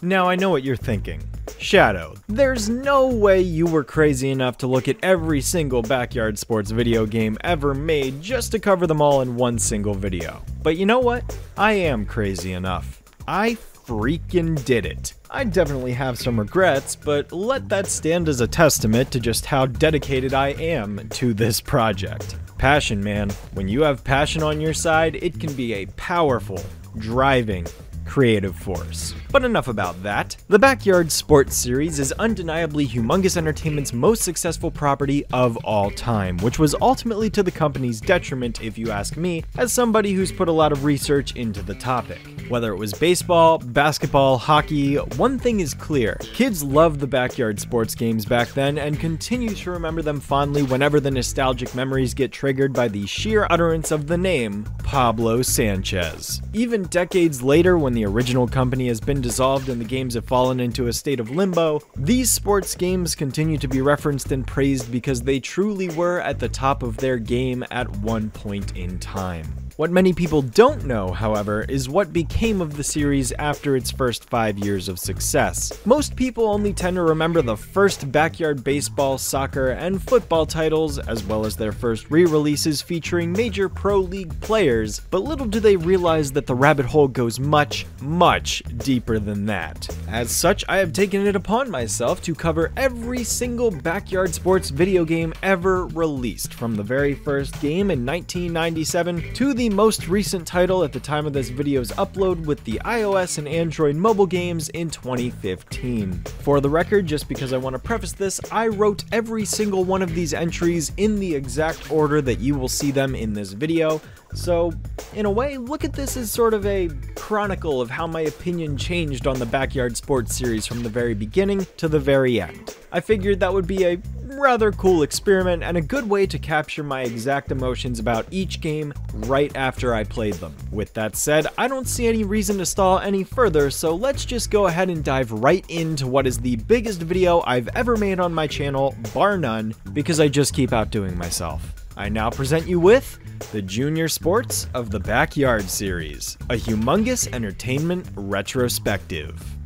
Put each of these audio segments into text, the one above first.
Now I know what you're thinking. Shadow, there's no way you were crazy enough to look at every single backyard sports video game ever made just to cover them all in one single video. But you know what? I am crazy enough. I freaking did it. I definitely have some regrets, but let that stand as a testament to just how dedicated I am to this project. Passion, man. When you have passion on your side, it can be a powerful, driving, creative force. But enough about that. The Backyard Sports series is undeniably Humongous Entertainment's most successful property of all time, which was ultimately to the company's detriment if you ask me, as somebody who's put a lot of research into the topic. Whether it was baseball, basketball, hockey, one thing is clear. Kids loved the backyard sports games back then and continue to remember them fondly whenever the nostalgic memories get triggered by the sheer utterance of the name Pablo Sanchez. Even decades later, when the original company has been dissolved and the games have fallen into a state of limbo, these sports games continue to be referenced and praised because they truly were at the top of their game at one point in time. What many people don't know, however, is what became of the series after its first five years of success. Most people only tend to remember the first backyard baseball, soccer, and football titles, as well as their first re-releases featuring major pro league players, but little do they realize that the rabbit hole goes much, much deeper than that. As such, I have taken it upon myself to cover every single backyard sports video game ever released, from the very first game in 1997 to the most recent title at the time of this video's upload with the iOS and Android mobile games in 2015. For the record, just because I want to preface this, I wrote every single one of these entries in the exact order that you will see them in this video, so, in a way, look at this as sort of a chronicle of how my opinion changed on the Backyard Sports series from the very beginning to the very end. I figured that would be a rather cool experiment and a good way to capture my exact emotions about each game right after I played them. With that said, I don't see any reason to stall any further, so let's just go ahead and dive right into what is the biggest video I've ever made on my channel, bar none, because I just keep outdoing myself. I now present you with the Junior Sports of the Backyard series, a humongous entertainment retrospective.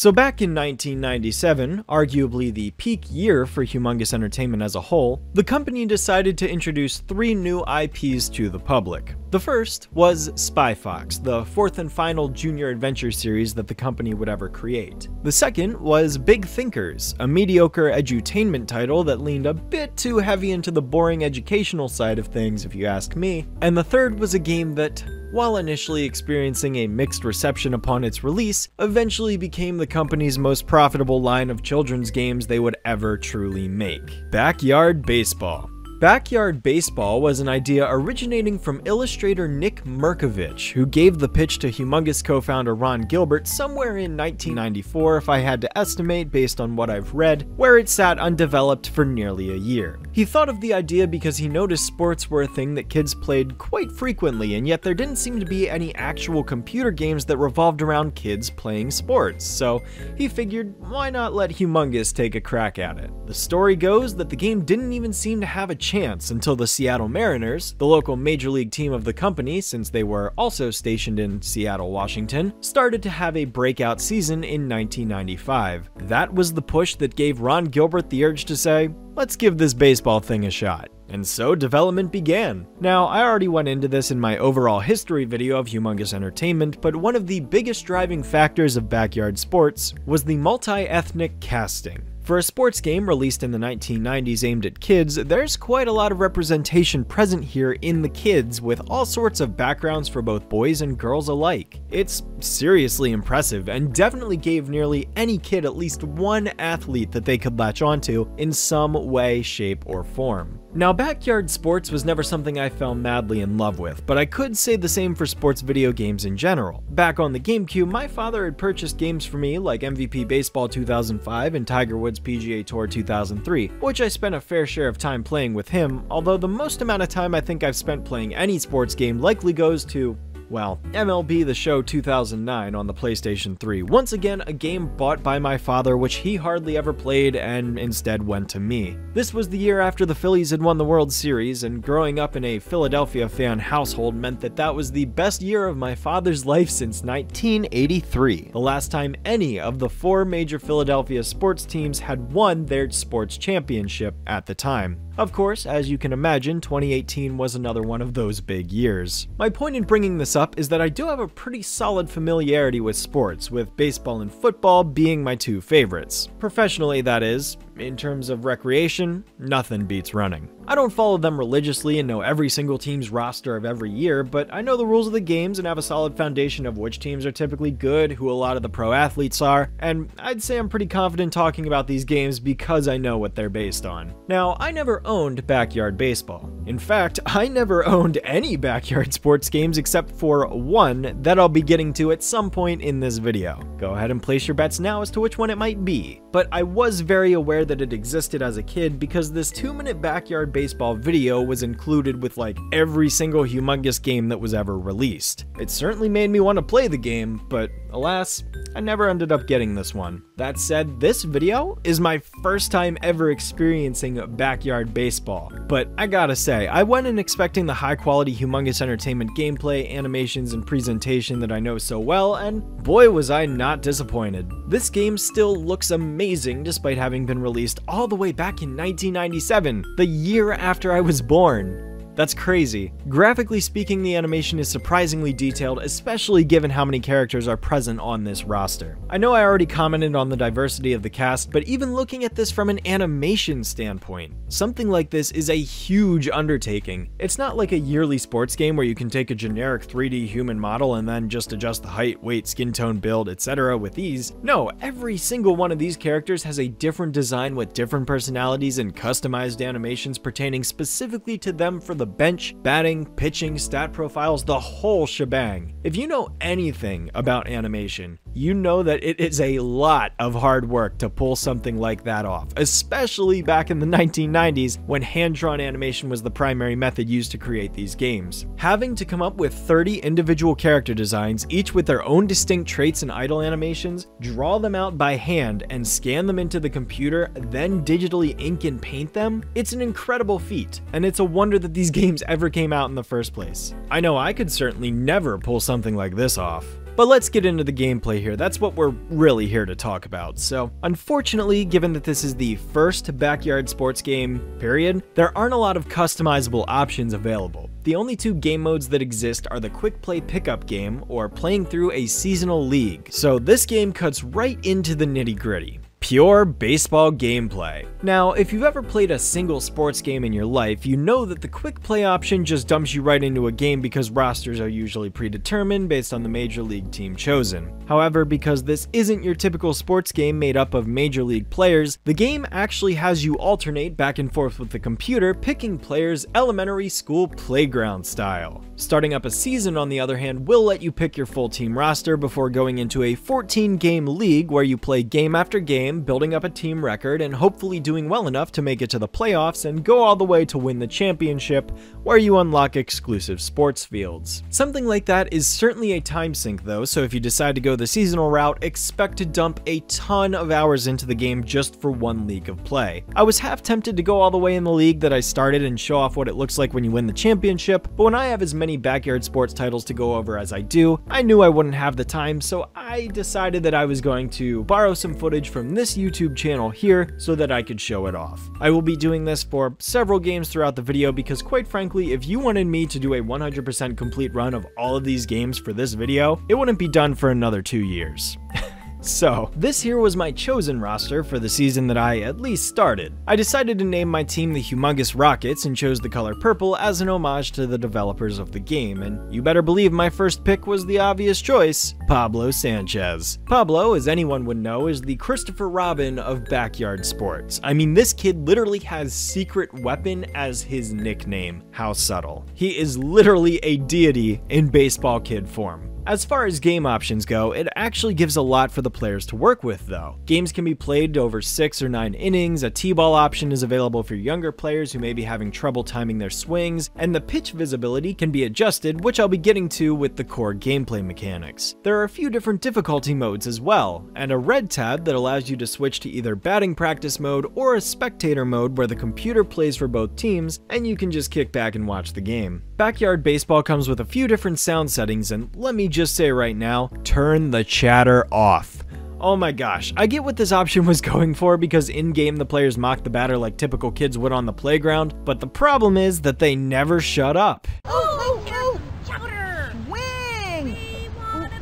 So back in 1997, arguably the peak year for Humongous Entertainment as a whole, the company decided to introduce three new IPs to the public. The first was Spy Fox, the fourth and final junior adventure series that the company would ever create. The second was Big Thinkers, a mediocre edutainment title that leaned a bit too heavy into the boring educational side of things if you ask me. And the third was a game that while initially experiencing a mixed reception upon its release, eventually became the company's most profitable line of children's games they would ever truly make. Backyard Baseball. Backyard Baseball was an idea originating from illustrator Nick Merkovich, who gave the pitch to Humongous co-founder Ron Gilbert somewhere in 1994 if I had to estimate based on what I've read, where it sat undeveloped for nearly a year. He thought of the idea because he noticed sports were a thing that kids played quite frequently, and yet there didn't seem to be any actual computer games that revolved around kids playing sports, so he figured why not let Humongous take a crack at it. The story goes that the game didn't even seem to have a chance until the Seattle Mariners, the local major league team of the company since they were also stationed in Seattle, Washington, started to have a breakout season in 1995. That was the push that gave Ron Gilbert the urge to say, let's give this baseball thing a shot. And so development began. Now, I already went into this in my overall history video of Humongous Entertainment, but one of the biggest driving factors of backyard sports was the multi-ethnic casting. For a sports game released in the 1990s aimed at kids, there's quite a lot of representation present here in the kids with all sorts of backgrounds for both boys and girls alike. It's seriously impressive and definitely gave nearly any kid at least one athlete that they could latch onto in some way, shape, or form. Now, backyard sports was never something I fell madly in love with, but I could say the same for sports video games in general. Back on the GameCube, my father had purchased games for me like MVP Baseball 2005 and Tiger Woods PGA Tour 2003, which I spent a fair share of time playing with him, although the most amount of time I think I've spent playing any sports game likely goes to well, MLB The Show 2009 on the PlayStation 3. Once again, a game bought by my father which he hardly ever played and instead went to me. This was the year after the Phillies had won the World Series, and growing up in a Philadelphia fan household meant that that was the best year of my father's life since 1983, the last time any of the four major Philadelphia sports teams had won their sports championship at the time. Of course, as you can imagine, 2018 was another one of those big years. My point in bringing this up is that I do have a pretty solid familiarity with sports, with baseball and football being my two favorites. Professionally, that is. In terms of recreation, nothing beats running. I don't follow them religiously and know every single team's roster of every year, but I know the rules of the games and have a solid foundation of which teams are typically good, who a lot of the pro athletes are, and I'd say I'm pretty confident talking about these games because I know what they're based on. Now, I never owned backyard baseball. In fact, I never owned any backyard sports games except for one that I'll be getting to at some point in this video. Go ahead and place your bets now as to which one it might be. But I was very aware that it existed as a kid because this two minute backyard baseball video was included with like every single humongous game that was ever released. It certainly made me want to play the game, but alas, I never ended up getting this one. That said, this video is my first time ever experiencing backyard baseball. But I gotta say, I went in expecting the high quality humongous entertainment gameplay, animations, and presentation that I know so well, and boy was I not disappointed. This game still looks amazing despite having been released all the way back in 1997, the year after I was born. That's crazy. Graphically speaking, the animation is surprisingly detailed, especially given how many characters are present on this roster. I know I already commented on the diversity of the cast, but even looking at this from an animation standpoint, something like this is a huge undertaking. It's not like a yearly sports game where you can take a generic 3D human model and then just adjust the height, weight, skin tone, build, etc. with ease. No, every single one of these characters has a different design with different personalities and customized animations pertaining specifically to them for the bench, batting, pitching, stat profiles, the whole shebang. If you know anything about animation, you know that it is a lot of hard work to pull something like that off, especially back in the 1990s when hand-drawn animation was the primary method used to create these games. Having to come up with 30 individual character designs, each with their own distinct traits and idle animations, draw them out by hand and scan them into the computer, then digitally ink and paint them, it's an incredible feat, and it's a wonder that these games ever came out in the first place. I know I could certainly never pull something like this off. But let's get into the gameplay here, that's what we're really here to talk about. So, unfortunately, given that this is the first backyard sports game, period, there aren't a lot of customizable options available. The only two game modes that exist are the quick play pickup game or playing through a seasonal league. So this game cuts right into the nitty gritty pure baseball gameplay. Now, if you've ever played a single sports game in your life, you know that the quick play option just dumps you right into a game because rosters are usually predetermined based on the major league team chosen. However, because this isn't your typical sports game made up of major league players, the game actually has you alternate back and forth with the computer, picking players elementary school playground style. Starting up a season, on the other hand, will let you pick your full team roster before going into a 14 game league where you play game after game game, building up a team record, and hopefully doing well enough to make it to the playoffs and go all the way to win the championship, where you unlock exclusive sports fields. Something like that is certainly a time sink though, so if you decide to go the seasonal route, expect to dump a ton of hours into the game just for one league of play. I was half tempted to go all the way in the league that I started and show off what it looks like when you win the championship, but when I have as many backyard sports titles to go over as I do, I knew I wouldn't have the time, so I decided that I was going to borrow some footage from this this YouTube channel here so that I could show it off. I will be doing this for several games throughout the video because quite frankly, if you wanted me to do a 100% complete run of all of these games for this video, it wouldn't be done for another two years. So, this here was my chosen roster for the season that I at least started. I decided to name my team the Humongous Rockets and chose the color purple as an homage to the developers of the game, and you better believe my first pick was the obvious choice, Pablo Sanchez. Pablo, as anyone would know, is the Christopher Robin of backyard sports. I mean, this kid literally has Secret Weapon as his nickname. How subtle. He is literally a deity in baseball kid form. As far as game options go, it actually gives a lot for the players to work with though. Games can be played over 6 or 9 innings, a T-ball option is available for younger players who may be having trouble timing their swings, and the pitch visibility can be adjusted, which I'll be getting to with the core gameplay mechanics. There are a few different difficulty modes as well, and a red tab that allows you to switch to either batting practice mode or a spectator mode where the computer plays for both teams and you can just kick back and watch the game. Backyard Baseball comes with a few different sound settings and let me just say right now, turn the chatter off. Oh my gosh, I get what this option was going for because in-game the players mock the batter like typical kids would on the playground, but the problem is that they never shut up. Oh, oh, oh! oh Chowder! Wing!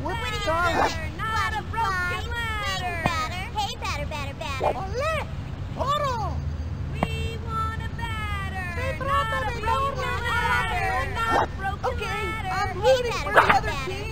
Whoopity sorry. Not a broken ladder. Hey, batter, batter, batter. Ole! Oro! We want a batter. Se Not trata a de broken una ladder. ladder. Not a broken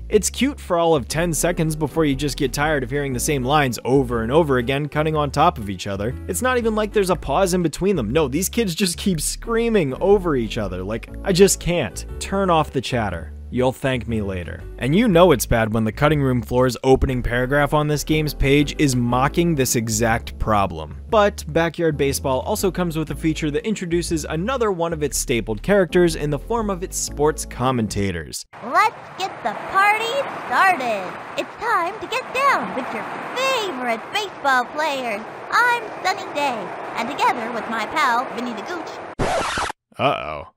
It's cute for all of 10 seconds before you just get tired of hearing the same lines over and over again cutting on top of each other. It's not even like there's a pause in between them. No, these kids just keep screaming over each other. Like, I just can't. Turn off the chatter. You'll thank me later. And you know it's bad when the cutting room floor's opening paragraph on this game's page is mocking this exact problem. But Backyard Baseball also comes with a feature that introduces another one of its stapled characters in the form of its sports commentators. Let's get the party started. It's time to get down with your favorite baseball players. I'm Sunny Day, and together with my pal, Vinny the Gooch, Uh-oh.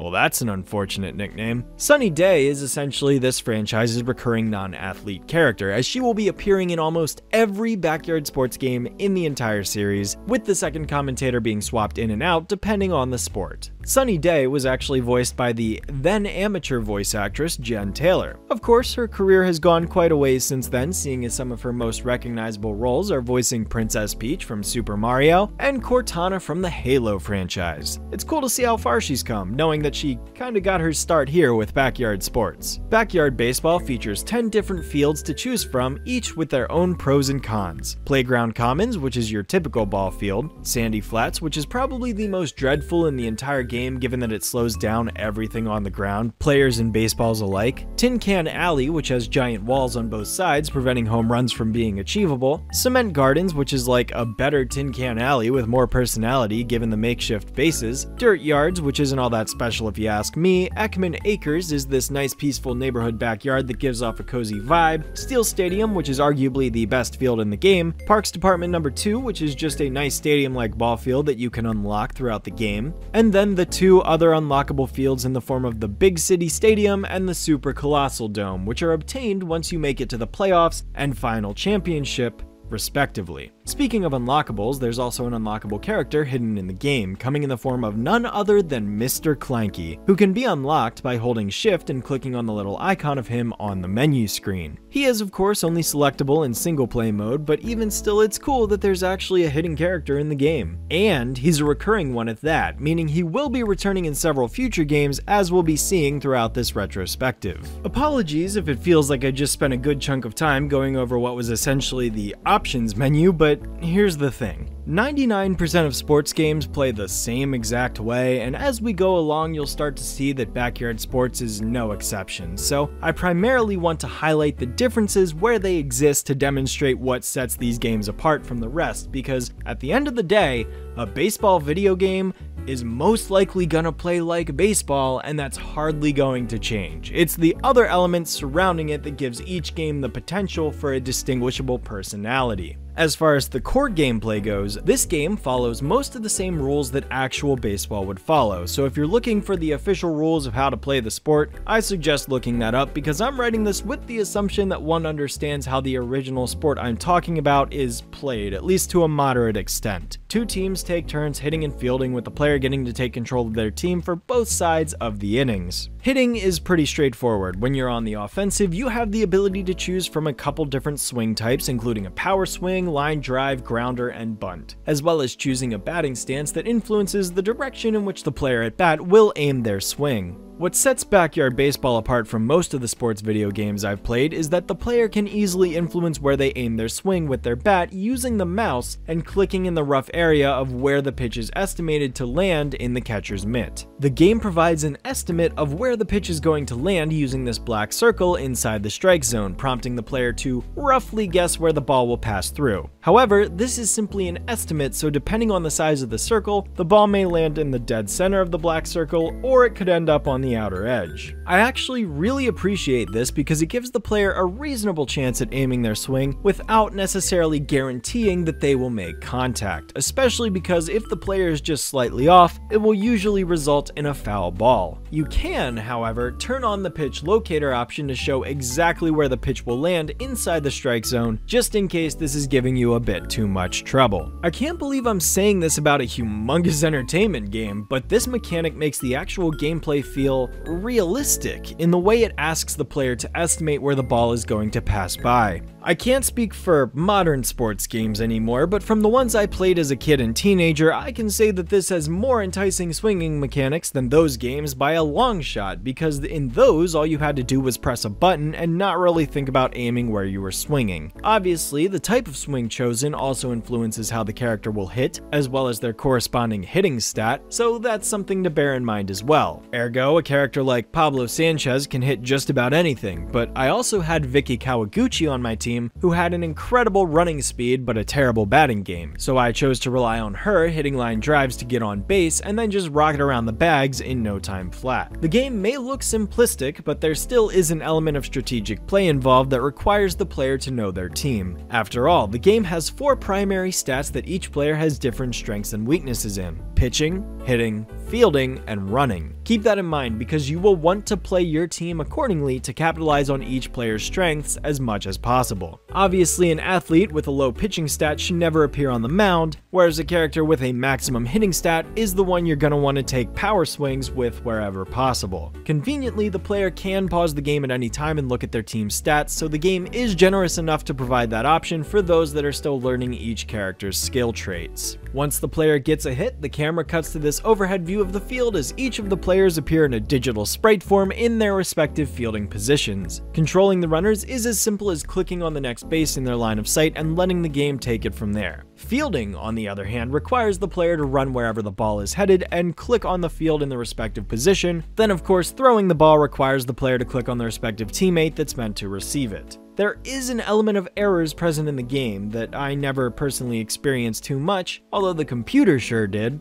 Well, that's an unfortunate nickname. Sunny Day is essentially this franchise's recurring non-athlete character, as she will be appearing in almost every backyard sports game in the entire series, with the second commentator being swapped in and out depending on the sport. Sunny Day was actually voiced by the then amateur voice actress Jen Taylor. Of course, her career has gone quite a ways since then, seeing as some of her most recognizable roles are voicing Princess Peach from Super Mario and Cortana from the Halo franchise. It's cool to see how far she's come, knowing that she kinda got her start here with Backyard Sports. Backyard Baseball features 10 different fields to choose from, each with their own pros and cons. Playground Commons, which is your typical ball field, Sandy Flats, which is probably the most dreadful in the entire game given that it slows down everything on the ground, players and baseballs alike, Tin Can Alley, which has giant walls on both sides preventing home runs from being achievable, Cement Gardens, which is like a better Tin Can Alley with more personality given the makeshift bases, Dirt Yards, which isn't all that special if you ask me, Ekman Acres is this nice peaceful neighborhood backyard that gives off a cozy vibe, Steel Stadium, which is arguably the best field in the game, Parks Department number 2, which is just a nice stadium-like ball field that you can unlock throughout the game, and then the two other unlockable fields in the form of the Big City Stadium and the Super Colossal Dome, which are obtained once you make it to the playoffs and final championship, respectively. Speaking of unlockables, there's also an unlockable character hidden in the game, coming in the form of none other than Mr. Clanky, who can be unlocked by holding shift and clicking on the little icon of him on the menu screen. He is of course only selectable in single play mode, but even still it's cool that there's actually a hidden character in the game. And he's a recurring one at that, meaning he will be returning in several future games as we'll be seeing throughout this retrospective. Apologies if it feels like I just spent a good chunk of time going over what was essentially the options menu, but here's the thing. 99% of sports games play the same exact way, and as we go along, you'll start to see that Backyard Sports is no exception. So, I primarily want to highlight the differences where they exist to demonstrate what sets these games apart from the rest, because at the end of the day, a baseball video game is most likely gonna play like baseball, and that's hardly going to change. It's the other elements surrounding it that gives each game the potential for a distinguishable personality. As far as the core gameplay goes, this game follows most of the same rules that actual baseball would follow, so if you're looking for the official rules of how to play the sport, I suggest looking that up because I'm writing this with the assumption that one understands how the original sport I'm talking about is played, at least to a moderate extent. Two teams take turns hitting and fielding with the player getting to take control of their team for both sides of the innings. Hitting is pretty straightforward. When you're on the offensive, you have the ability to choose from a couple different swing types, including a power swing, line drive, grounder, and bunt, as well as choosing a batting stance that influences the direction in which the player at bat will aim their swing. What sets Backyard Baseball apart from most of the sports video games I've played is that the player can easily influence where they aim their swing with their bat using the mouse and clicking in the rough area of where the pitch is estimated to land in the catcher's mitt. The game provides an estimate of where the pitch is going to land using this black circle inside the strike zone, prompting the player to roughly guess where the ball will pass through. However, this is simply an estimate, so depending on the size of the circle, the ball may land in the dead center of the black circle, or it could end up on the the outer edge. I actually really appreciate this because it gives the player a reasonable chance at aiming their swing without necessarily guaranteeing that they will make contact, especially because if the player is just slightly off, it will usually result in a foul ball. You can, however, turn on the pitch locator option to show exactly where the pitch will land inside the strike zone, just in case this is giving you a bit too much trouble. I can't believe I'm saying this about a humongous entertainment game, but this mechanic makes the actual gameplay feel realistic in the way it asks the player to estimate where the ball is going to pass by. I can't speak for modern sports games anymore, but from the ones I played as a kid and teenager, I can say that this has more enticing swinging mechanics than those games by a long shot, because in those, all you had to do was press a button and not really think about aiming where you were swinging. Obviously, the type of swing chosen also influences how the character will hit, as well as their corresponding hitting stat, so that's something to bear in mind as well. Ergo, a character like Pablo Sanchez can hit just about anything, but I also had Vicky Kawaguchi on my team who had an incredible running speed but a terrible batting game, so I chose to rely on her hitting line drives to get on base and then just rocket around the bags in no time flat. The game may look simplistic, but there still is an element of strategic play involved that requires the player to know their team. After all, the game has four primary stats that each player has different strengths and weaknesses in pitching, hitting, fielding, and running. Keep that in mind because you will want to play your team accordingly to capitalize on each player's strengths as much as possible. Obviously, an athlete with a low pitching stat should never appear on the mound, whereas a character with a maximum hitting stat is the one you're going to want to take power swings with wherever possible. Conveniently, the player can pause the game at any time and look at their team's stats, so the game is generous enough to provide that option for those that are still learning each character's skill traits. Once the player gets a hit, the camera cuts to this overhead view of the field as each of the players appear in a digital sprite form in their respective fielding positions. Controlling the runners is as simple as clicking on the next base in their line of sight and letting the game take it from there. Fielding, on the other hand, requires the player to run wherever the ball is headed and click on the field in the respective position. Then, of course, throwing the ball requires the player to click on the respective teammate that's meant to receive it. There is an element of errors present in the game that I never personally experienced too much, although the computer sure did.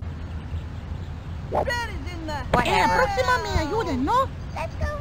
Whatever. Let's go!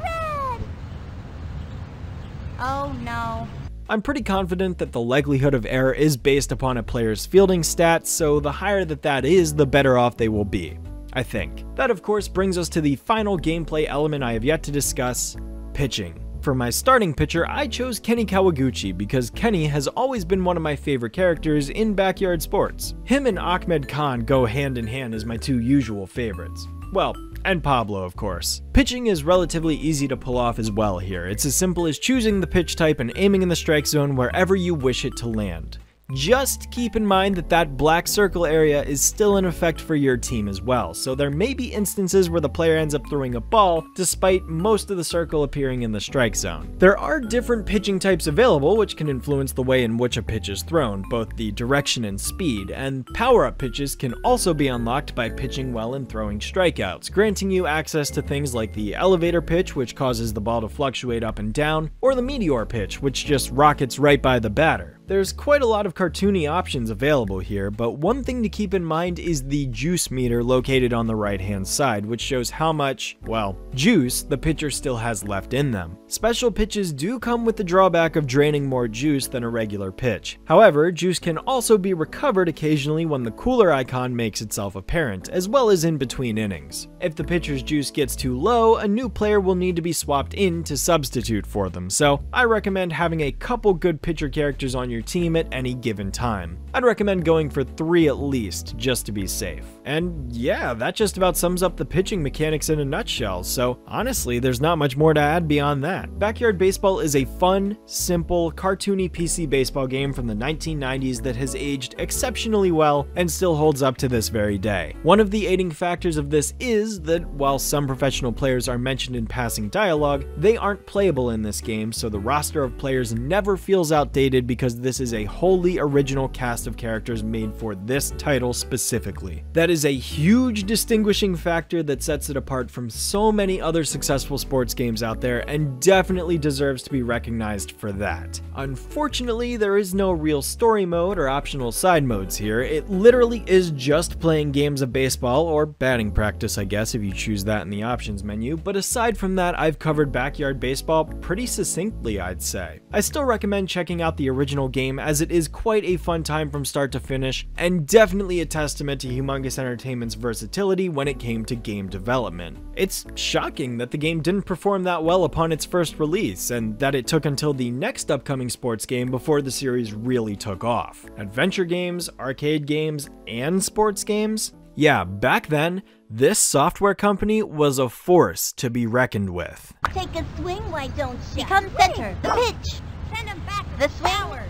Oh no. I'm pretty confident that the likelihood of error is based upon a player's fielding stats, so the higher that that is, the better off they will be. I think. That of course brings us to the final gameplay element I have yet to discuss, pitching. For my starting pitcher, I chose Kenny Kawaguchi because Kenny has always been one of my favorite characters in backyard sports. Him and Ahmed Khan go hand in hand as my two usual favorites. Well, and Pablo, of course. Pitching is relatively easy to pull off as well here. It's as simple as choosing the pitch type and aiming in the strike zone wherever you wish it to land. Just keep in mind that that black circle area is still in effect for your team as well, so there may be instances where the player ends up throwing a ball despite most of the circle appearing in the strike zone. There are different pitching types available which can influence the way in which a pitch is thrown, both the direction and speed, and power-up pitches can also be unlocked by pitching well and throwing strikeouts, granting you access to things like the elevator pitch which causes the ball to fluctuate up and down, or the meteor pitch which just rockets right by the batter. There's quite a lot of cartoony options available here, but one thing to keep in mind is the juice meter located on the right hand side, which shows how much, well, juice the pitcher still has left in them. Special pitches do come with the drawback of draining more juice than a regular pitch. However, juice can also be recovered occasionally when the cooler icon makes itself apparent, as well as in between innings. If the pitcher's juice gets too low, a new player will need to be swapped in to substitute for them, so I recommend having a couple good pitcher characters on your your team at any given time. I'd recommend going for three at least, just to be safe. And yeah, that just about sums up the pitching mechanics in a nutshell, so honestly, there's not much more to add beyond that. Backyard Baseball is a fun, simple, cartoony PC baseball game from the 1990s that has aged exceptionally well and still holds up to this very day. One of the aiding factors of this is that while some professional players are mentioned in passing dialogue, they aren't playable in this game, so the roster of players never feels outdated because this is a wholly original cast of characters made for this title specifically. That is a huge distinguishing factor that sets it apart from so many other successful sports games out there and definitely deserves to be recognized for that. Unfortunately, there is no real story mode or optional side modes here. It literally is just playing games of baseball or batting practice, I guess, if you choose that in the options menu, but aside from that, I've covered backyard baseball pretty succinctly, I'd say. I still recommend checking out the original game as it is quite a fun time from start to finish, and definitely a testament to Humongous Entertainment's versatility when it came to game development. It's shocking that the game didn't perform that well upon its first release, and that it took until the next upcoming sports game before the series really took off. Adventure games, arcade games, and sports games? Yeah, back then, this software company was a force to be reckoned with. Take a swing, why don't you? Become center. The pitch. Send him back The to swing.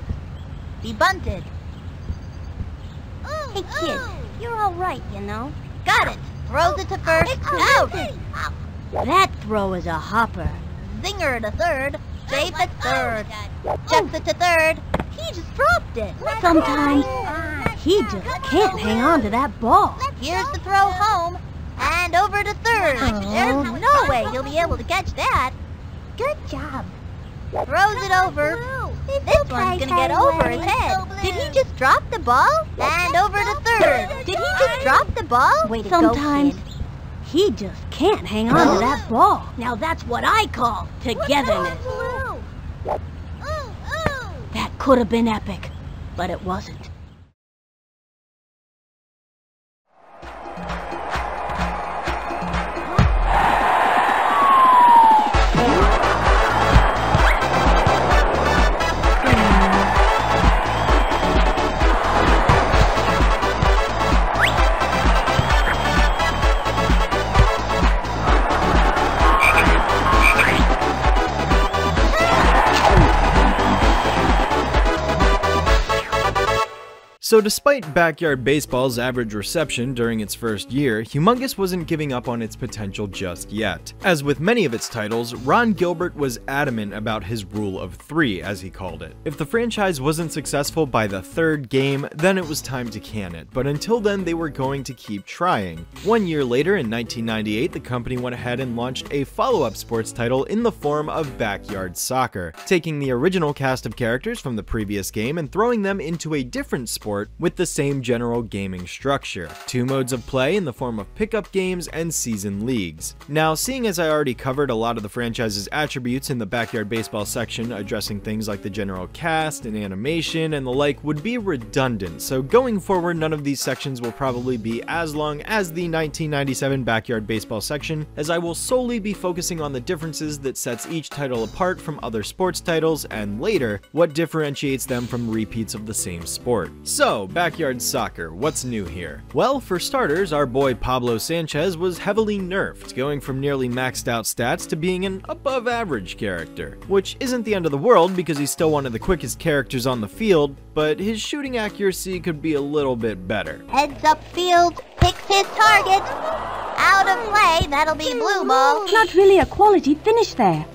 Be bunted. Ooh, Hey kid, ooh. You're all right, you know. Got it. Throws it to first. Out. Oh, oh. That throw is a hopper. Zinger to third. Safe at oh, third. Oh, Chucks it to third. He just dropped it. Sometimes he just can't hang on to that ball. Here's the throw home. And over to third. Oh. There's no way you'll be able to catch that. Good job. Throws it over. This one's gonna get over his head. Did he just drop the ball? And over to third. Did he just drop the ball? Way to Sometimes go, he just can't hang on to that ball. Now that's what I call togetherness. Ooh, ooh. That could have been epic, but it wasn't. So, despite Backyard Baseball's average reception during its first year, Humongous wasn't giving up on its potential just yet. As with many of its titles, Ron Gilbert was adamant about his rule of three, as he called it. If the franchise wasn't successful by the third game, then it was time to can it, but until then, they were going to keep trying. One year later, in 1998, the company went ahead and launched a follow up sports title in the form of Backyard Soccer, taking the original cast of characters from the previous game and throwing them into a different sport with the same general gaming structure. Two modes of play in the form of pickup games and season leagues. Now, seeing as I already covered a lot of the franchise's attributes in the Backyard Baseball section, addressing things like the general cast and animation and the like would be redundant, so going forward, none of these sections will probably be as long as the 1997 Backyard Baseball section, as I will solely be focusing on the differences that sets each title apart from other sports titles, and later, what differentiates them from repeats of the same sport. So, Backyard Soccer, what's new here? Well, for starters, our boy Pablo Sanchez was heavily nerfed, going from nearly maxed out stats to being an above average character. Which isn't the end of the world because he's still one of the quickest characters on the field, but his shooting accuracy could be a little bit better. Heads up field. Picks his target. Out of play. That'll be blue ball. Not really a quality finish there.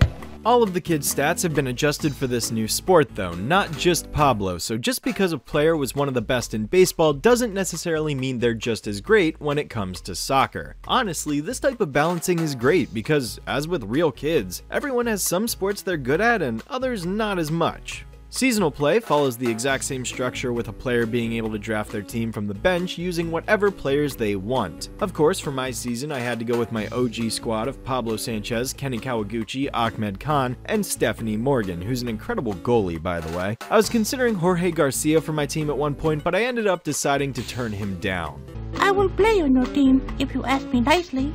All of the kids' stats have been adjusted for this new sport, though, not just Pablo, so just because a player was one of the best in baseball doesn't necessarily mean they're just as great when it comes to soccer. Honestly, this type of balancing is great because, as with real kids, everyone has some sports they're good at and others not as much. Seasonal play follows the exact same structure with a player being able to draft their team from the bench using whatever players they want. Of course, for my season, I had to go with my OG squad of Pablo Sanchez, Kenny Kawaguchi, Ahmed Khan, and Stephanie Morgan, who's an incredible goalie, by the way. I was considering Jorge Garcia for my team at one point, but I ended up deciding to turn him down. I will play on your team if you ask me nicely.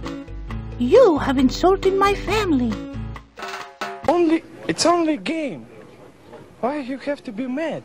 You have insulted my family. Only, it's only a game. Why you have to be mad?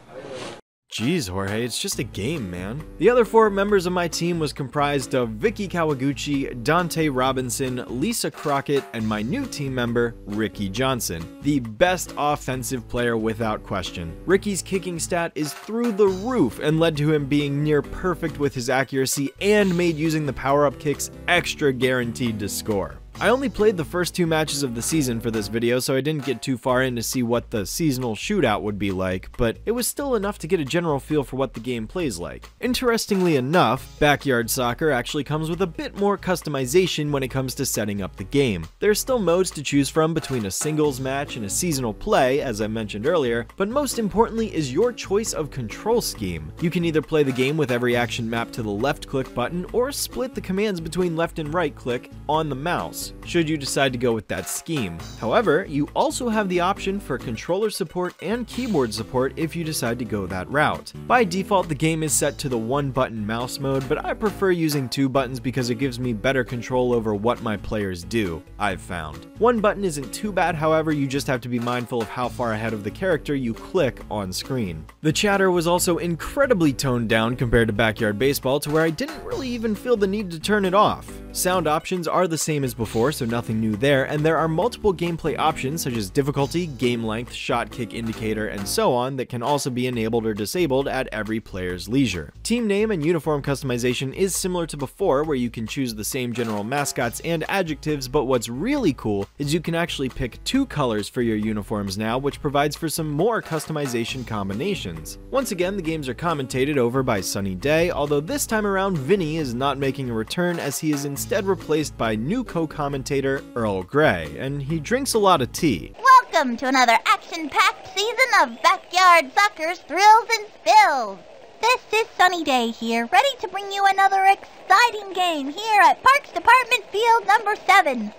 Jeez, Jorge, it's just a game, man. The other four members of my team was comprised of Vicky Kawaguchi, Dante Robinson, Lisa Crockett, and my new team member, Ricky Johnson, the best offensive player without question. Ricky's kicking stat is through the roof and led to him being near perfect with his accuracy and made using the power-up kicks extra guaranteed to score. I only played the first two matches of the season for this video, so I didn't get too far in to see what the seasonal shootout would be like, but it was still enough to get a general feel for what the game plays like. Interestingly enough, Backyard Soccer actually comes with a bit more customization when it comes to setting up the game. There are still modes to choose from between a singles match and a seasonal play, as I mentioned earlier, but most importantly is your choice of control scheme. You can either play the game with every action mapped to the left click button, or split the commands between left and right click on the mouse should you decide to go with that scheme. However, you also have the option for controller support and keyboard support if you decide to go that route. By default, the game is set to the one button mouse mode, but I prefer using two buttons because it gives me better control over what my players do, I've found. One button isn't too bad, however, you just have to be mindful of how far ahead of the character you click on screen. The chatter was also incredibly toned down compared to Backyard Baseball to where I didn't really even feel the need to turn it off. Sound options are the same as before, so nothing new there, and there are multiple gameplay options such as difficulty, game length, shot kick indicator, and so on that can also be enabled or disabled at every player's leisure. Team name and uniform customization is similar to before, where you can choose the same general mascots and adjectives, but what's really cool is you can actually pick two colors for your uniforms now, which provides for some more customization combinations. Once again, the games are commentated over by Sunny Day, although this time around Vinny is not making a return as he is instead replaced by new co-commentator Earl Grey, and he drinks a lot of tea. Welcome to another action-packed season of Backyard Soccer's Thrills and Spills. This is Sunny Day here, ready to bring you another exciting game here at Parks Department Field number 7.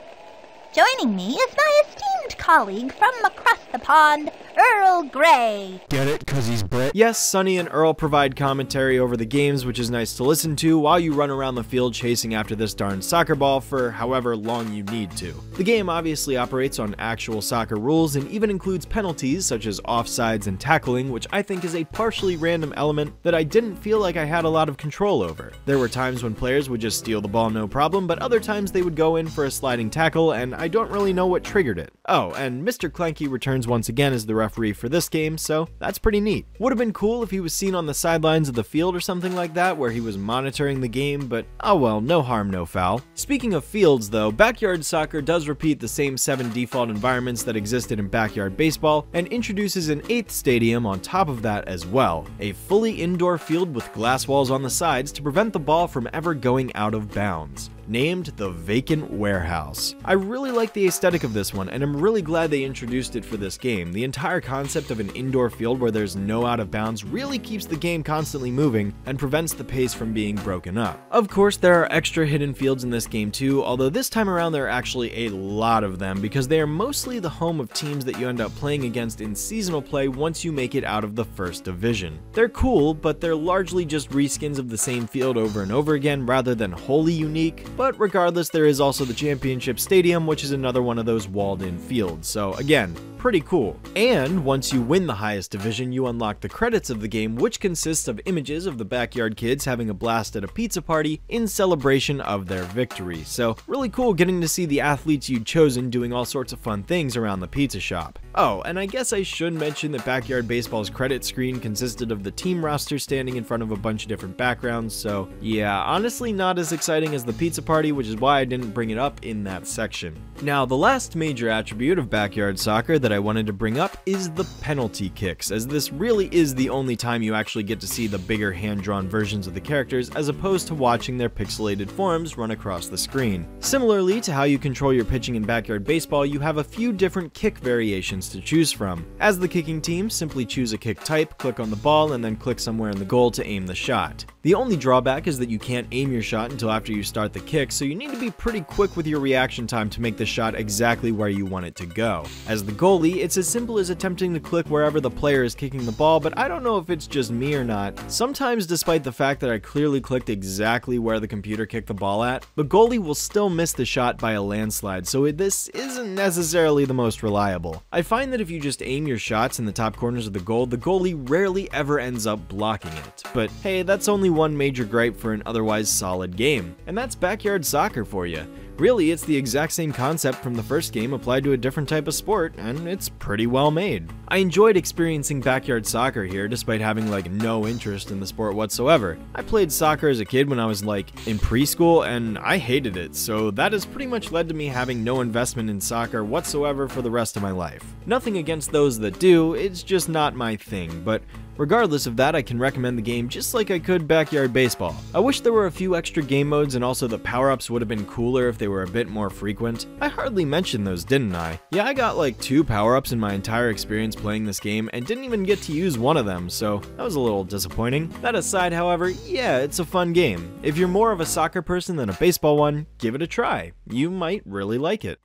Joining me is my esteemed colleague from across the pond, Earl Grey. Get it? Cause he's Brit? Yes, Sunny and Earl provide commentary over the games, which is nice to listen to while you run around the field chasing after this darn soccer ball for however long you need to. The game obviously operates on actual soccer rules and even includes penalties such as offsides and tackling, which I think is a partially random element that I didn't feel like I had a lot of control over. There were times when players would just steal the ball no problem, but other times they would go in for a sliding tackle and I don't really know what triggered it. Oh, and Mr. Clanky returns once again as the referee for this game, so that's pretty neat. Would have been cool if he was seen on the sidelines of the field or something like that, where he was monitoring the game, but oh well, no harm, no foul. Speaking of fields, though, Backyard Soccer does repeat the same seven default environments that existed in Backyard Baseball, and introduces an eighth stadium on top of that as well. A fully indoor field with glass walls on the sides to prevent the ball from ever going out of bounds named The Vacant Warehouse. I really like the aesthetic of this one, and I'm really glad they introduced it for this game. The entire concept of an indoor field where there's no out of bounds really keeps the game constantly moving and prevents the pace from being broken up. Of course, there are extra hidden fields in this game too, although this time around there are actually a lot of them because they are mostly the home of teams that you end up playing against in seasonal play once you make it out of the first division. They're cool, but they're largely just reskins of the same field over and over again rather than wholly unique, but regardless, there is also the Championship Stadium, which is another one of those walled-in fields. So again, pretty cool. And once you win the highest division, you unlock the credits of the game, which consists of images of the backyard kids having a blast at a pizza party in celebration of their victory. So really cool getting to see the athletes you'd chosen doing all sorts of fun things around the pizza shop. Oh, and I guess I should mention that Backyard Baseball's credit screen consisted of the team roster standing in front of a bunch of different backgrounds, so yeah, honestly not as exciting as the pizza party, which is why I didn't bring it up in that section. Now, the last major attribute of Backyard Soccer that I wanted to bring up is the penalty kicks, as this really is the only time you actually get to see the bigger hand-drawn versions of the characters as opposed to watching their pixelated forms run across the screen. Similarly to how you control your pitching in Backyard Baseball, you have a few different kick variations to choose from. As the kicking team, simply choose a kick type, click on the ball, and then click somewhere in the goal to aim the shot. The only drawback is that you can't aim your shot until after you start the kick, so you need to be pretty quick with your reaction time to make the shot exactly where you want it to go. As the goalie, it's as simple as attempting to click wherever the player is kicking the ball, but I don't know if it's just me or not. Sometimes, despite the fact that I clearly clicked exactly where the computer kicked the ball at, the goalie will still miss the shot by a landslide, so this isn't necessarily the most reliable. I find that if you just aim your shots in the top corners of the goal, the goalie rarely ever ends up blocking it. But hey, that's only one major gripe for an otherwise solid game. And that's backyard soccer for you. Really, it's the exact same concept from the first game applied to a different type of sport, and it's pretty well made. I enjoyed experiencing backyard soccer here despite having like no interest in the sport whatsoever. I played soccer as a kid when I was like in preschool and I hated it, so that has pretty much led to me having no investment in soccer whatsoever for the rest of my life. Nothing against those that do, it's just not my thing, but Regardless of that, I can recommend the game just like I could Backyard Baseball. I wish there were a few extra game modes and also the power-ups would have been cooler if they were a bit more frequent. I hardly mentioned those, didn't I? Yeah, I got like two power-ups in my entire experience playing this game and didn't even get to use one of them, so that was a little disappointing. That aside, however, yeah, it's a fun game. If you're more of a soccer person than a baseball one, give it a try. You might really like it.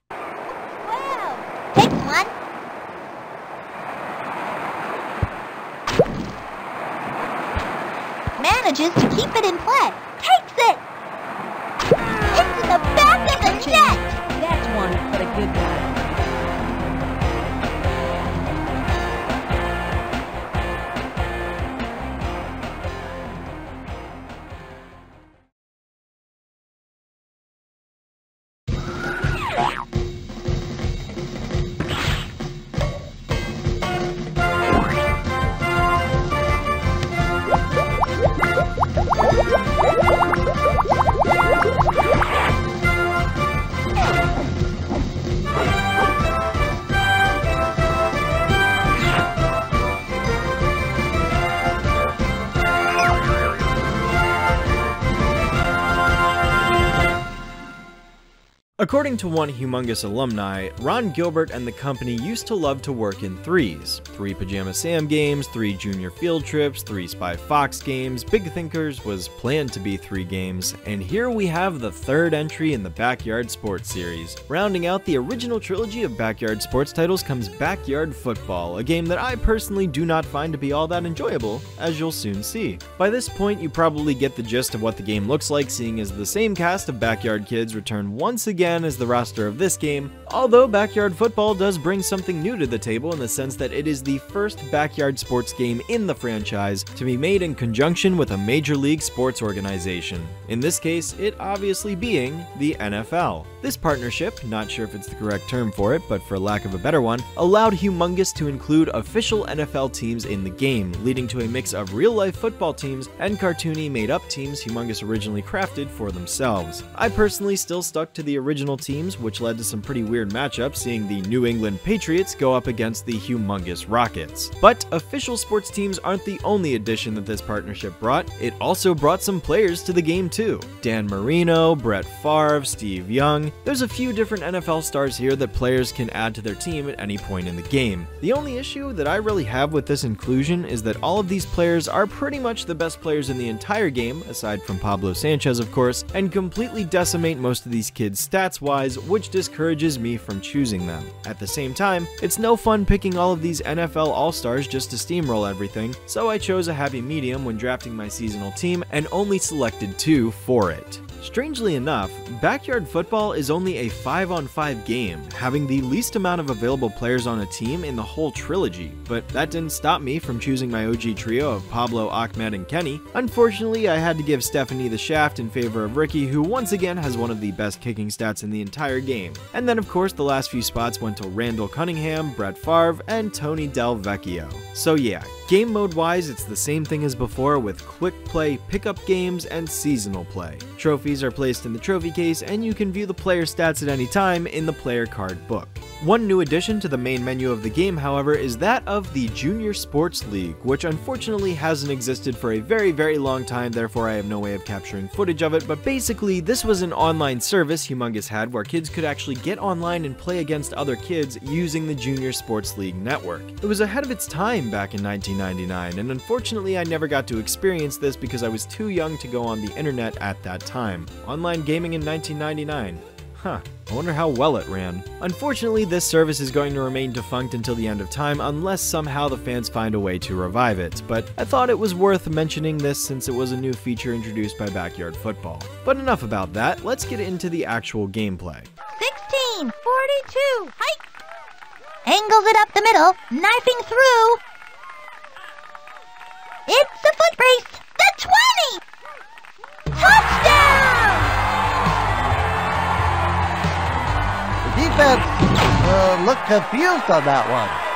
Manages to keep it in play. Takes it! That's one, but a good one. According to one humongous alumni, Ron Gilbert and the company used to love to work in threes. Three Pajama Sam games, three Junior Field Trips, three Spy Fox games, Big Thinkers was planned to be three games, and here we have the third entry in the Backyard Sports series. Rounding out the original trilogy of Backyard Sports titles comes Backyard Football, a game that I personally do not find to be all that enjoyable, as you'll soon see. By this point, you probably get the gist of what the game looks like, seeing as the same cast of Backyard Kids return once again the roster of this game, although Backyard Football does bring something new to the table in the sense that it is the first backyard sports game in the franchise to be made in conjunction with a major league sports organization. In this case, it obviously being the NFL. This partnership, not sure if it's the correct term for it, but for lack of a better one, allowed Humongous to include official NFL teams in the game, leading to a mix of real life football teams and cartoony made up teams Humongous originally crafted for themselves. I personally still stuck to the original teams, which led to some pretty weird matchups, seeing the New England Patriots go up against the Humongous Rockets. But official sports teams aren't the only addition that this partnership brought, it also brought some players to the game too. Dan Marino, Brett Favre, Steve Young, there's a few different NFL stars here that players can add to their team at any point in the game. The only issue that I really have with this inclusion is that all of these players are pretty much the best players in the entire game, aside from Pablo Sanchez of course, and completely decimate most of these kids stats wise, which discourages me from choosing them. At the same time, it's no fun picking all of these NFL All-Stars just to steamroll everything, so I chose a happy medium when drafting my seasonal team and only selected two for it. Strangely enough, Backyard Football is only a 5 on 5 game, having the least amount of available players on a team in the whole trilogy, but that didn't stop me from choosing my OG trio of Pablo, Ahmed, and Kenny. Unfortunately, I had to give Stephanie the shaft in favor of Ricky, who once again has one of the best kicking stats in the entire game. And then, of course, the last few spots went to Randall Cunningham, Brett Favre, and Tony Del Vecchio. So yeah, Game mode wise, it's the same thing as before with quick play, pickup games, and seasonal play. Trophies are placed in the trophy case, and you can view the player stats at any time in the player card book. One new addition to the main menu of the game, however, is that of the Junior Sports League, which unfortunately hasn't existed for a very, very long time, therefore I have no way of capturing footage of it, but basically, this was an online service Humongous had where kids could actually get online and play against other kids using the Junior Sports League network. It was ahead of its time back in 1999, and unfortunately I never got to experience this because I was too young to go on the internet at that time. Online gaming in 1999. Huh, I wonder how well it ran. Unfortunately, this service is going to remain defunct until the end of time unless somehow the fans find a way to revive it, but I thought it was worth mentioning this since it was a new feature introduced by Backyard Football. But enough about that, let's get into the actual gameplay. 16, 42, hike. Angles it up the middle, knifing through. It's the foot race. The 20! Touchdown! The defense uh, looked confused on that one.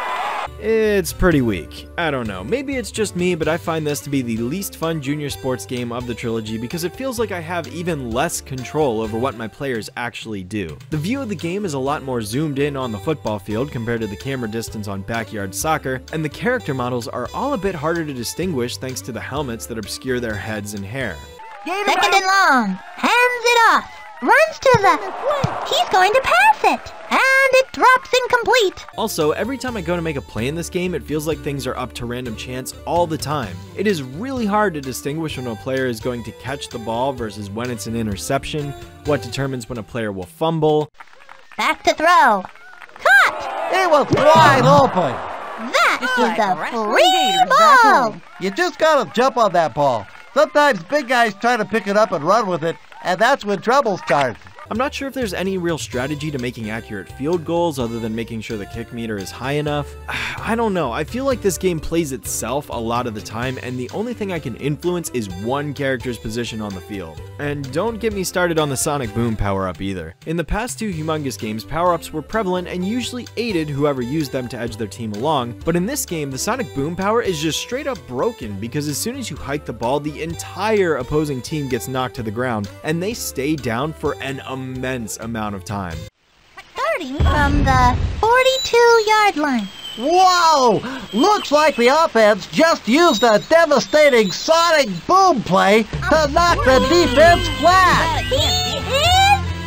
It's pretty weak. I don't know. Maybe it's just me, but I find this to be the least fun junior sports game of the trilogy because it feels like I have even less control over what my players actually do. The view of the game is a lot more zoomed in on the football field compared to the camera distance on backyard soccer, and the character models are all a bit harder to distinguish thanks to the helmets that obscure their heads and hair. Second and long. Hands it off. Runs to the. He's going to pass it. And it drops incomplete. Also, every time I go to make a play in this game, it feels like things are up to random chance all the time. It is really hard to distinguish when a player is going to catch the ball versus when it's an interception, what determines when a player will fumble. Back to throw. Caught! It was wide open. That Just is like a free ball. home. You just gotta jump on that ball. Sometimes big guys try to pick it up and run with it, and that's when trouble starts. I'm not sure if there's any real strategy to making accurate field goals other than making sure the kick meter is high enough. I don't know. I feel like this game plays itself a lot of the time, and the only thing I can influence is one character's position on the field. And don't get me started on the Sonic Boom power up either. In the past two Humongous games, power ups were prevalent and usually aided whoever used them to edge their team along, but in this game, the Sonic Boom power is just straight up broken because as soon as you hike the ball, the entire opposing team gets knocked to the ground, and they stay down for an immense amount of time. Starting from the 42 yard line. Whoa! Looks like the offense just used a devastating sonic boom play to knock the defense flat. He is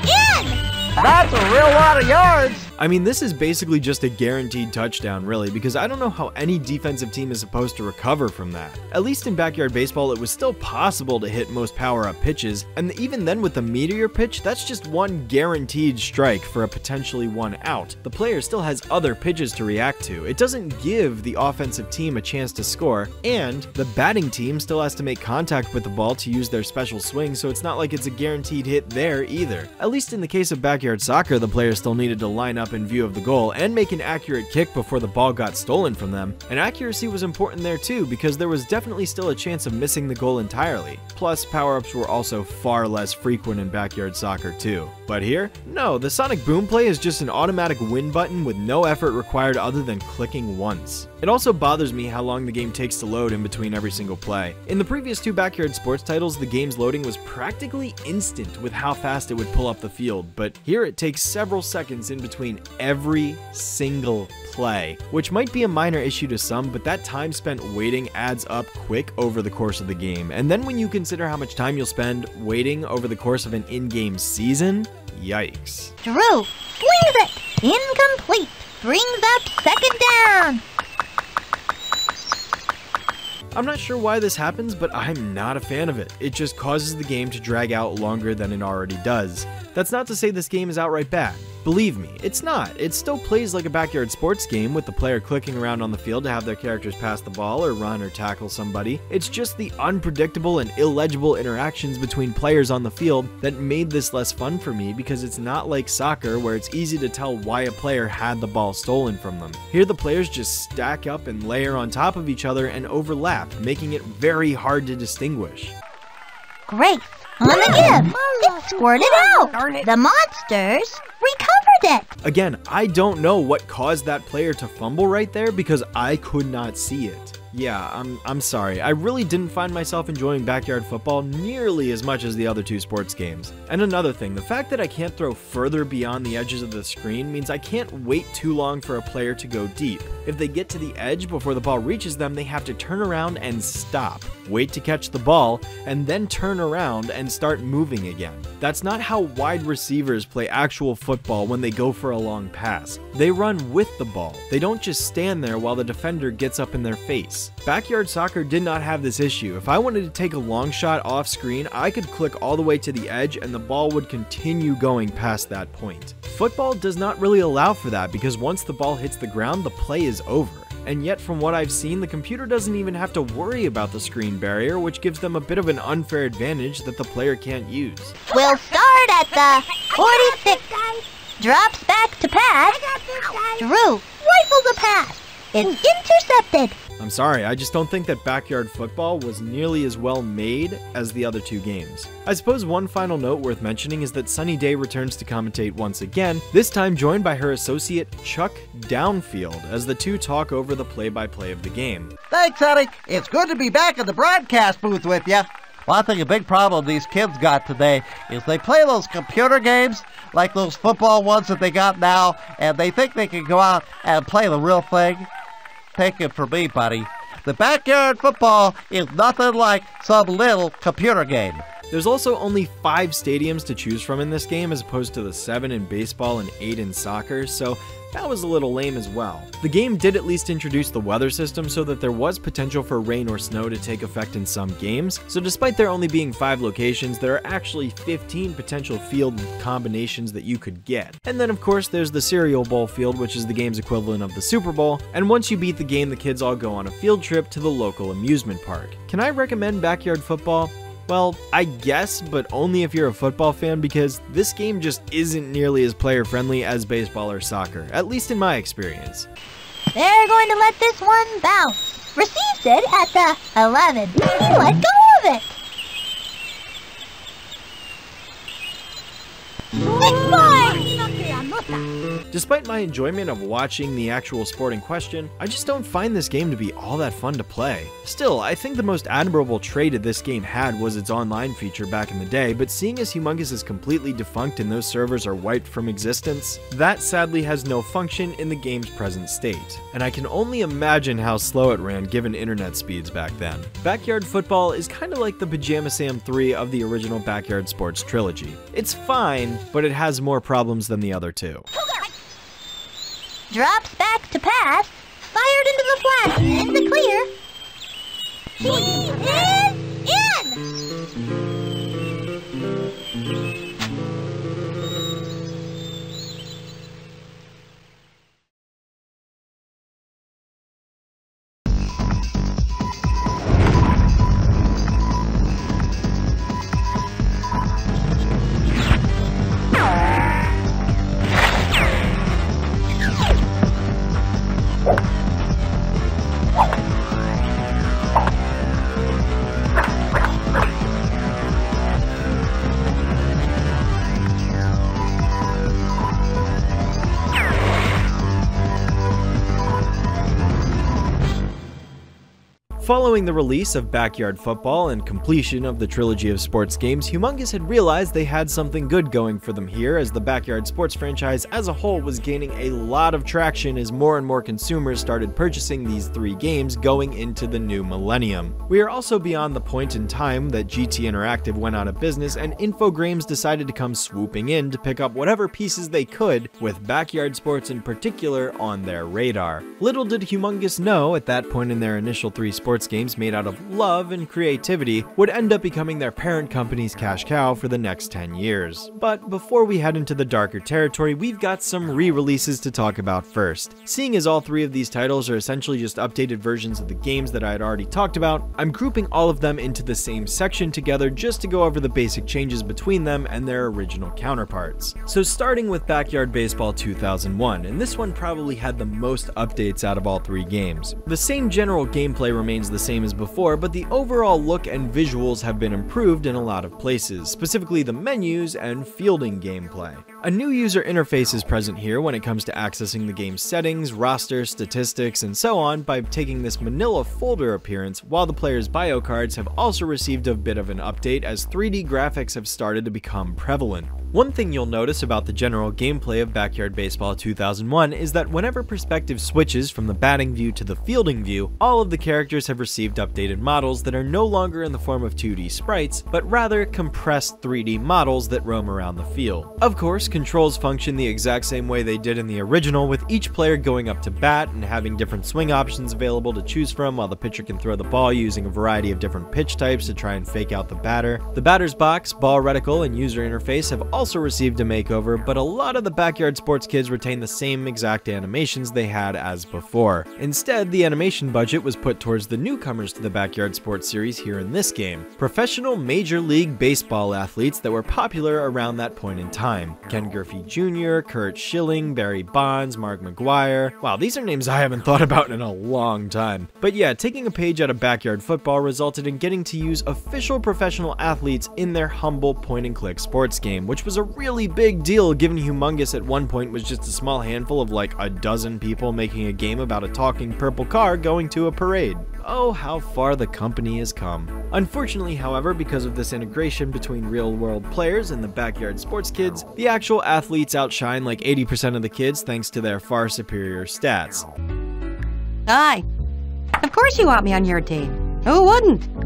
in! That's a real lot of yards. I mean, this is basically just a guaranteed touchdown, really, because I don't know how any defensive team is supposed to recover from that. At least in backyard baseball, it was still possible to hit most power up pitches, and even then with the meteor pitch, that's just one guaranteed strike for a potentially one out. The player still has other pitches to react to. It doesn't give the offensive team a chance to score, and the batting team still has to make contact with the ball to use their special swing, so it's not like it's a guaranteed hit there either. At least in the case of backyard soccer, the player still needed to line up in view of the goal and make an accurate kick before the ball got stolen from them. And accuracy was important there too, because there was definitely still a chance of missing the goal entirely. Plus, power ups were also far less frequent in backyard soccer too. But here, no, the Sonic Boom play is just an automatic win button with no effort required other than clicking once. It also bothers me how long the game takes to load in between every single play. In the previous two backyard sports titles, the game's loading was practically instant with how fast it would pull up the field, but here it takes several seconds in between every single play, which might be a minor issue to some, but that time spent waiting adds up quick over the course of the game. And then when you consider how much time you'll spend waiting over the course of an in-game season, yikes. Drew swings it. Incomplete. Brings up second down. I'm not sure why this happens, but I'm not a fan of it. It just causes the game to drag out longer than it already does. That's not to say this game is outright bad. Believe me, it's not. It still plays like a backyard sports game with the player clicking around on the field to have their characters pass the ball or run or tackle somebody. It's just the unpredictable and illegible interactions between players on the field that made this less fun for me because it's not like soccer where it's easy to tell why a player had the ball stolen from them. Here the players just stack up and layer on top of each other and overlap, making it very hard to distinguish. Grace on the give. It squirted out. The monsters recovered it. Again, I don't know what caused that player to fumble right there because I could not see it. Yeah, I'm I'm sorry. I really didn't find myself enjoying backyard football nearly as much as the other two sports games. And another thing, the fact that I can't throw further beyond the edges of the screen means I can't wait too long for a player to go deep. If they get to the edge before the ball reaches them, they have to turn around and stop, wait to catch the ball, and then turn around and start moving again. That's not how wide receivers play actual football when they go for a long pass. They run with the ball. They don't just stand there while the defender gets up in their face. Backyard Soccer did not have this issue. If I wanted to take a long shot off screen, I could click all the way to the edge and the ball would continue going past that point. Football does not really allow for that because once the ball hits the ground, the play is over and yet from what I've seen, the computer doesn't even have to worry about the screen barrier, which gives them a bit of an unfair advantage that the player can't use. We'll start at the 46. Drops back to pass. Drew rifles a pass. It's intercepted. I'm sorry, I just don't think that Backyard Football was nearly as well made as the other two games. I suppose one final note worth mentioning is that Sunny Day returns to commentate once again, this time joined by her associate Chuck Downfield, as the two talk over the play by play of the game. Thanks, honey. It's good to be back in the broadcast booth with you. Well, I think a big problem these kids got today is they play those computer games, like those football ones that they got now, and they think they can go out and play the real thing. Take it from me, buddy. The backyard football is nothing like some little computer game. There's also only five stadiums to choose from in this game as opposed to the seven in baseball and eight in soccer, so that was a little lame as well. The game did at least introduce the weather system so that there was potential for rain or snow to take effect in some games, so despite there only being 5 locations, there are actually 15 potential field combinations that you could get. And then of course there's the Cereal Bowl field, which is the game's equivalent of the Super Bowl, and once you beat the game, the kids all go on a field trip to the local amusement park. Can I recommend Backyard Football? Well, I guess, but only if you're a football fan because this game just isn't nearly as player friendly as baseball or soccer, at least in my experience. They're going to let this one bounce. Receives it at the 11. Let go of it. It's mine! Despite my enjoyment of watching the actual sport in question, I just don't find this game to be all that fun to play. Still, I think the most admirable trait that this game had was its online feature back in the day, but seeing as Humongous is completely defunct and those servers are wiped from existence, that sadly has no function in the game's present state. And I can only imagine how slow it ran given internet speeds back then. Backyard Football is kinda like the Pajama Sam 3 of the original Backyard Sports trilogy. It's fine, but it has more problems than the other two. Drops back to pass. Fired into the flat. In the clear. He is in! Follow Following the release of Backyard Football and completion of the trilogy of sports games, Humongous had realized they had something good going for them here as the Backyard Sports franchise as a whole was gaining a lot of traction as more and more consumers started purchasing these three games going into the new millennium. We are also beyond the point in time that GT Interactive went out of business and Infogrames decided to come swooping in to pick up whatever pieces they could, with Backyard Sports in particular on their radar. Little did Humongous know at that point in their initial three sports games made out of love and creativity would end up becoming their parent company's cash cow for the next 10 years. But before we head into the darker territory, we've got some re-releases to talk about first. Seeing as all three of these titles are essentially just updated versions of the games that I had already talked about, I'm grouping all of them into the same section together just to go over the basic changes between them and their original counterparts. So starting with Backyard Baseball 2001, and this one probably had the most updates out of all three games. The same general gameplay remains the same as before, but the overall look and visuals have been improved in a lot of places, specifically the menus and fielding gameplay. A new user interface is present here when it comes to accessing the game's settings, roster, statistics, and so on by taking this manila folder appearance, while the player's bio cards have also received a bit of an update as 3D graphics have started to become prevalent. One thing you'll notice about the general gameplay of Backyard Baseball 2001 is that whenever perspective switches from the batting view to the fielding view, all of the characters have received updated models that are no longer in the form of 2D sprites, but rather compressed 3D models that roam around the field. Of course, controls function the exact same way they did in the original, with each player going up to bat and having different swing options available to choose from while the pitcher can throw the ball using a variety of different pitch types to try and fake out the batter. The batter's box, ball reticle, and user interface have also received a makeover, but a lot of the Backyard Sports kids retain the same exact animations they had as before. Instead, the animation budget was put towards the newcomers to the Backyard Sports series here in this game, professional Major League Baseball athletes that were popular around that point in time. Ken Griffey Jr., Curt Schilling, Barry Bonds, Mark McGwire. Wow, these are names I haven't thought about in a long time. But yeah, taking a page out of Backyard Football resulted in getting to use official professional athletes in their humble point and click sports game, which was a really big deal given Humongous at one point was just a small handful of like a dozen people making a game about a talking purple car going to a parade. Oh, how far the company has come. Unfortunately, however, because of this integration between real-world players and the backyard sports kids, the actual athletes outshine like 80% of the kids thanks to their far superior stats. Hi. Of course you want me on your team. Who wouldn't?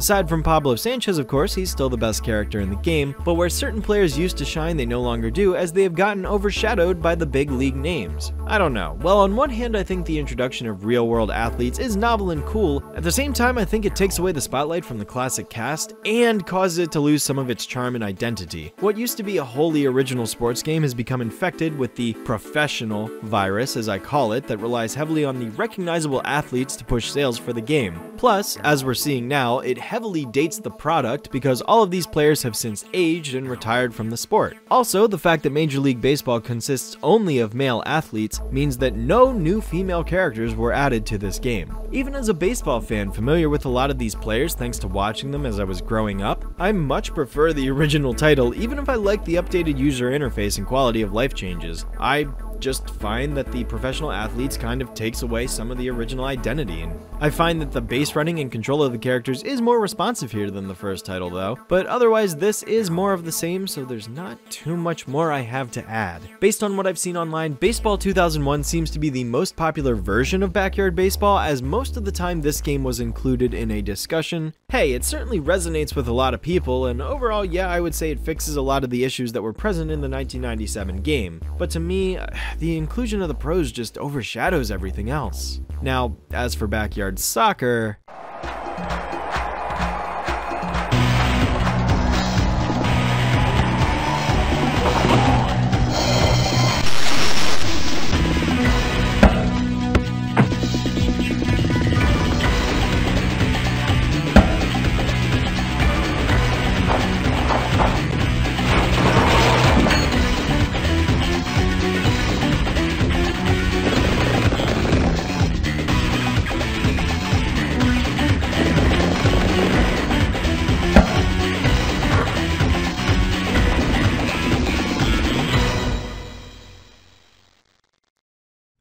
Aside from Pablo Sanchez, of course, he's still the best character in the game, but where certain players used to shine, they no longer do, as they have gotten overshadowed by the big league names. I don't know. Well, on one hand, I think the introduction of real world athletes is novel and cool. At the same time, I think it takes away the spotlight from the classic cast and causes it to lose some of its charm and identity. What used to be a wholly original sports game has become infected with the professional virus, as I call it, that relies heavily on the recognizable athletes to push sales for the game. Plus, as we're seeing now, it heavily dates the product because all of these players have since aged and retired from the sport. Also, the fact that Major League Baseball consists only of male athletes means that no new female characters were added to this game. Even as a baseball fan familiar with a lot of these players thanks to watching them as I was growing up, I much prefer the original title even if I like the updated user interface and quality of life changes. I just find that the professional athletes kind of takes away some of the original identity. And I find that the base running and control of the characters is more responsive here than the first title though, but otherwise this is more of the same, so there's not too much more I have to add. Based on what I've seen online, Baseball 2001 seems to be the most popular version of Backyard Baseball, as most of the time this game was included in a discussion. Hey, it certainly resonates with a lot of people, and overall, yeah, I would say it fixes a lot of the issues that were present in the 1997 game. But to me, the inclusion of the pros just overshadows everything else. Now, as for backyard soccer,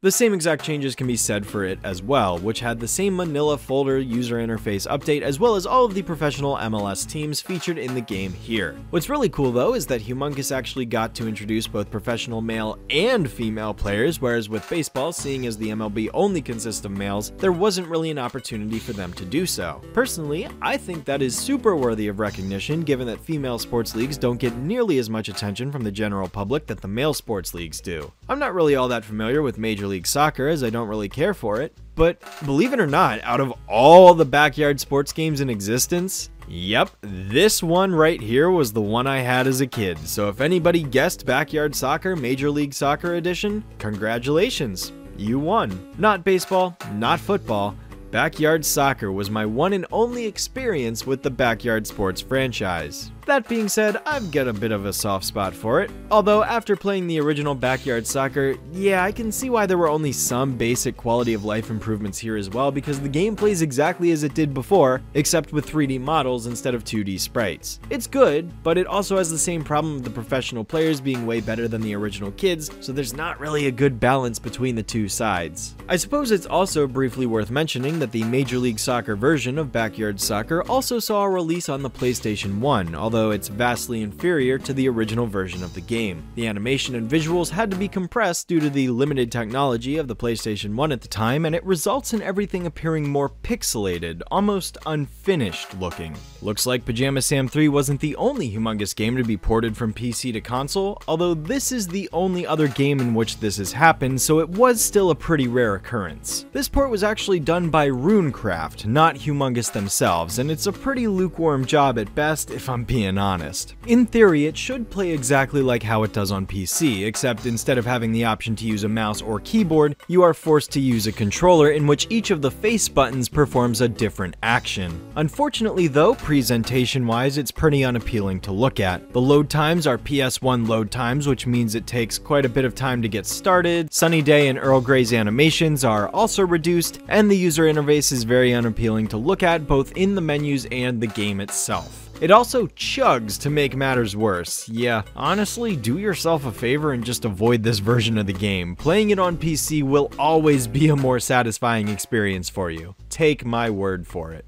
The same exact changes can be said for it as well, which had the same Manila folder user interface update as well as all of the professional MLS teams featured in the game here. What's really cool though is that Humongous actually got to introduce both professional male and female players, whereas with baseball, seeing as the MLB only consists of males, there wasn't really an opportunity for them to do so. Personally, I think that is super worthy of recognition given that female sports leagues don't get nearly as much attention from the general public that the male sports leagues do. I'm not really all that familiar with Major League Soccer as I don't really care for it. But believe it or not, out of all the backyard sports games in existence, Yep, this one right here was the one I had as a kid. So if anybody guessed Backyard Soccer Major League Soccer Edition, congratulations, you won. Not baseball, not football, Backyard Soccer was my one and only experience with the Backyard Sports franchise. That being said, I've got a bit of a soft spot for it. Although, after playing the original Backyard Soccer, yeah, I can see why there were only some basic quality of life improvements here as well because the game plays exactly as it did before, except with 3D models instead of 2D sprites. It's good, but it also has the same problem of the professional players being way better than the original kids, so there's not really a good balance between the two sides. I suppose it's also briefly worth mentioning that the Major League Soccer version of Backyard Soccer also saw a release on the PlayStation 1, although although it's vastly inferior to the original version of the game. The animation and visuals had to be compressed due to the limited technology of the PlayStation 1 at the time, and it results in everything appearing more pixelated, almost unfinished looking. Looks like Pajama Sam 3 wasn't the only humongous game to be ported from PC to console, although this is the only other game in which this has happened, so it was still a pretty rare occurrence. This port was actually done by Runecraft, not Humongous themselves, and it's a pretty lukewarm job at best if I'm being honest. In theory, it should play exactly like how it does on PC, except instead of having the option to use a mouse or keyboard, you are forced to use a controller in which each of the face buttons performs a different action. Unfortunately though, presentation-wise, it's pretty unappealing to look at. The load times are PS1 load times, which means it takes quite a bit of time to get started. Sunny Day and Earl Grey's animations are also reduced, and the user interface is very unappealing to look at both in the menus and the game itself. It also chugs to make matters worse. Yeah, honestly, do yourself a favor and just avoid this version of the game. Playing it on PC will always be a more satisfying experience for you. Take my word for it.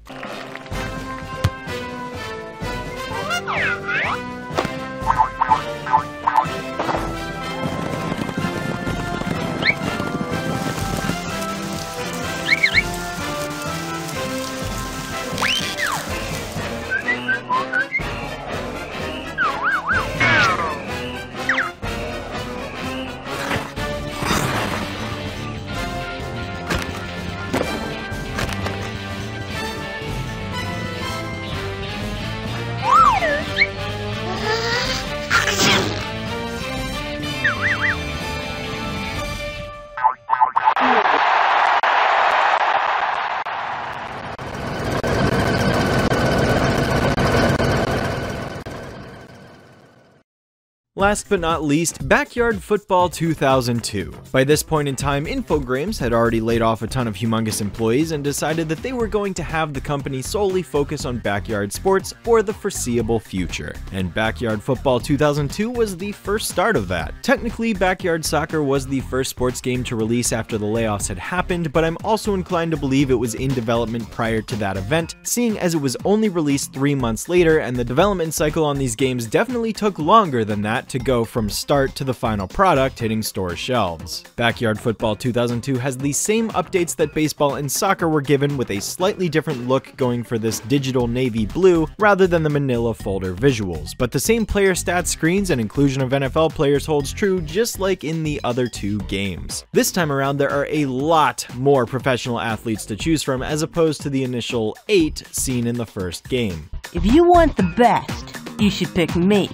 Last but not least, Backyard Football 2002. By this point in time, Infogrames had already laid off a ton of humongous employees and decided that they were going to have the company solely focus on backyard sports for the foreseeable future. And Backyard Football 2002 was the first start of that. Technically, Backyard Soccer was the first sports game to release after the layoffs had happened, but I'm also inclined to believe it was in development prior to that event, seeing as it was only released three months later and the development cycle on these games definitely took longer than that to go from start to the final product hitting store shelves. Backyard Football 2002 has the same updates that baseball and soccer were given with a slightly different look going for this digital navy blue rather than the manila folder visuals, but the same player stats screens and inclusion of NFL players holds true just like in the other two games. This time around there are a lot more professional athletes to choose from as opposed to the initial 8 seen in the first game. If you want the best, you should pick me.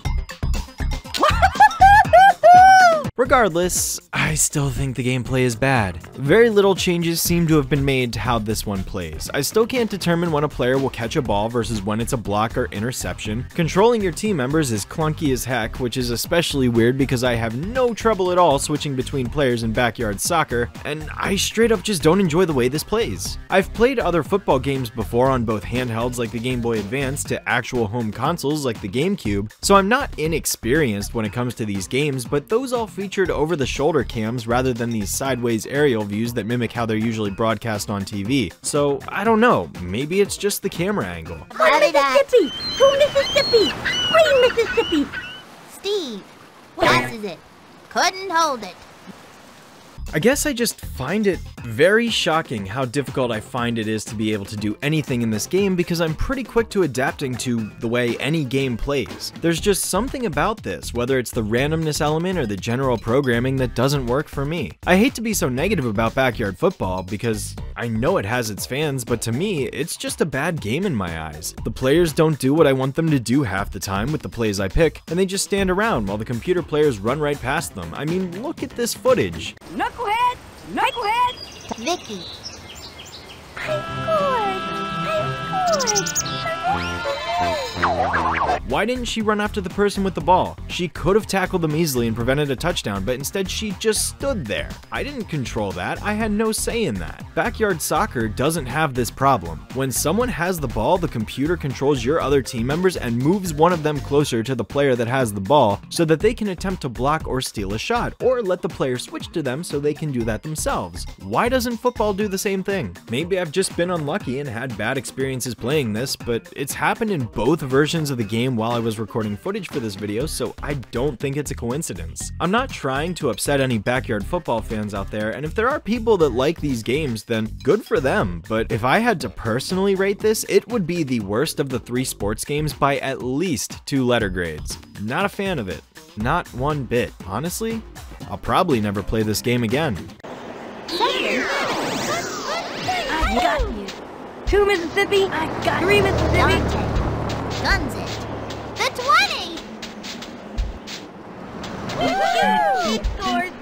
Bye. Regardless, I still think the gameplay is bad. Very little changes seem to have been made to how this one plays. I still can't determine when a player will catch a ball versus when it's a block or interception. Controlling your team members is clunky as heck, which is especially weird because I have no trouble at all switching between players in backyard soccer, and I straight up just don't enjoy the way this plays. I've played other football games before on both handhelds like the Game Boy Advance to actual home consoles like the GameCube, so I'm not inexperienced when it comes to these games, but those all feature featured over the shoulder cams rather than these sideways aerial views that mimic how they're usually broadcast on TV. So, I don't know, maybe it's just the camera angle. Howdy, Mississippi! Two Mississippi! Free Mississippi! Steve, passes it. Couldn't hold it. I guess I just find it very shocking how difficult I find it is to be able to do anything in this game because I'm pretty quick to adapting to the way any game plays. There's just something about this, whether it's the randomness element or the general programming that doesn't work for me. I hate to be so negative about backyard football because I know it has its fans, but to me, it's just a bad game in my eyes. The players don't do what I want them to do half the time with the plays I pick, and they just stand around while the computer players run right past them. I mean, look at this footage. Knucklehead! Knucklehead! Vicky. Why didn't she run after the person with the ball? She could have tackled them easily and prevented a touchdown, but instead she just stood there. I didn't control that, I had no say in that. Backyard soccer doesn't have this problem. When someone has the ball, the computer controls your other team members and moves one of them closer to the player that has the ball so that they can attempt to block or steal a shot, or let the player switch to them so they can do that themselves. Why doesn't football do the same thing? Maybe I've just been unlucky and had bad experiences playing this, but it's happened in both versions of the game while I was recording footage for this video, so I don't think it's a coincidence. I'm not trying to upset any backyard football fans out there, and if there are people that like these games, then good for them, but if I had to personally rate this, it would be the worst of the three sports games by at least two letter grades. Not a fan of it. Not one bit. Honestly, I'll probably never play this game again. You. Two Mississippi. I got three Mississippi. Dante. Guns it. The 20! He scored.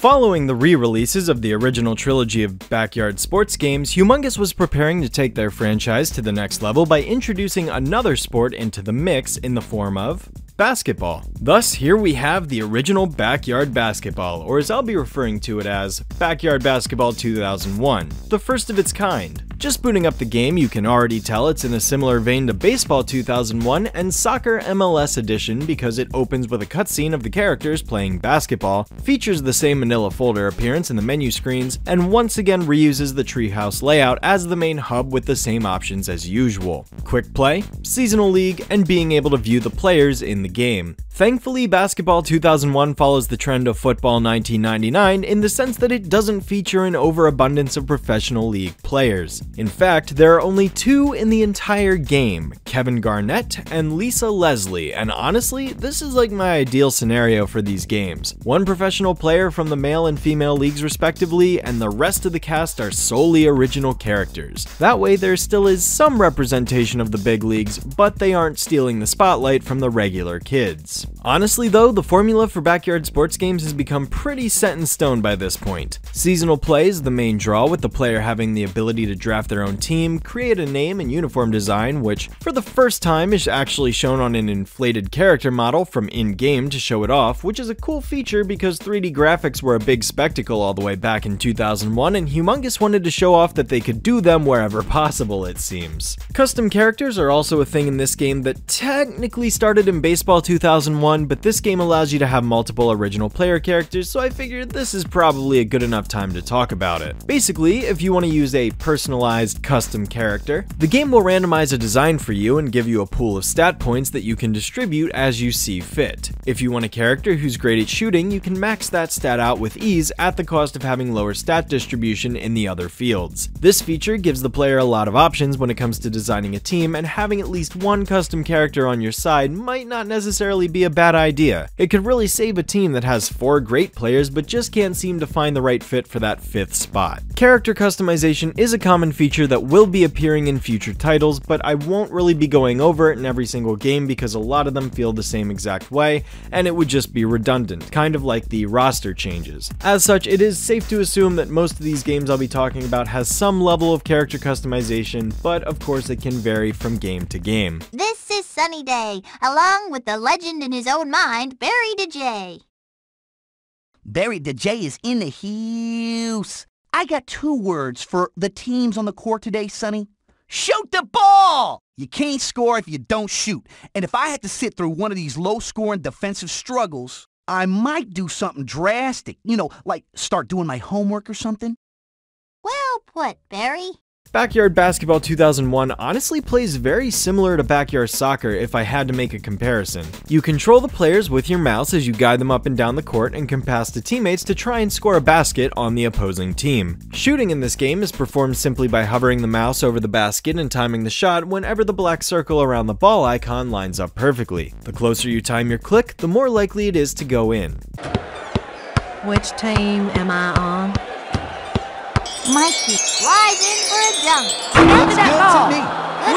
Following the re-releases of the original trilogy of backyard sports games, Humongous was preparing to take their franchise to the next level by introducing another sport into the mix in the form of basketball. Thus, here we have the original Backyard Basketball, or as I'll be referring to it as Backyard Basketball 2001, the first of its kind. Just booting up the game, you can already tell it's in a similar vein to Baseball 2001 and Soccer MLS Edition because it opens with a cutscene of the characters playing basketball, features the same manila folder appearance in the menu screens, and once again reuses the treehouse layout as the main hub with the same options as usual. Quick play, seasonal league, and being able to view the players in the game. Thankfully, Basketball 2001 follows the trend of Football 1999 in the sense that it doesn't feature an overabundance of professional league players. In fact, there are only two in the entire game, Kevin Garnett and Lisa Leslie, and honestly, this is like my ideal scenario for these games. One professional player from the male and female leagues respectively, and the rest of the cast are solely original characters. That way there still is some representation of the big leagues, but they aren't stealing the spotlight from the regular kids. Honestly though, the formula for backyard sports games has become pretty set in stone by this point. Seasonal play is the main draw with the player having the ability to draft their own team, create a name and uniform design, which for the first time is actually shown on an inflated character model from in-game to show it off, which is a cool feature because 3D graphics were a big spectacle all the way back in 2001 and Humongous wanted to show off that they could do them wherever possible it seems. Custom characters are also a thing in this game that technically started in Baseball 2001, but this game allows you to have multiple original player characters, so I figured this is probably a good enough time to talk about it. Basically, if you want to use a personalized custom character, the game will randomize a design for you and give you a pool of stat points that you can distribute as you see fit. If you want a character who's great at shooting, you can max that stat out with ease at the cost of having lower stat distribution in the other fields. This feature gives the player a lot of options when it comes to designing a team, and having at least one custom character on your side might not necessarily be a bad idea. It could really save a team that has four great players but just can't seem to find the right fit for that fifth spot. Character customization is a common feature that will be appearing in future titles, but I won't really be going over it in every single game because a lot of them feel the same exact way, and it would just be redundant, kind of like the roster changes. As such, it is safe to assume that most of these games I'll be talking about has some level of character customization, but of course it can vary from game to game. This is Sunny Day, along with the legend in his own mind, Barry DJ. Barry DJ is in the house. I got two words for the teams on the court today, Sunny. Shoot the ball! You can't score if you don't shoot. And if I had to sit through one of these low-scoring defensive struggles, I might do something drastic. You know, like start doing my homework or something. Well put, Barry. Backyard Basketball 2001 honestly plays very similar to Backyard Soccer if I had to make a comparison. You control the players with your mouse as you guide them up and down the court and can pass to teammates to try and score a basket on the opposing team. Shooting in this game is performed simply by hovering the mouse over the basket and timing the shot whenever the black circle around the ball icon lines up perfectly. The closer you time your click, the more likely it is to go in. Which team am I on? Mikey flies in for a dunk. After that ball. Good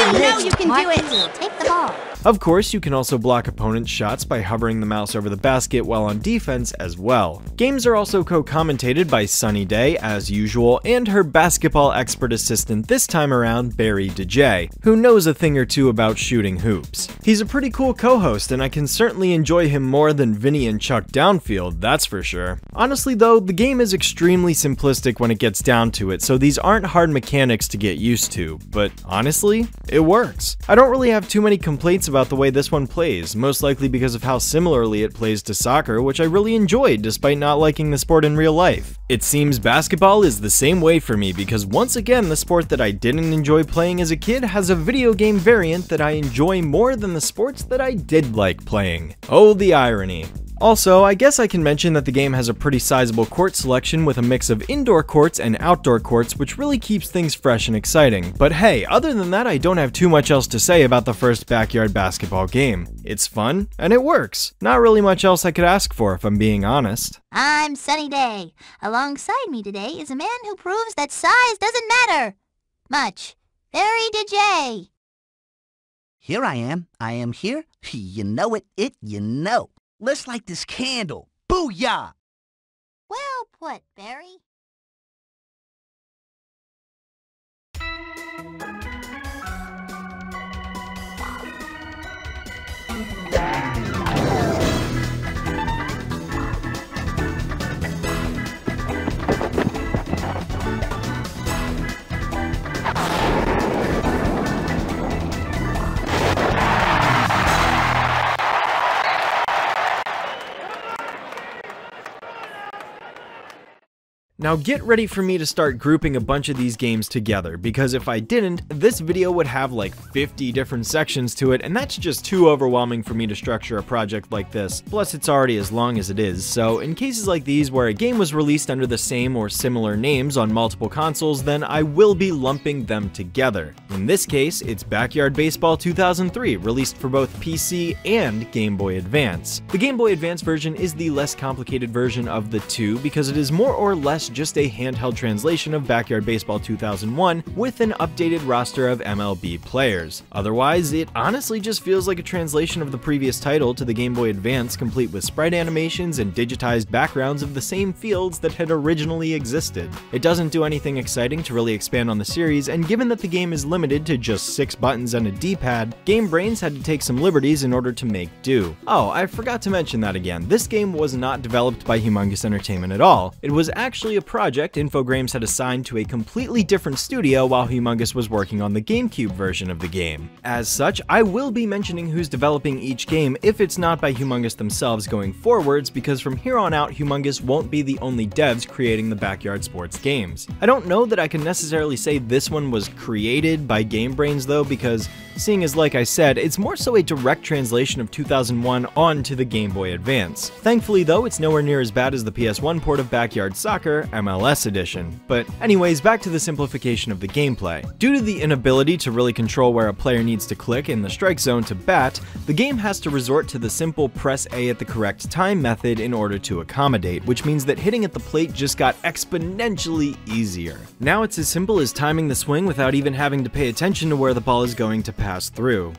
You job. know you can do it. take the ball. Of course, you can also block opponent shots by hovering the mouse over the basket while on defense as well. Games are also co-commentated by Sunny Day, as usual, and her basketball expert assistant this time around, Barry DJ, who knows a thing or two about shooting hoops. He's a pretty cool co-host, and I can certainly enjoy him more than Vinny and Chuck Downfield, that's for sure. Honestly though, the game is extremely simplistic when it gets down to it, so these aren't hard mechanics to get used to, but honestly, it works. I don't really have too many complaints about the way this one plays, most likely because of how similarly it plays to soccer, which I really enjoyed despite not liking the sport in real life. It seems basketball is the same way for me because once again, the sport that I didn't enjoy playing as a kid has a video game variant that I enjoy more than the sports that I did like playing. Oh, the irony. Also, I guess I can mention that the game has a pretty sizable court selection with a mix of indoor courts and outdoor courts, which really keeps things fresh and exciting. But hey, other than that, I don't have too much else to say about the first backyard basketball game. It's fun, and it works. Not really much else I could ask for, if I'm being honest. I'm Sunny Day. Alongside me today is a man who proves that size doesn't matter. Much. Barry DJ. Here I am. I am here. You know it. It you know. Let's light this candle. Booyah! Well put, Barry. Now get ready for me to start grouping a bunch of these games together, because if I didn't, this video would have like 50 different sections to it, and that's just too overwhelming for me to structure a project like this. Plus it's already as long as it is, so in cases like these where a game was released under the same or similar names on multiple consoles, then I will be lumping them together. In this case, it's Backyard Baseball 2003, released for both PC and Game Boy Advance. The Game Boy Advance version is the less complicated version of the two because it is more or less just a handheld translation of Backyard Baseball 2001 with an updated roster of MLB players. Otherwise, it honestly just feels like a translation of the previous title to the Game Boy Advance, complete with sprite animations and digitized backgrounds of the same fields that had originally existed. It doesn't do anything exciting to really expand on the series, and given that the game is limited to just six buttons and a D-pad, Game Brains had to take some liberties in order to make do. Oh, I forgot to mention that again. This game was not developed by Humongous Entertainment at all. It was actually a project Infogrames had assigned to a completely different studio while Humongous was working on the GameCube version of the game. As such, I will be mentioning who's developing each game if it's not by Humongous themselves going forwards, because from here on out, Humongous won't be the only devs creating the Backyard Sports games. I don't know that I can necessarily say this one was created by Game Brains though, because seeing as like I said, it's more so a direct translation of 2001 onto the Game Boy Advance. Thankfully though, it's nowhere near as bad as the PS1 port of Backyard Soccer, MLS edition. But anyways, back to the simplification of the gameplay. Due to the inability to really control where a player needs to click in the strike zone to bat, the game has to resort to the simple press A at the correct time method in order to accommodate, which means that hitting at the plate just got exponentially easier. Now it's as simple as timing the swing without even having to pay attention to where the ball is going to pass through.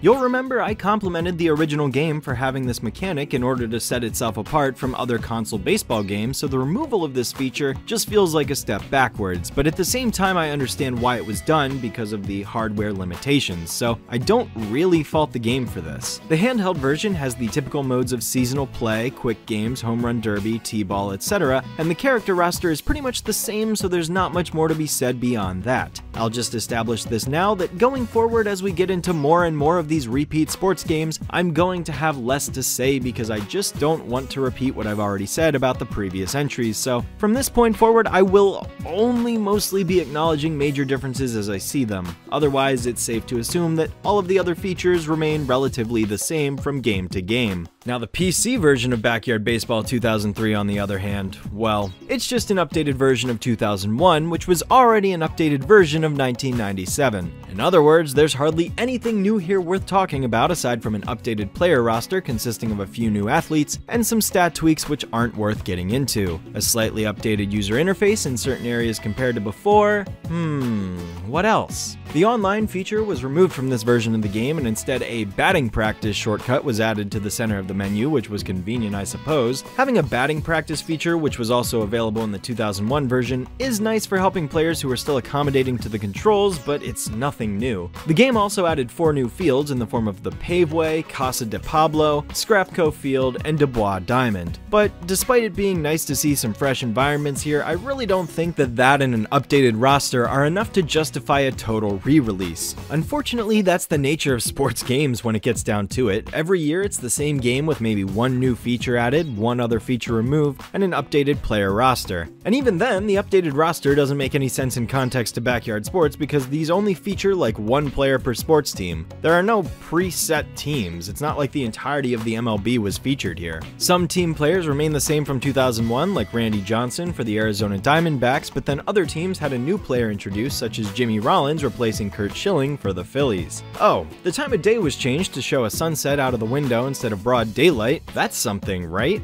You'll remember I complimented the original game for having this mechanic in order to set itself apart from other console baseball games, so the removal of this feature just feels like a step backwards, but at the same time I understand why it was done because of the hardware limitations, so I don't really fault the game for this. The handheld version has the typical modes of seasonal play, quick games, home run derby, t-ball, etc., and the character roster is pretty much the same, so there's not much more to be said beyond that. I'll just establish this now that going forward as we get into more and more of these repeat sports games, I'm going to have less to say because I just don't want to repeat what I've already said about the previous entries, so from this point forward I will only mostly be acknowledging major differences as I see them. Otherwise, it's safe to assume that all of the other features remain relatively the same from game to game. Now, the PC version of Backyard Baseball 2003, on the other hand, well, it's just an updated version of 2001, which was already an updated version of 1997. In other words, there's hardly anything new here worth talking about aside from an updated player roster consisting of a few new athletes and some stat tweaks which aren't worth getting into. A slightly updated user interface in certain areas compared to before. Hmm, what else? The online feature was removed from this version of the game, and instead a batting practice shortcut was added to the center of the menu, which was convenient, I suppose. Having a batting practice feature, which was also available in the 2001 version, is nice for helping players who are still accommodating to the controls, but it's nothing new. The game also added four new fields in the form of the Paveway, Casa de Pablo, Scrapco Field, and Dubois Diamond. But despite it being nice to see some fresh environments here, I really don't think that that and an updated roster are enough to justify a total re-release. Unfortunately, that's the nature of sports games when it gets down to it. Every year it's the same game with maybe one new feature added, one other feature removed, and an updated player roster. And even then, the updated roster doesn't make any sense in context to backyard sports because these only feature like one player per sports team. There are no preset teams, it's not like the entirety of the MLB was featured here. Some team players remain the same from 2001, like Randy Johnson for the Arizona Diamondbacks, but then other teams had a new player introduced, such as Jimmy Rollins replacing Curt Schilling for the Phillies. Oh, the time of day was changed to show a sunset out of the window instead of broad daylight. That's something, right?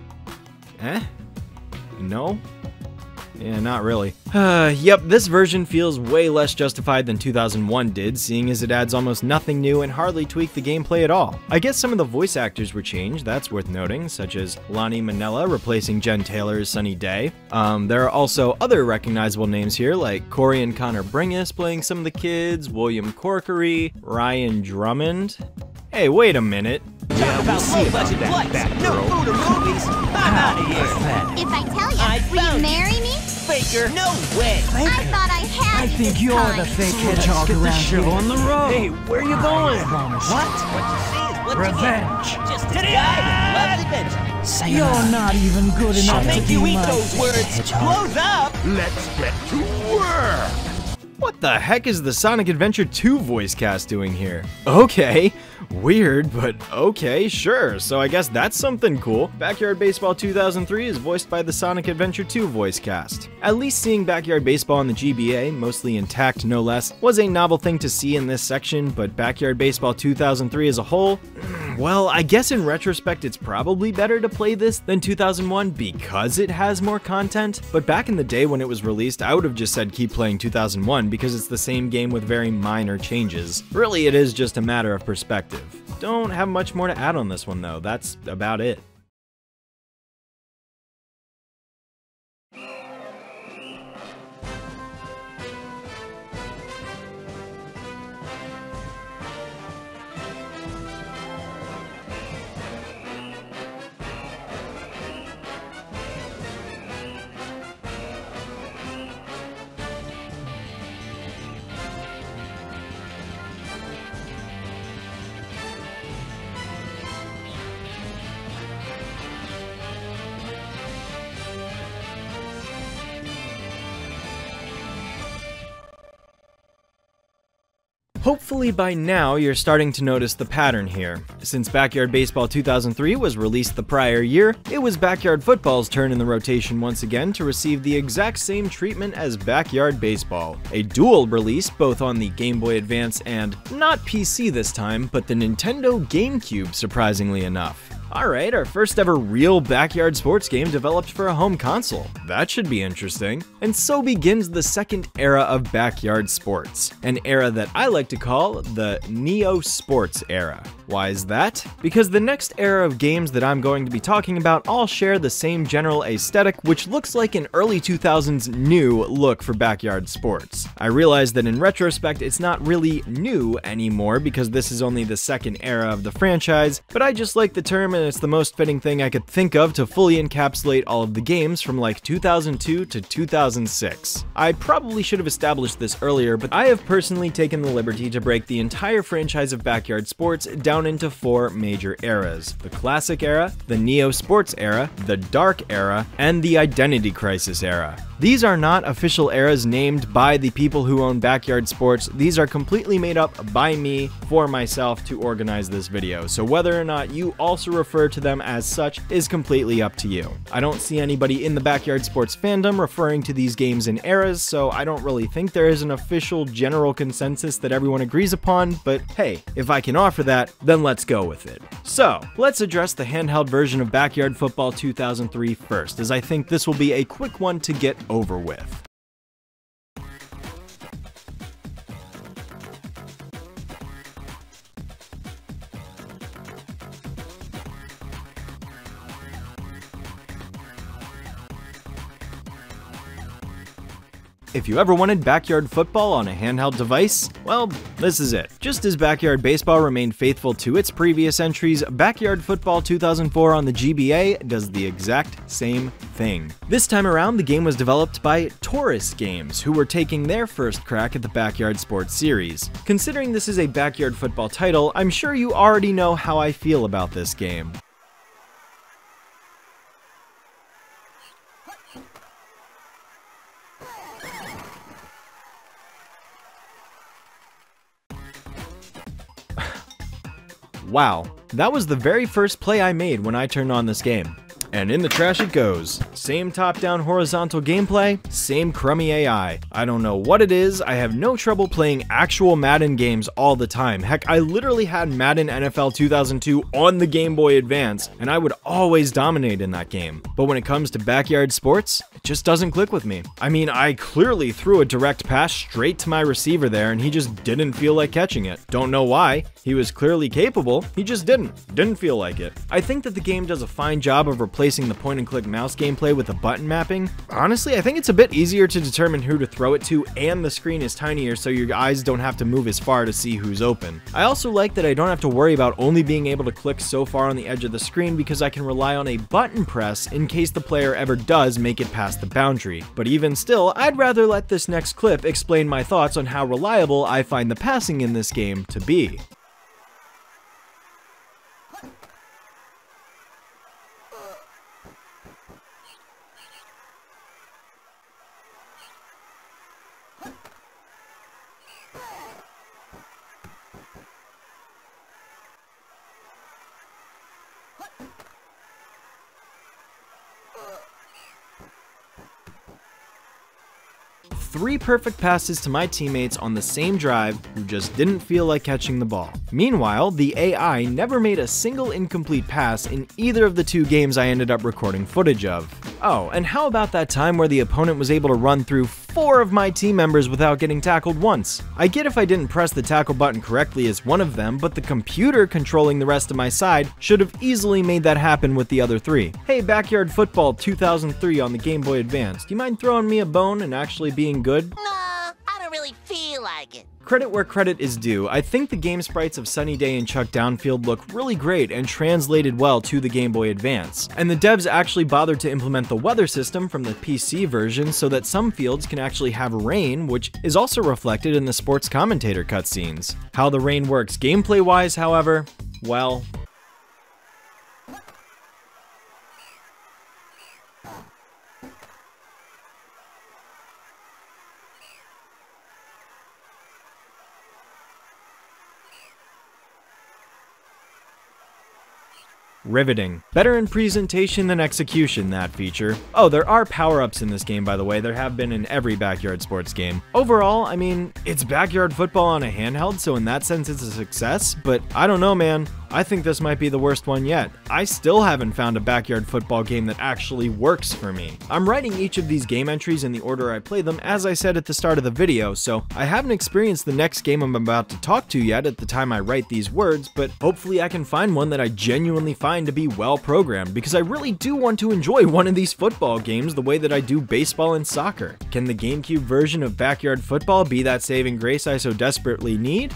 Eh? No? Yeah, not really. Uh, yep, this version feels way less justified than 2001 did, seeing as it adds almost nothing new and hardly tweaked the gameplay at all. I guess some of the voice actors were changed, that's worth noting, such as Lani Minella replacing Jen Taylor's Sunny Day. Um, there are also other recognizable names here, like Corey and Connor Bringas playing some of the kids, William Corkery, Ryan Drummond. Hey, wait a minute. Talk about low budget flights, no food or movies. I'm out of here. If I tell you, will you marry me? Faker, no way. I thought I had I think you this time. fake hedgehog around here. on the road. Hey, where are you going? What? What you see is what Revenge. you get. Just a guy who loves adventure. You're not even good enough I'll to make be you eat my those words. Close up. Let's get to work. What the heck is the Sonic Adventure 2 voice cast doing here? Okay, weird, but okay, sure. So I guess that's something cool. Backyard Baseball 2003 is voiced by the Sonic Adventure 2 voice cast. At least seeing Backyard Baseball in the GBA, mostly intact no less, was a novel thing to see in this section, but Backyard Baseball 2003 as a whole, well, I guess in retrospect it's probably better to play this than 2001 because it has more content, but back in the day when it was released, I would have just said keep playing 2001 because it's the same game with very minor changes. Really, it is just a matter of perspective. Don't have much more to add on this one though, that's about it. Hopefully by now you're starting to notice the pattern here. Since Backyard Baseball 2003 was released the prior year, it was Backyard Football's turn in the rotation once again to receive the exact same treatment as Backyard Baseball. A dual release both on the Game Boy Advance and, not PC this time, but the Nintendo GameCube surprisingly enough. Alright, our first ever real backyard sports game developed for a home console. That should be interesting. And so begins the second era of backyard sports, an era that I like to call the Neo Sports era. Why is that? Because the next era of games that I'm going to be talking about all share the same general aesthetic, which looks like an early 2000s new look for backyard sports. I realize that in retrospect, it's not really new anymore because this is only the second era of the franchise, but I just like the term and it's the most fitting thing I could think of to fully encapsulate all of the games from like 2002 to 2006. I probably should have established this earlier, but I have personally taken the liberty to break the entire franchise of backyard sports down into four major eras. The classic era, the neo sports era, the dark era, and the identity crisis era. These are not official eras named by the people who own Backyard Sports. These are completely made up by me for myself to organize this video. So whether or not you also refer to them as such is completely up to you. I don't see anybody in the Backyard Sports fandom referring to these games in eras, so I don't really think there is an official general consensus that everyone agrees upon, but hey, if I can offer that, then let's go with it. So, let's address the handheld version of Backyard Football 2003 first, as I think this will be a quick one to get over with. If you ever wanted backyard football on a handheld device, well, this is it. Just as Backyard Baseball remained faithful to its previous entries, Backyard Football 2004 on the GBA does the exact same thing. This time around, the game was developed by Torus Games, who were taking their first crack at the Backyard Sports series. Considering this is a backyard football title, I'm sure you already know how I feel about this game. Wow, that was the very first play I made when I turned on this game. And in the trash it goes. Same top-down horizontal gameplay, same crummy AI. I don't know what it is, I have no trouble playing actual Madden games all the time. Heck, I literally had Madden NFL 2002 on the Game Boy Advance, and I would always dominate in that game. But when it comes to backyard sports, it just doesn't click with me. I mean, I clearly threw a direct pass straight to my receiver there, and he just didn't feel like catching it. Don't know why. He was clearly capable, he just didn't. Didn't feel like it. I think that the game does a fine job of replacing replacing the point and click mouse gameplay with a button mapping. Honestly, I think it's a bit easier to determine who to throw it to and the screen is tinier so your eyes don't have to move as far to see who's open. I also like that I don't have to worry about only being able to click so far on the edge of the screen because I can rely on a button press in case the player ever does make it past the boundary. But even still, I'd rather let this next clip explain my thoughts on how reliable I find the passing in this game to be. Three perfect passes to my teammates on the same drive who just didn't feel like catching the ball. Meanwhile, the AI never made a single incomplete pass in either of the two games I ended up recording footage of. Oh, and how about that time where the opponent was able to run through four of my team members without getting tackled once? I get if I didn't press the tackle button correctly as one of them, but the computer controlling the rest of my side should have easily made that happen with the other three. Hey, Backyard Football 2003 on the Game Boy Advance, do you mind throwing me a bone and actually being good? I don't really feel like it. Credit where credit is due, I think the game sprites of Sunny Day and Chuck Downfield look really great and translated well to the Game Boy Advance. And the devs actually bothered to implement the weather system from the PC version so that some fields can actually have rain, which is also reflected in the sports commentator cutscenes. How the rain works gameplay-wise, however, well, Riveting. Better in presentation than execution, that feature. Oh, there are power-ups in this game, by the way. There have been in every backyard sports game. Overall, I mean, it's backyard football on a handheld, so in that sense it's a success, but I don't know, man. I think this might be the worst one yet. I still haven't found a backyard football game that actually works for me. I'm writing each of these game entries in the order I play them as I said at the start of the video, so I haven't experienced the next game I'm about to talk to yet at the time I write these words, but hopefully I can find one that I genuinely find to be well programmed because I really do want to enjoy one of these football games the way that I do baseball and soccer. Can the GameCube version of backyard football be that saving grace I so desperately need?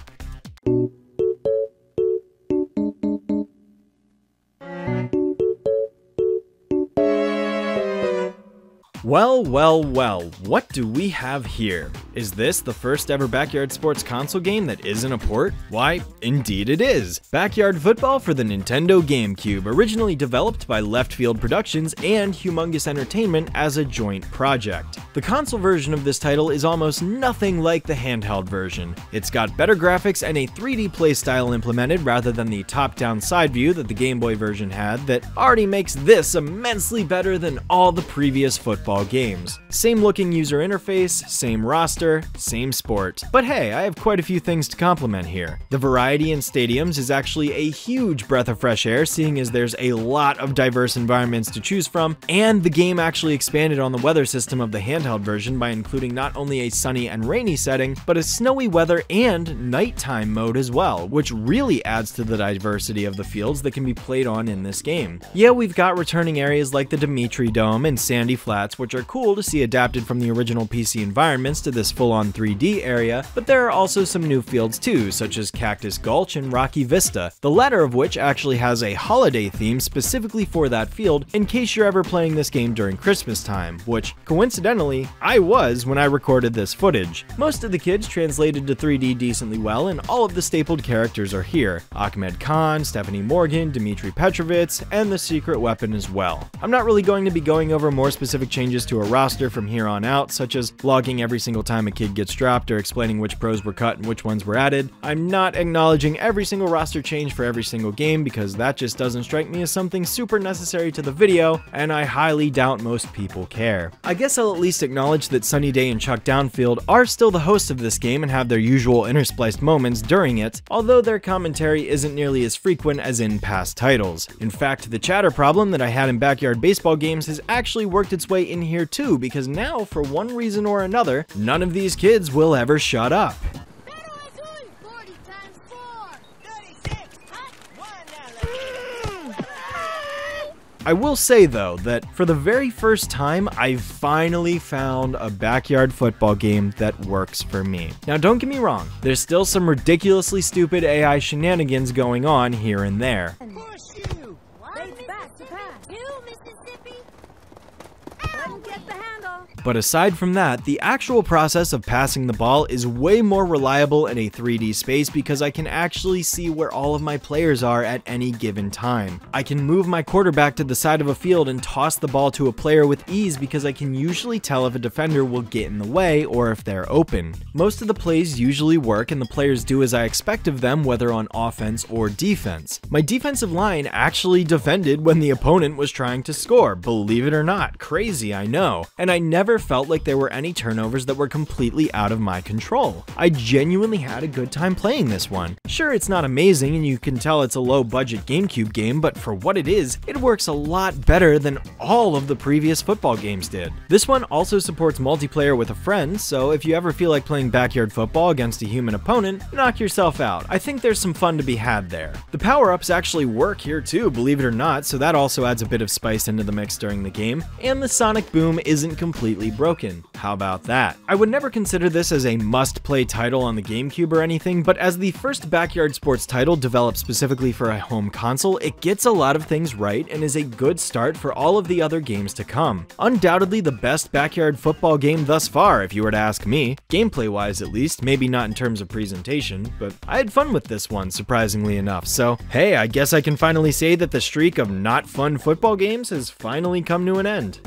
Well, well, well, what do we have here? Is this the first ever backyard sports console game that isn't a port? Why, indeed it is! Backyard Football for the Nintendo GameCube, originally developed by Left Field Productions and Humongous Entertainment as a joint project. The console version of this title is almost nothing like the handheld version. It's got better graphics and a 3D playstyle implemented rather than the top-down side view that the Game Boy version had that already makes this immensely better than all the previous football games. Same looking user interface, same roster, same sport. But hey, I have quite a few things to compliment here. The variety in stadiums is actually a huge breath of fresh air, seeing as there's a lot of diverse environments to choose from, and the game actually expanded on the weather system of the handheld version by including not only a sunny and rainy setting, but a snowy weather and nighttime mode as well, which really adds to the diversity of the fields that can be played on in this game. Yeah, we've got returning areas like the Dimitri Dome and Sandy Flats, which are cool to see adapted from the original PC environments to this full-on 3D area, but there are also some new fields too, such as Cactus Gulch and Rocky Vista, the latter of which actually has a holiday theme specifically for that field in case you're ever playing this game during Christmas time, which, coincidentally, I was when I recorded this footage. Most of the kids translated to 3D decently well, and all of the stapled characters are here. Ahmed Khan, Stephanie Morgan, Dmitri Petrovich, and the secret weapon as well. I'm not really going to be going over more specific changes changes to a roster from here on out, such as logging every single time a kid gets dropped or explaining which pros were cut and which ones were added. I'm not acknowledging every single roster change for every single game because that just doesn't strike me as something super necessary to the video, and I highly doubt most people care. I guess I'll at least acknowledge that Sunny Day and Chuck Downfield are still the hosts of this game and have their usual interspliced moments during it, although their commentary isn't nearly as frequent as in past titles. In fact, the chatter problem that I had in backyard baseball games has actually worked its way in here too, because now, for one reason or another, none of these kids will ever shut up. I will say though that for the very first time, I finally found a backyard football game that works for me. Now don't get me wrong, there's still some ridiculously stupid AI shenanigans going on here and there. But aside from that, the actual process of passing the ball is way more reliable in a 3D space because I can actually see where all of my players are at any given time. I can move my quarterback to the side of a field and toss the ball to a player with ease because I can usually tell if a defender will get in the way or if they're open. Most of the plays usually work and the players do as I expect of them whether on offense or defense. My defensive line actually defended when the opponent was trying to score, believe it or not, crazy I know, and I never never felt like there were any turnovers that were completely out of my control. I genuinely had a good time playing this one. Sure, it's not amazing and you can tell it's a low budget GameCube game, but for what it is, it works a lot better than all of the previous football games did. This one also supports multiplayer with a friend, so if you ever feel like playing backyard football against a human opponent, knock yourself out. I think there's some fun to be had there. The power-ups actually work here too, believe it or not, so that also adds a bit of spice into the mix during the game, and the sonic boom isn't completely completely broken. How about that? I would never consider this as a must-play title on the GameCube or anything, but as the first backyard sports title developed specifically for a home console, it gets a lot of things right and is a good start for all of the other games to come. Undoubtedly the best backyard football game thus far, if you were to ask me. Gameplay-wise at least, maybe not in terms of presentation, but I had fun with this one, surprisingly enough, so hey, I guess I can finally say that the streak of not fun football games has finally come to an end.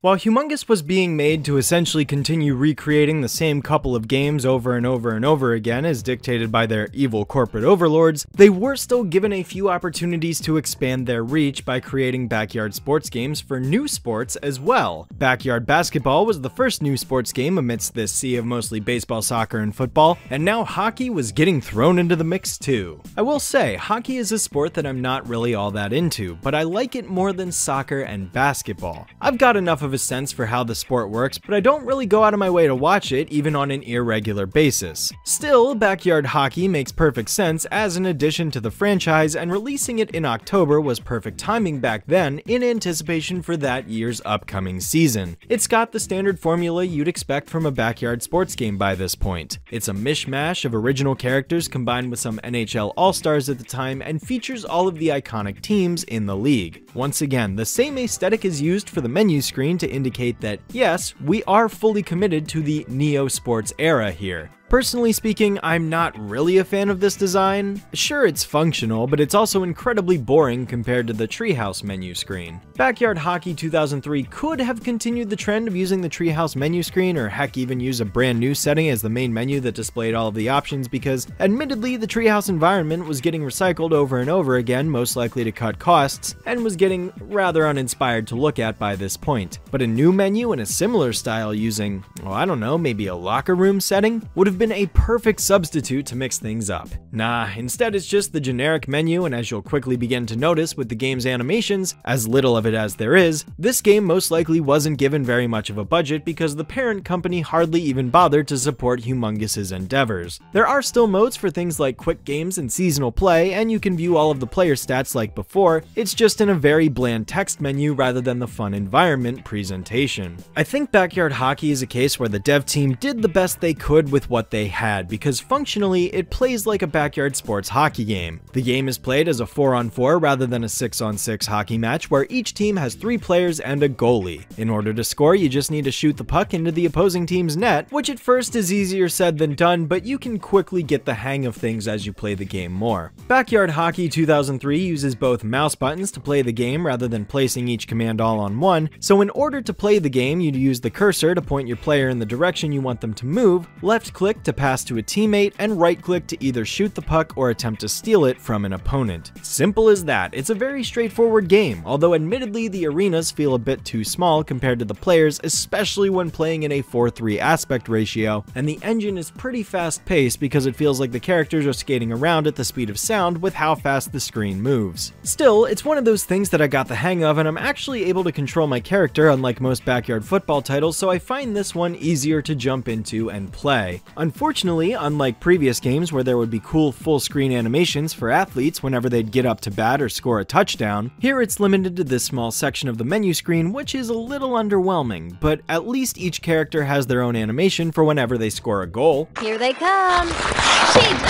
While Humongous was being made to essentially continue recreating the same couple of games over and over and over again as dictated by their evil corporate overlords, they were still given a few opportunities to expand their reach by creating backyard sports games for new sports as well. Backyard Basketball was the first new sports game amidst this sea of mostly baseball, soccer, and football, and now hockey was getting thrown into the mix too. I will say, hockey is a sport that I'm not really all that into, but I like it more than soccer and basketball. I've got enough of of a sense for how the sport works, but I don't really go out of my way to watch it even on an irregular basis. Still, backyard hockey makes perfect sense as an addition to the franchise, and releasing it in October was perfect timing back then in anticipation for that year's upcoming season. It's got the standard formula you'd expect from a backyard sports game by this point. It's a mishmash of original characters combined with some NHL All-Stars at the time and features all of the iconic teams in the league. Once again, the same aesthetic is used for the menu screen to indicate that, yes, we are fully committed to the Neo Sports era here. Personally speaking, I'm not really a fan of this design. Sure, it's functional, but it's also incredibly boring compared to the Treehouse menu screen. Backyard Hockey 2003 could have continued the trend of using the Treehouse menu screen, or heck even use a brand new setting as the main menu that displayed all of the options because, admittedly, the Treehouse environment was getting recycled over and over again, most likely to cut costs, and was getting rather uninspired to look at by this point. But a new menu in a similar style using, well, I don't know, maybe a locker room setting would have been a perfect substitute to mix things up. Nah, instead it's just the generic menu, and as you'll quickly begin to notice with the game's animations, as little of it as there is, this game most likely wasn't given very much of a budget because the parent company hardly even bothered to support Humongous's endeavors. There are still modes for things like quick games and seasonal play, and you can view all of the player stats like before, it's just in a very bland text menu rather than the fun environment presentation. I think Backyard Hockey is a case where the dev team did the best they could with what they had because functionally it plays like a backyard sports hockey game. The game is played as a 4 on 4 rather than a 6 on 6 hockey match where each team has 3 players and a goalie. In order to score, you just need to shoot the puck into the opposing team's net, which at first is easier said than done, but you can quickly get the hang of things as you play the game more. Backyard Hockey 2003 uses both mouse buttons to play the game rather than placing each command all on one, so in order to play the game, you'd use the cursor to point your player in the direction you want them to move, left click to pass to a teammate, and right click to either shoot the puck or attempt to steal it from an opponent. Simple as that. It's a very straightforward game, although admittedly the arenas feel a bit too small compared to the players, especially when playing in a 4-3 aspect ratio, and the engine is pretty fast paced because it feels like the characters are skating around at the speed of sound with how fast the screen moves. Still, it's one of those things that I got the hang of and I'm actually able to control my character unlike most backyard football titles, so I find this one easier to jump into and play. Unfortunately, unlike previous games where there would be cool full screen animations for athletes whenever they'd get up to bat or score a touchdown, here it's limited to this small section of the menu screen, which is a little underwhelming, but at least each character has their own animation for whenever they score a goal. Here they come. She That's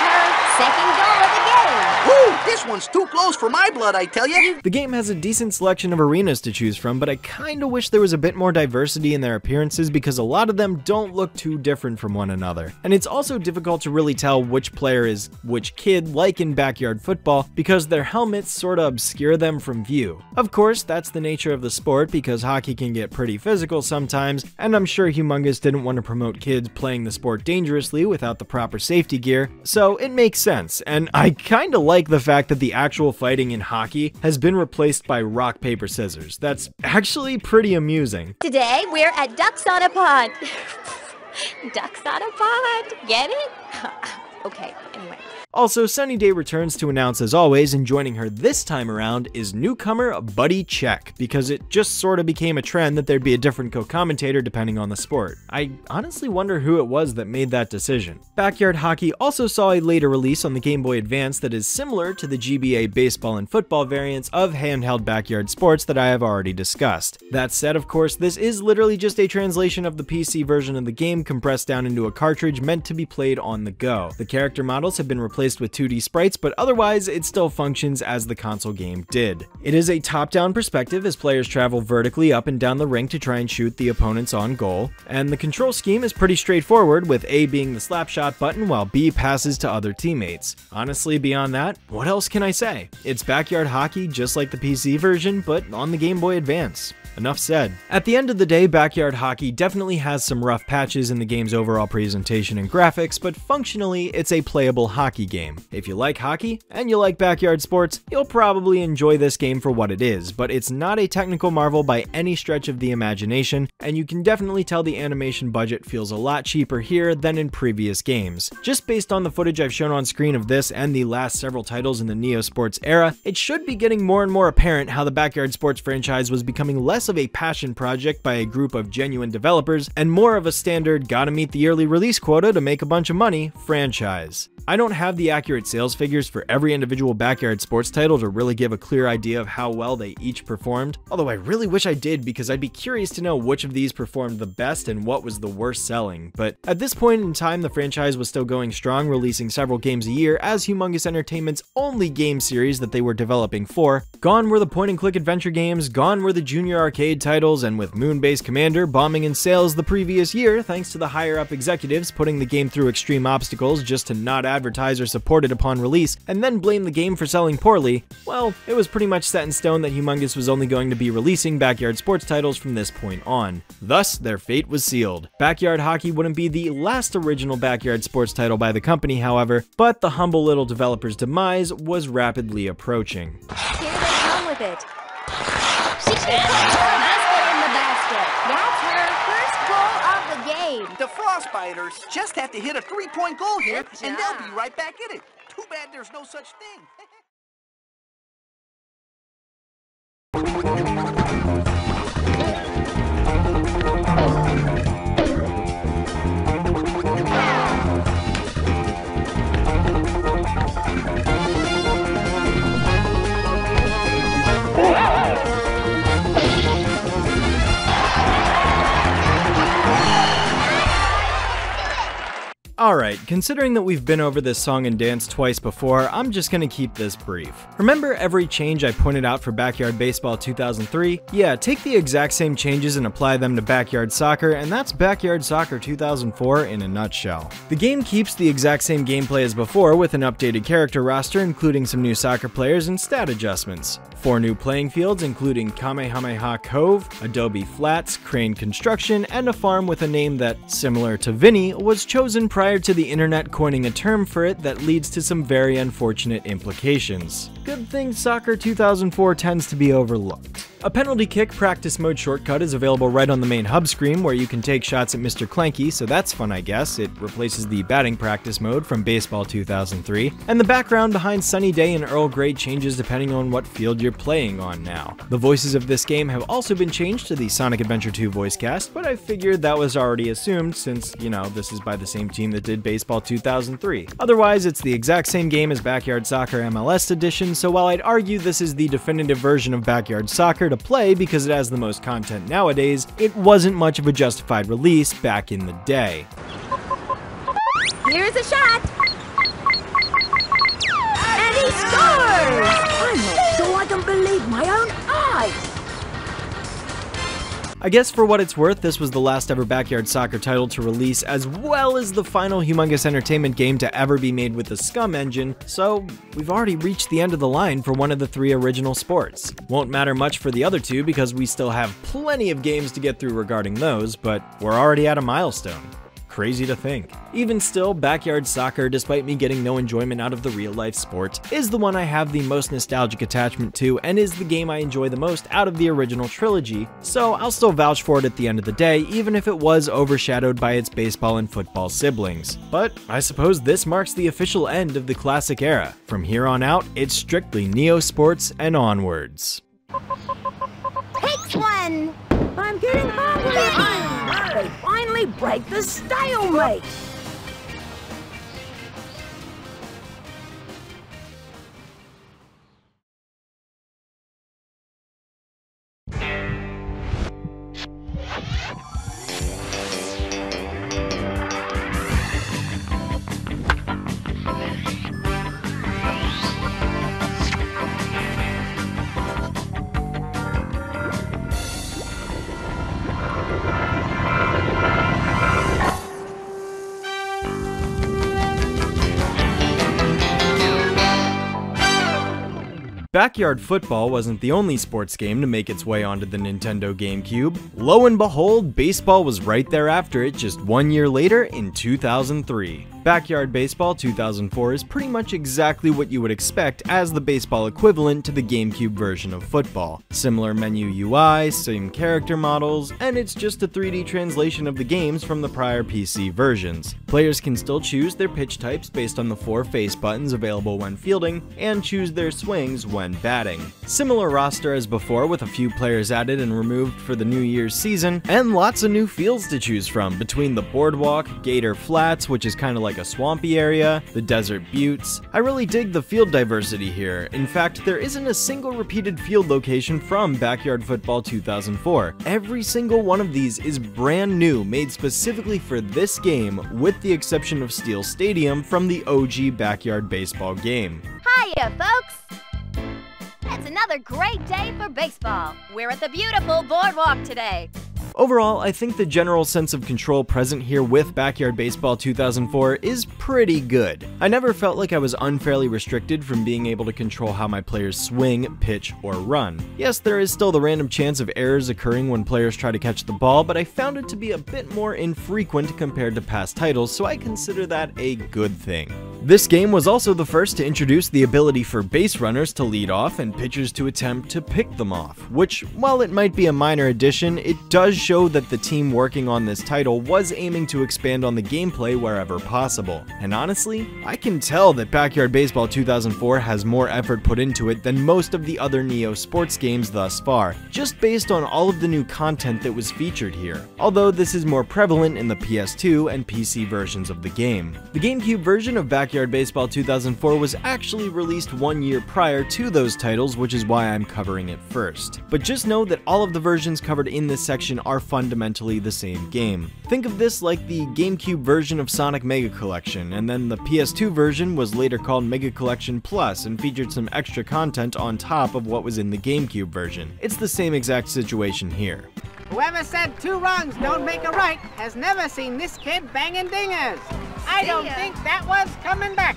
her second goal of the game. Ooh, this one's too close for my blood, I tell you. The game has a decent selection of arenas to choose from, but I kinda wish there was a bit more diversity in their appearances because a lot of them don't look too different from one another. And it's also difficult to really tell which player is which kid, like in backyard football, because their helmets sorta obscure them from view. Of course, that's the nature of the sport because hockey can get pretty physical sometimes, and I'm sure Humongous didn't want to promote kids playing the sport dangerously without the proper safety gear, so it makes sense, and I kinda like the fact that the actual fighting in hockey has been replaced by rock, paper, scissors. That's actually pretty amusing. Today we're at Ducks on a Pond. Ducks on a Pond. Get it? okay, anyway. Also, Sunny Day returns to announce as always, and joining her this time around is newcomer Buddy Check, because it just sort of became a trend that there'd be a different co-commentator depending on the sport. I honestly wonder who it was that made that decision. Backyard Hockey also saw a later release on the Game Boy Advance that is similar to the GBA baseball and football variants of handheld backyard sports that I have already discussed. That said, of course, this is literally just a translation of the PC version of the game compressed down into a cartridge meant to be played on the go. The character models have been replaced replaced with 2D sprites, but otherwise it still functions as the console game did. It is a top-down perspective as players travel vertically up and down the ring to try and shoot the opponents on goal, and the control scheme is pretty straightforward with A being the slapshot button while B passes to other teammates. Honestly, beyond that, what else can I say? It's backyard hockey just like the PC version, but on the Game Boy Advance. Enough said. At the end of the day, Backyard Hockey definitely has some rough patches in the game's overall presentation and graphics, but functionally, it's a playable hockey game. If you like hockey, and you like backyard sports, you'll probably enjoy this game for what it is, but it's not a technical marvel by any stretch of the imagination, and you can definitely tell the animation budget feels a lot cheaper here than in previous games. Just based on the footage I've shown on screen of this and the last several titles in the Neo Sports era, it should be getting more and more apparent how the Backyard Sports franchise was becoming less less of a passion project by a group of genuine developers and more of a standard gotta meet the yearly release quota to make a bunch of money franchise. I don't have the accurate sales figures for every individual backyard sports title to really give a clear idea of how well they each performed, although I really wish I did because I'd be curious to know which of these performed the best and what was the worst selling. But at this point in time, the franchise was still going strong, releasing several games a year as Humongous Entertainment's only game series that they were developing for. Gone were the point and click adventure games, gone were the junior arcade titles, and with Moonbase Commander bombing in sales the previous year thanks to the higher up executives putting the game through extreme obstacles just to not add advertise or support it upon release, and then blame the game for selling poorly, well, it was pretty much set in stone that Humongous was only going to be releasing backyard sports titles from this point on. Thus, their fate was sealed. Backyard Hockey wouldn't be the last original backyard sports title by the company, however, but the humble little developer's demise was rapidly approaching. Here they come with it. She basket in the basket. That's her first goal of the game. Frostbiters just have to hit a three-point goal here, and they'll be right back in it. Too bad there's no such thing. Alright, considering that we've been over this song and dance twice before, I'm just gonna keep this brief. Remember every change I pointed out for Backyard Baseball 2003? Yeah, take the exact same changes and apply them to Backyard Soccer, and that's Backyard Soccer 2004 in a nutshell. The game keeps the exact same gameplay as before with an updated character roster including some new soccer players and stat adjustments. Four new playing fields including Kamehameha Cove, Adobe Flats, Crane Construction, and a farm with a name that, similar to Vinny, was chosen prior prior to the internet coining a term for it that leads to some very unfortunate implications. Good thing Soccer 2004 tends to be overlooked. A penalty kick practice mode shortcut is available right on the main hub screen where you can take shots at Mr. Clanky, so that's fun I guess. It replaces the batting practice mode from Baseball 2003. And the background behind Sunny Day and Earl Grey changes depending on what field you're playing on now. The voices of this game have also been changed to the Sonic Adventure 2 voice cast, but I figured that was already assumed since, you know, this is by the same team that did Baseball 2003. Otherwise, it's the exact same game as Backyard Soccer MLS Edition, so while I'd argue this is the definitive version of Backyard Soccer to play because it has the most content nowadays, it wasn't much of a justified release back in the day. Here's a shot. And he scores! I'm not I can believe my own eyes. I guess for what it's worth, this was the last ever Backyard Soccer title to release, as well as the final Humongous Entertainment game to ever be made with the SCUMM engine, so we've already reached the end of the line for one of the three original sports. Won't matter much for the other two because we still have plenty of games to get through regarding those, but we're already at a milestone. Crazy to think. Even still, backyard soccer, despite me getting no enjoyment out of the real life sport, is the one I have the most nostalgic attachment to and is the game I enjoy the most out of the original trilogy, so I'll still vouch for it at the end of the day, even if it was overshadowed by its baseball and football siblings. But I suppose this marks the official end of the classic era. From here on out, it's strictly Neo Sports and onwards. Takes one! I'm getting hungry! Finally break the stalemate! Backyard Football wasn't the only sports game to make its way onto the Nintendo GameCube. Lo and behold, baseball was right there after it just one year later in 2003. Backyard Baseball 2004 is pretty much exactly what you would expect as the baseball equivalent to the GameCube version of football. Similar menu UI, same character models, and it's just a 3D translation of the games from the prior PC versions. Players can still choose their pitch types based on the four face buttons available when fielding, and choose their swings when batting. Similar roster as before with a few players added and removed for the New Year's season, and lots of new fields to choose from between the Boardwalk, Gator Flats, which is kind of like a swampy area, the Desert Buttes. I really dig the field diversity here. In fact, there isn't a single repeated field location from Backyard Football 2004. Every single one of these is brand new, made specifically for this game, with the exception of Steel Stadium from the OG Backyard Baseball game. Hiya, folks! It's another great day for baseball. We're at the beautiful boardwalk today. Overall, I think the general sense of control present here with Backyard Baseball 2004 is pretty good. I never felt like I was unfairly restricted from being able to control how my players swing, pitch, or run. Yes, there is still the random chance of errors occurring when players try to catch the ball, but I found it to be a bit more infrequent compared to past titles, so I consider that a good thing. This game was also the first to introduce the ability for base runners to lead off and pitchers to attempt to pick them off, which, while it might be a minor addition, it does show that the team working on this title was aiming to expand on the gameplay wherever possible. And honestly, I can tell that Backyard Baseball 2004 has more effort put into it than most of the other Neo sports games thus far, just based on all of the new content that was featured here, although this is more prevalent in the PS2 and PC versions of the game. The GameCube version of Backyard Baseball 2004 was actually released one year prior to those titles, which is why I'm covering it first. But just know that all of the versions covered in this section are fundamentally the same game. Think of this like the GameCube version of Sonic Mega Collection, and then the PS2 version was later called Mega Collection Plus and featured some extra content on top of what was in the GameCube version. It's the same exact situation here. Whoever said two wrongs don't make a right has never seen this kid banging dingers. I don't think that was coming back.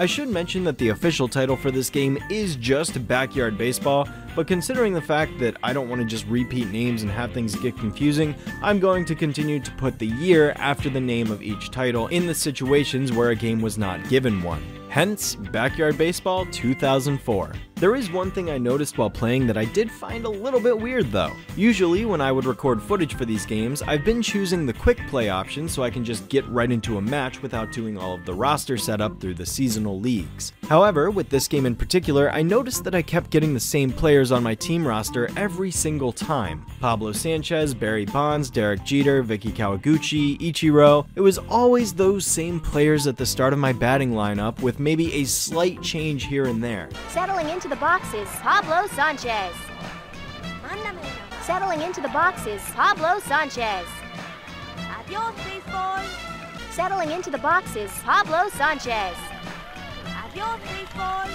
I should mention that the official title for this game is just Backyard Baseball, but considering the fact that I don't want to just repeat names and have things get confusing, I'm going to continue to put the year after the name of each title in the situations where a game was not given one. Hence, Backyard Baseball 2004. There is one thing I noticed while playing that I did find a little bit weird though. Usually, when I would record footage for these games, I've been choosing the quick play option so I can just get right into a match without doing all of the roster setup through the seasonal leagues. However, with this game in particular, I noticed that I kept getting the same players on my team roster every single time. Pablo Sanchez, Barry Bonds, Derek Jeter, Vicki Kawaguchi, Ichiro. It was always those same players at the start of my batting lineup with maybe a slight change here and there. Settling into the boxes, Pablo Sanchez. Settling into the boxes, Pablo Sanchez. Adios, baseball. Settling into the boxes, Pablo Sanchez. Adios, baseball.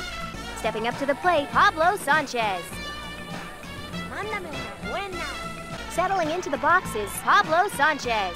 Stepping up to the plate, Pablo Sanchez. Mándame una buena. Settling into the boxes, Pablo Sanchez.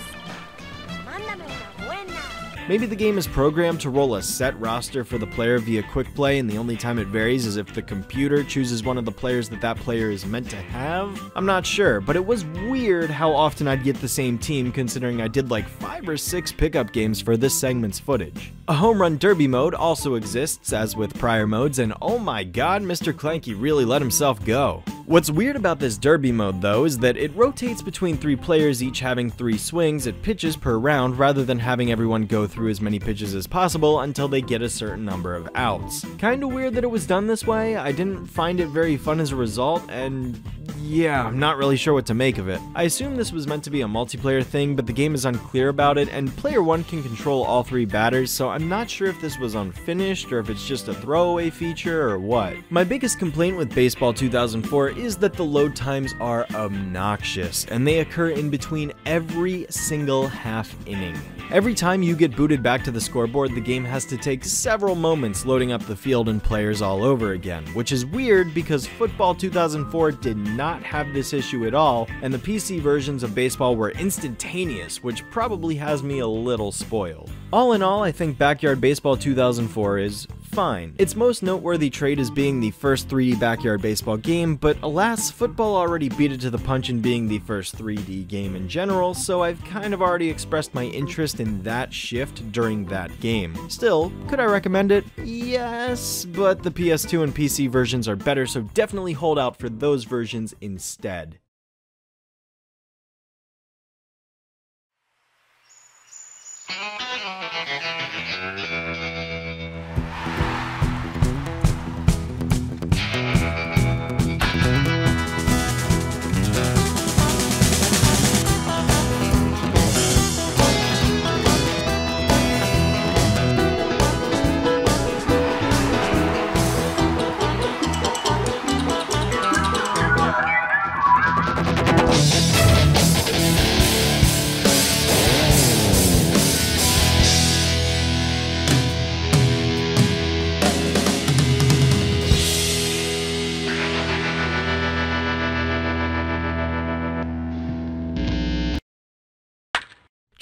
Maybe the game is programmed to roll a set roster for the player via quick play, and the only time it varies is if the computer chooses one of the players that that player is meant to have? I'm not sure, but it was weird how often I'd get the same team considering I did like 5 or 6 pickup games for this segment's footage. A home run derby mode also exists, as with prior modes, and oh my god, Mr. Clanky really let himself go. What's weird about this derby mode though is that it rotates between three players each having three swings at pitches per round rather than having everyone go through as many pitches as possible until they get a certain number of outs. Kinda weird that it was done this way, I didn't find it very fun as a result, and yeah, I'm not really sure what to make of it. I assume this was meant to be a multiplayer thing, but the game is unclear about it, and player 1 can control all three batters, so I'm not sure if this was unfinished or if it's just a throwaway feature or what. My biggest complaint with Baseball 2004 is that the load times are obnoxious, and they occur in between every single half inning. Every time you get booted back to the scoreboard, the game has to take several moments loading up the field and players all over again, which is weird because Football 2004 did not have this issue at all, and the PC versions of baseball were instantaneous, which probably has me a little spoiled. All in all, I think Backyard Baseball 2004 is fine. Its most noteworthy trait is being the first 3D backyard baseball game, but alas, football already beat it to the punch in being the first 3D game in general, so I've kind of already expressed my interest in that shift during that game. Still, could I recommend it? Yes, but the PS2 and PC versions are better, so definitely hold out for those versions instead.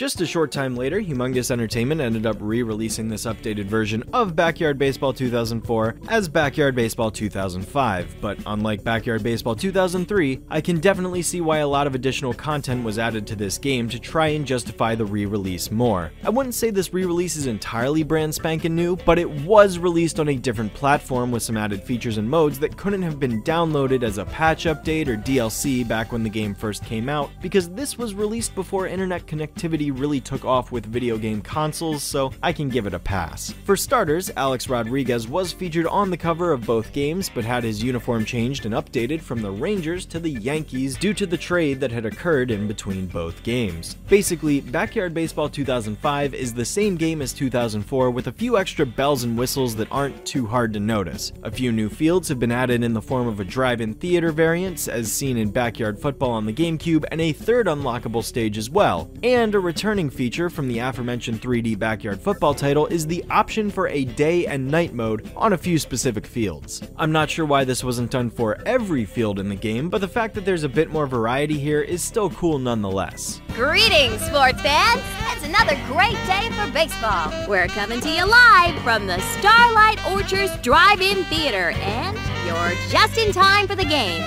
Just a short time later, Humongous Entertainment ended up re-releasing this updated version of Backyard Baseball 2004 as Backyard Baseball 2005, but unlike Backyard Baseball 2003, I can definitely see why a lot of additional content was added to this game to try and justify the re-release more. I wouldn't say this re-release is entirely brand spanking new, but it was released on a different platform with some added features and modes that couldn't have been downloaded as a patch update or DLC back when the game first came out, because this was released before internet connectivity really took off with video game consoles, so I can give it a pass. For starters, Alex Rodriguez was featured on the cover of both games, but had his uniform changed and updated from the Rangers to the Yankees due to the trade that had occurred in between both games. Basically, Backyard Baseball 2005 is the same game as 2004 with a few extra bells and whistles that aren't too hard to notice. A few new fields have been added in the form of a drive-in theater variant, as seen in Backyard Football on the GameCube, and a third unlockable stage as well, and a returning feature from the aforementioned 3D Backyard Football title is the option for a day and night mode on a few specific fields. I'm not sure why this wasn't done for every field in the game, but the fact that there's a bit more variety here is still cool nonetheless. Greetings, sports fans! It's another great day for baseball. We're coming to you live from the Starlight Orchards Drive-In Theater, and you're just in time for the game.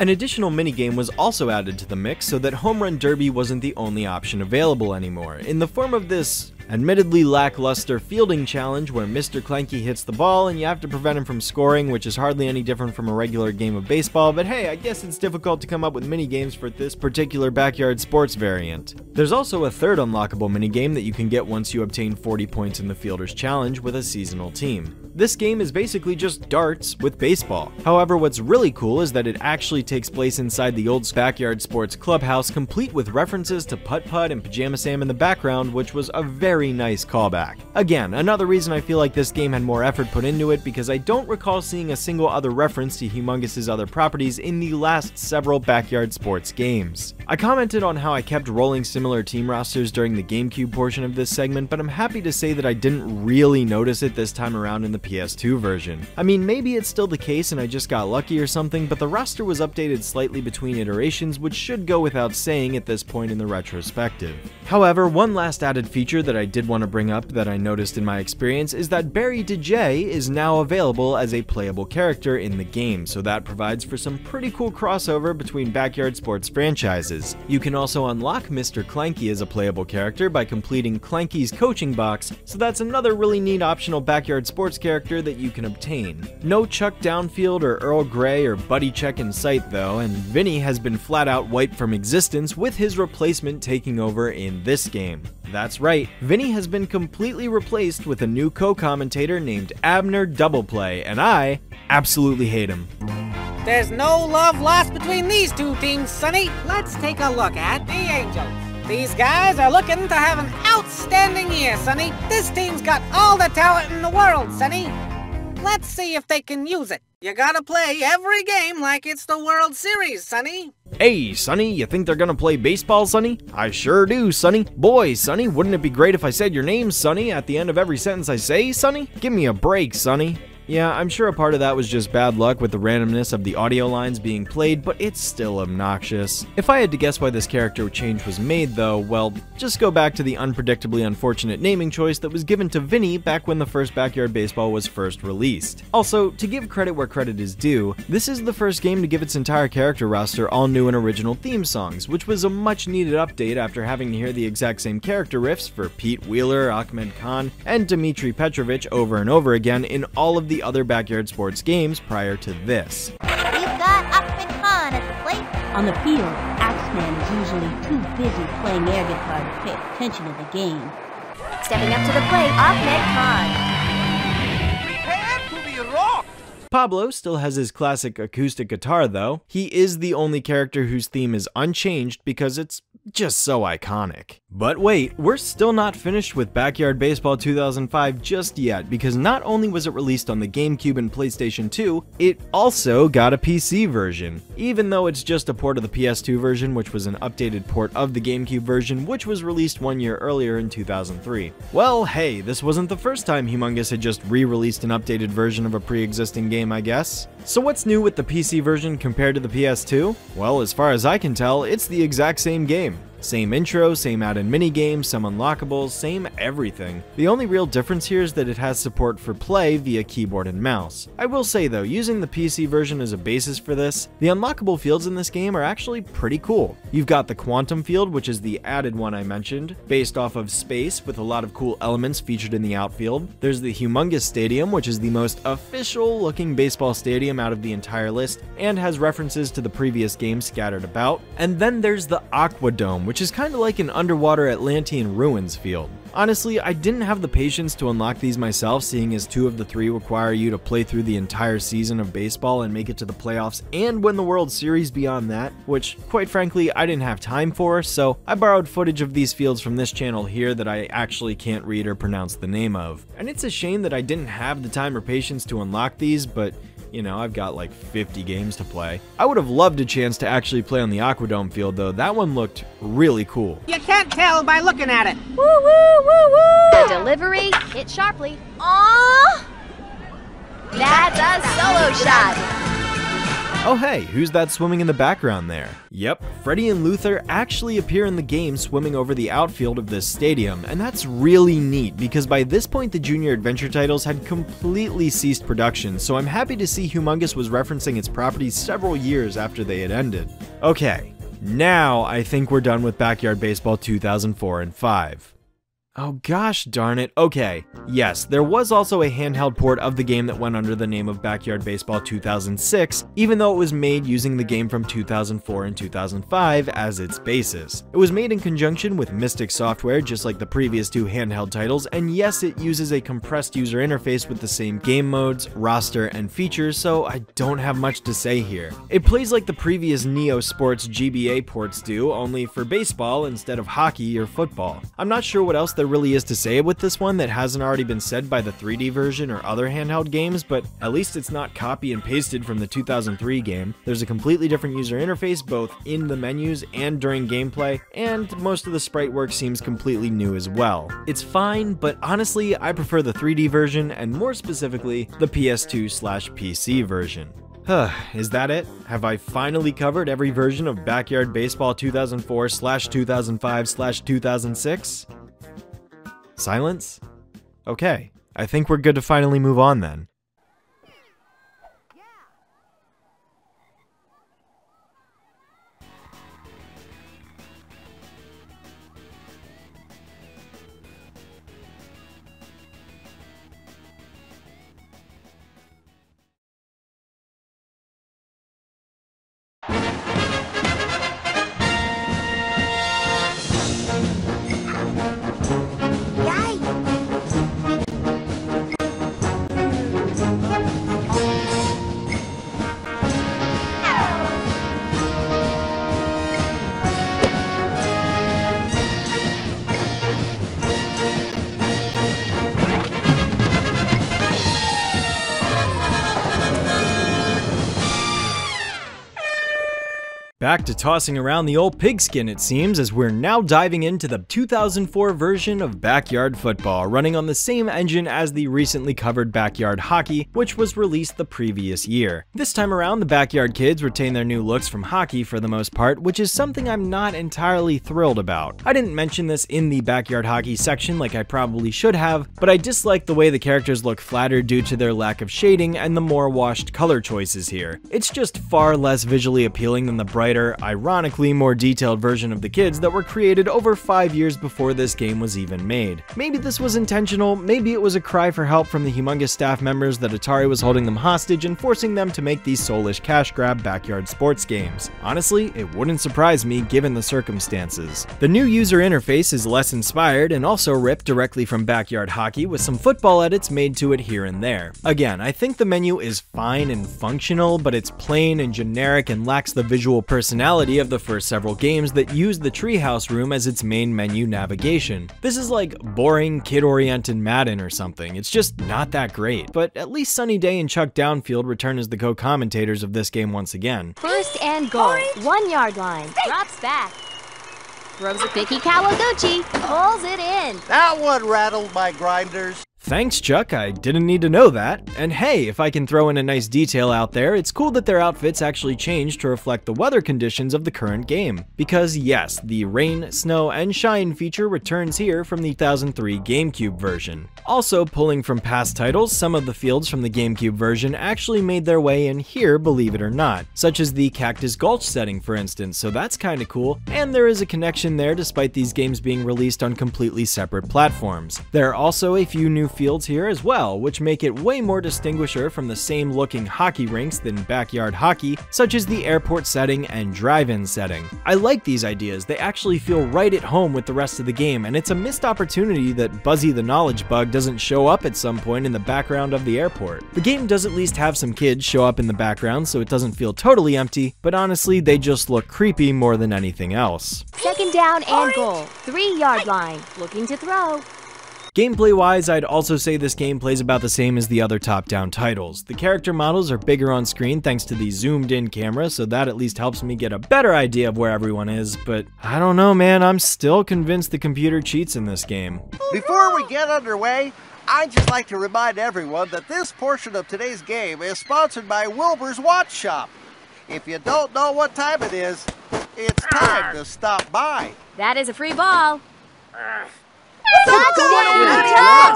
An additional minigame was also added to the mix so that Home Run Derby wasn't the only option available anymore, in the form of this admittedly lackluster fielding challenge where Mr. Clanky hits the ball and you have to prevent him from scoring, which is hardly any different from a regular game of baseball, but hey, I guess it's difficult to come up with minigames for this particular backyard sports variant. There's also a third unlockable minigame that you can get once you obtain 40 points in the Fielder's Challenge with a seasonal team. This game is basically just darts with baseball. However, what's really cool is that it actually takes place inside the old backyard sports clubhouse, complete with references to Putt Putt and Pajama Sam in the background, which was a very nice callback. Again, another reason I feel like this game had more effort put into it because I don't recall seeing a single other reference to Humongous's other properties in the last several backyard sports games. I commented on how I kept rolling similar team rosters during the GameCube portion of this segment, but I'm happy to say that I didn't really notice it this time around in the PS2 version. I mean, maybe it's still the case and I just got lucky or something, but the roster was updated slightly between iterations, which should go without saying at this point in the retrospective. However, one last added feature that I did want to bring up that I noticed in my experience is that Barry DJ is now available as a playable character in the game, so that provides for some pretty cool crossover between backyard sports franchises. You can also unlock Mr. Clanky as a playable character by completing Clanky's coaching box, so that's another really neat optional backyard sports character that you can obtain. No Chuck Downfield or Earl Grey or Buddy Check in sight though, and Vinny has been flat out wiped from existence with his replacement taking over in this game. That's right, Vinny has been completely replaced with a new co-commentator named Abner Doubleplay, and I absolutely hate him. There's no love lost between these two teams, Sunny. Let's take a look at the Angels. These guys are looking to have an outstanding year, Sunny. This team's got all the talent in the world, Sunny. Let's see if they can use it. You gotta play every game like it's the World Series, Sunny. Hey, Sunny, you think they're gonna play baseball, Sunny? I sure do, Sunny. Boy, Sunny, wouldn't it be great if I said your name, Sunny, at the end of every sentence I say, Sunny? Give me a break, Sunny. Yeah, I'm sure a part of that was just bad luck with the randomness of the audio lines being played, but it's still obnoxious. If I had to guess why this character change was made, though, well, just go back to the unpredictably unfortunate naming choice that was given to Vinny back when the first Backyard Baseball was first released. Also, to give credit where credit is due, this is the first game to give its entire character roster all new and original theme songs, which was a much needed update after having to hear the exact same character riffs for Pete Wheeler, Achmed Khan, and Dmitri Petrovich over and over again in all of the the other backyard sports games prior to this. We've got Achmed Khan at the plate. On the field, Axeman is usually too busy playing air guitar to pay attention to the game. Stepping up to the plate, Achmed Khan. Prepare to be rocked! Pablo still has his classic acoustic guitar, though. He is the only character whose theme is unchanged because it's just so iconic. But wait, we're still not finished with Backyard Baseball 2005 just yet, because not only was it released on the GameCube and PlayStation 2, it also got a PC version. Even though it's just a port of the PS2 version, which was an updated port of the GameCube version, which was released one year earlier in 2003. Well, hey, this wasn't the first time Humongous had just re-released an updated version of a pre-existing game, I guess. So what's new with the PC version compared to the PS2? Well, as far as I can tell, it's the exact same game. Same intro, same added minigames, some unlockables, same everything. The only real difference here is that it has support for play via keyboard and mouse. I will say though, using the PC version as a basis for this, the unlockable fields in this game are actually pretty cool. You've got the Quantum Field, which is the added one I mentioned, based off of space with a lot of cool elements featured in the outfield. There's the Humongous Stadium, which is the most official looking baseball stadium out of the entire list, and has references to the previous game scattered about. And then there's the Aquadome, which is kind of like an underwater Atlantean ruins field. Honestly, I didn't have the patience to unlock these myself, seeing as two of the three require you to play through the entire season of baseball and make it to the playoffs and win the World Series beyond that, which, quite frankly, I didn't have time for, so I borrowed footage of these fields from this channel here that I actually can't read or pronounce the name of. And it's a shame that I didn't have the time or patience to unlock these, but you know, I've got like 50 games to play. I would have loved a chance to actually play on the Aquadome field though. That one looked really cool. You can't tell by looking at it. Woo woo woo woo! Delivery hit sharply. Aww! That's a solo shot. Oh hey, who's that swimming in the background there? Yep, Freddi and Luther actually appear in the game swimming over the outfield of this stadium, and that's really neat because by this point the Junior Adventure titles had completely ceased production, so I'm happy to see Humongous was referencing its properties several years after they had ended. Okay, now I think we're done with Backyard Baseball 2004 and 5. Oh gosh darn it. Okay, yes, there was also a handheld port of the game that went under the name of Backyard Baseball 2006, even though it was made using the game from 2004 and 2005 as its basis. It was made in conjunction with Mystic Software, just like the previous two handheld titles, and yes, it uses a compressed user interface with the same game modes, roster, and features, so I don't have much to say here. It plays like the previous Neo Sports GBA ports do, only for baseball instead of hockey or football. I'm not sure what else there really is to say with this one that hasn't already been said by the 3D version or other handheld games, but at least it's not copy and pasted from the 2003 game. There's a completely different user interface both in the menus and during gameplay, and most of the sprite work seems completely new as well. It's fine, but honestly, I prefer the 3D version and more specifically, the PS2 slash PC version. Huh, is that it? Have I finally covered every version of Backyard Baseball 2004 slash 2005 slash 2006? Silence? Okay, I think we're good to finally move on then. Back to tossing around the old pigskin, it seems, as we're now diving into the 2004 version of Backyard Football, running on the same engine as the recently covered Backyard Hockey, which was released the previous year. This time around, the Backyard Kids retain their new looks from hockey for the most part, which is something I'm not entirely thrilled about. I didn't mention this in the Backyard Hockey section like I probably should have, but I dislike the way the characters look flatter due to their lack of shading and the more washed color choices here. It's just far less visually appealing than the bright ironically more detailed version of the kids that were created over five years before this game was even made. Maybe this was intentional, maybe it was a cry for help from the humongous staff members that Atari was holding them hostage and forcing them to make these soulish cash grab backyard sports games. Honestly, it wouldn't surprise me given the circumstances. The new user interface is less inspired and also ripped directly from backyard hockey with some football edits made to it here and there. Again, I think the menu is fine and functional, but it's plain and generic and lacks the visual personality of the first several games that used the treehouse room as its main menu navigation. This is like boring, kid-oriented Madden or something. It's just not that great. But at least Sunny Day and Chuck Downfield return as the co-commentators of this game once again. First and goal, one yard line, drops back. Throws a picky Kawaguchi, pulls it in. That one rattled my grinders. Thanks, Chuck, I didn't need to know that. And hey, if I can throw in a nice detail out there, it's cool that their outfits actually changed to reflect the weather conditions of the current game. Because yes, the rain, snow, and shine feature returns here from the 2003 GameCube version. Also, pulling from past titles, some of the fields from the GameCube version actually made their way in here, believe it or not, such as the Cactus Gulch setting for instance, so that's kinda cool, and there is a connection there despite these games being released on completely separate platforms. There are also a few new fields here as well, which make it way more distinguisher from the same looking hockey rinks than backyard hockey, such as the airport setting and drive-in setting. I like these ideas, they actually feel right at home with the rest of the game, and it's a missed opportunity that Buzzy the Knowledge Bug doesn't show up at some point in the background of the airport. The game does at least have some kids show up in the background so it doesn't feel totally empty, but honestly they just look creepy more than anything else. Second down and goal, three yard line, looking to throw. Gameplay wise, I'd also say this game plays about the same as the other top down titles. The character models are bigger on screen thanks to the zoomed in camera, so that at least helps me get a better idea of where everyone is, but I don't know man, I'm still convinced the computer cheats in this game. Before we get underway, I'd just like to remind everyone that this portion of today's game is sponsored by Wilbur's Watch Shop. If you don't know what time it is, it's time to stop by. That is a free ball. Ah. Touchdown!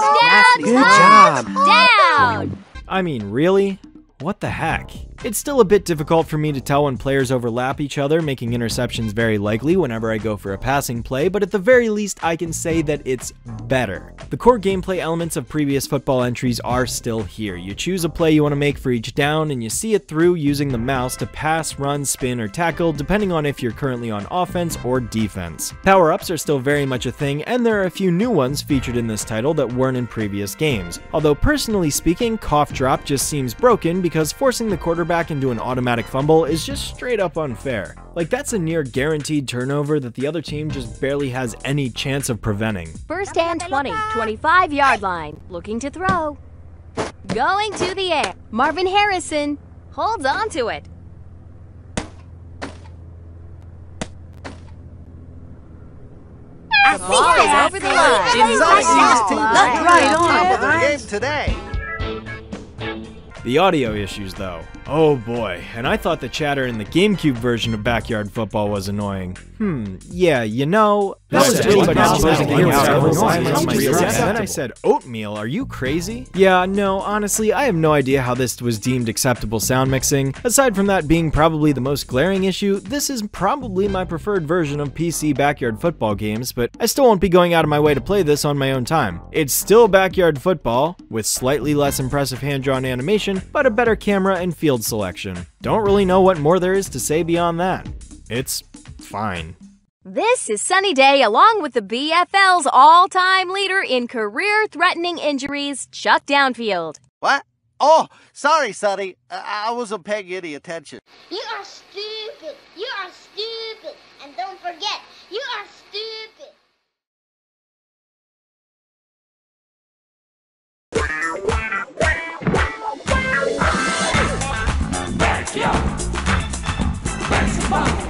Good job! Down! I mean, really? What the heck? It's still a bit difficult for me to tell when players overlap each other, making interceptions very likely whenever I go for a passing play, but at the very least I can say that it's better. The core gameplay elements of previous football entries are still here. You choose a play you want to make for each down, and you see it through using the mouse to pass, run, spin, or tackle, depending on if you're currently on offense or defense. Power-ups are still very much a thing, and there are a few new ones featured in this title that weren't in previous games. Although personally speaking, Cough Drop just seems broken because forcing the quarterback into an automatic fumble is just straight up unfair. Like that's a near guaranteed turnover that the other team just barely has any chance of preventing. First and 20, 25 yard line, looking to throw. Going to the air. Marvin Harrison holds on to it. The ball is over the line. These teams That's right on of their game today. The audio issues, though. Oh boy, and I thought the chatter in the GameCube version of Backyard Football was annoying. Hmm, yeah, you know, that was really But not now supposed to hear like what I was it's saying. unacceptable. And then I said, oatmeal, are you crazy? Yeah, no, honestly, I have no idea how this was deemed acceptable sound mixing. Aside from that being probably the most glaring issue, this is probably my preferred version of PC Backyard Football games, but I still won't be going out of my way to play this on my own time. It's still Backyard Football, with slightly less impressive hand-drawn animation, but a better camera and field selection. Don't really know what more there is to say beyond that. It's fine. This is Sunny Day along with the BFL's all-time leader in career-threatening injuries, Chuck Downfield. What? Oh, sorry, Sunny. I, I wasn't paying any attention. You are stupid. You are stupid. And don't forget, you are stupid. Backyard. Basketball.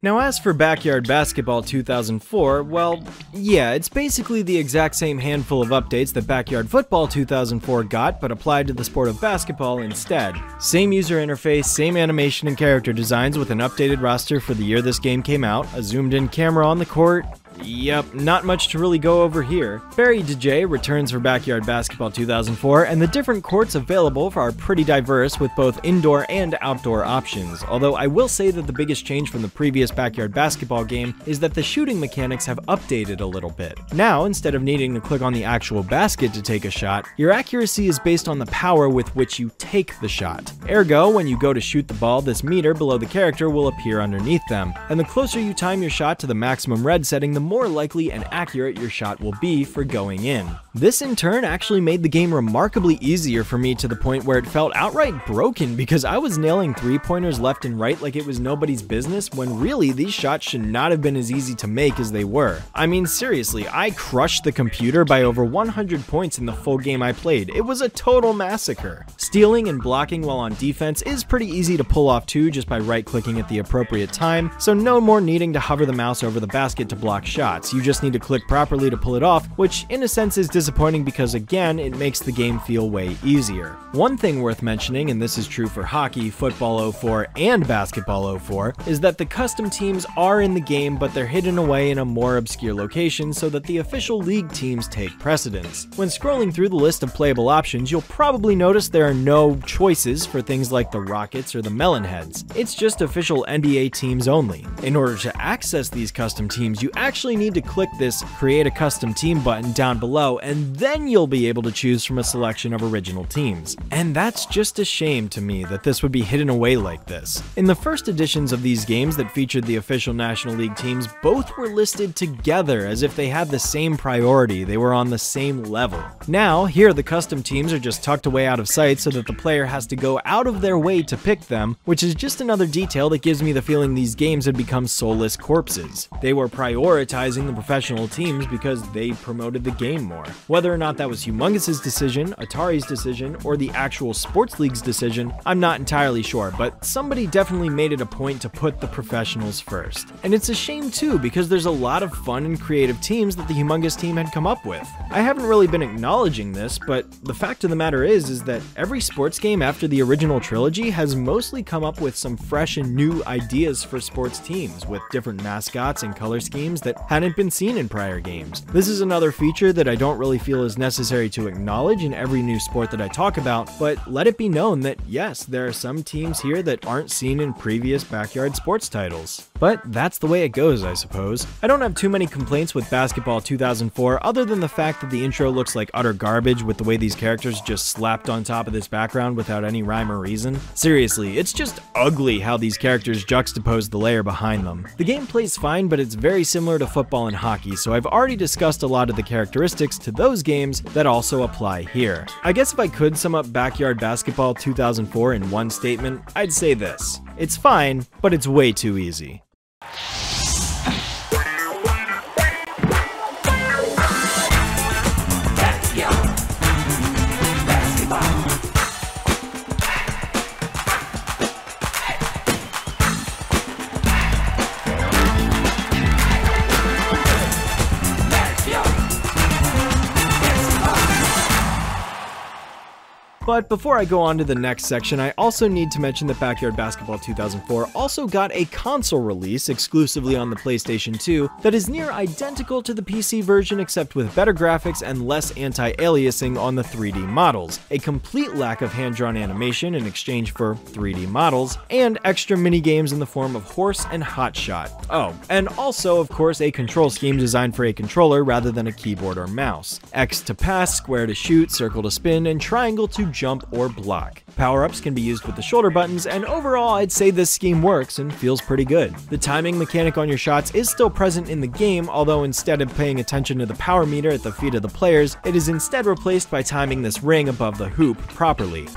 Now, as for Backyard Basketball 2004, well, yeah, it's basically the exact same handful of updates that Backyard Football 2004 got, but applied to the sport of basketball instead. Same user interface, same animation and character designs with an updated roster for the year this game came out, a zoomed in camera on the court, Yep, not much to really go over here. Barry DJ returns for Backyard Basketball 2004, and the different courts available are pretty diverse with both indoor and outdoor options. Although I will say that the biggest change from the previous Backyard Basketball game is that the shooting mechanics have updated a little bit. Now, instead of needing to click on the actual basket to take a shot, your accuracy is based on the power with which you take the shot. Ergo, when you go to shoot the ball, this meter below the character will appear underneath them, and the closer you time your shot to the maximum red setting, the more likely and accurate your shot will be for going in. This in turn actually made the game remarkably easier for me to the point where it felt outright broken because I was nailing three pointers left and right like it was nobody's business when really these shots should not have been as easy to make as they were. I mean, seriously, I crushed the computer by over 100 points in the full game I played. It was a total massacre. Stealing and blocking while on defense is pretty easy to pull off too just by right clicking at the appropriate time, so no more needing to hover the mouse over the basket to block shots. You just need to click properly to pull it off, which in a sense is disappointing because again, it makes the game feel way easier. One thing worth mentioning, and this is true for hockey, football 04, and basketball 04, is that the custom teams are in the game, but they're hidden away in a more obscure location so that the official league teams take precedence. When scrolling through the list of playable options, you'll probably notice there are no choices for things like the Rockets or the Melonheads. It's just official NBA teams only. In order to access these custom teams, you actually need to click this Create a Custom Team button down below, and then you'll be able to choose from a selection of original teams. And that's just a shame to me that this would be hidden away like this. In the first editions of these games that featured the official National League teams, both were listed together as if they had the same priority, they were on the same level. Now, here the custom teams are just tucked away out of sight so that the player has to go out of their way to pick them, which is just another detail that gives me the feeling these games had become soulless corpses. They were prioritizing the professional teams because they promoted the game more. Whether or not that was Humongous's decision, Atari's decision, or the actual Sports League's decision, I'm not entirely sure, but somebody definitely made it a point to put the professionals first. And it's a shame too, because there's a lot of fun and creative teams that the Humongous team had come up with. I haven't really been acknowledging this, but the fact of the matter is, is that every sports game after the original trilogy has mostly come up with some fresh and new ideas for sports teams, with different mascots and color schemes that hadn't been seen in prior games. This is another feature that I don't really feel is necessary to acknowledge in every new sport that I talk about, but let it be known that yes, there are some teams here that aren't seen in previous backyard sports titles. But that's the way it goes, I suppose. I don't have too many complaints with Basketball 2004 other than the fact that the intro looks like utter garbage with the way these characters just slapped on top of this background without any rhyme or reason. Seriously, it's just ugly how these characters juxtapose the layer behind them. The game plays fine, but it's very similar to football and hockey, so I've already discussed a lot of the characteristics to those games that also apply here. I guess if I could sum up Backyard Basketball 2004 in one statement, I'd say this. It's fine, but it's way too easy you But before I go on to the next section, I also need to mention that Backyard Basketball 2004 also got a console release exclusively on the PlayStation 2 that is near identical to the PC version except with better graphics and less anti-aliasing on the 3D models, a complete lack of hand-drawn animation in exchange for 3D models, and extra minigames in the form of Horse and Hot Shot. Oh, and also, of course, a control scheme designed for a controller rather than a keyboard or mouse. X to pass, square to shoot, circle to spin, and triangle to jump or block. Power-ups can be used with the shoulder buttons, and overall I'd say this scheme works and feels pretty good. The timing mechanic on your shots is still present in the game, although instead of paying attention to the power meter at the feet of the players, it is instead replaced by timing this ring above the hoop properly.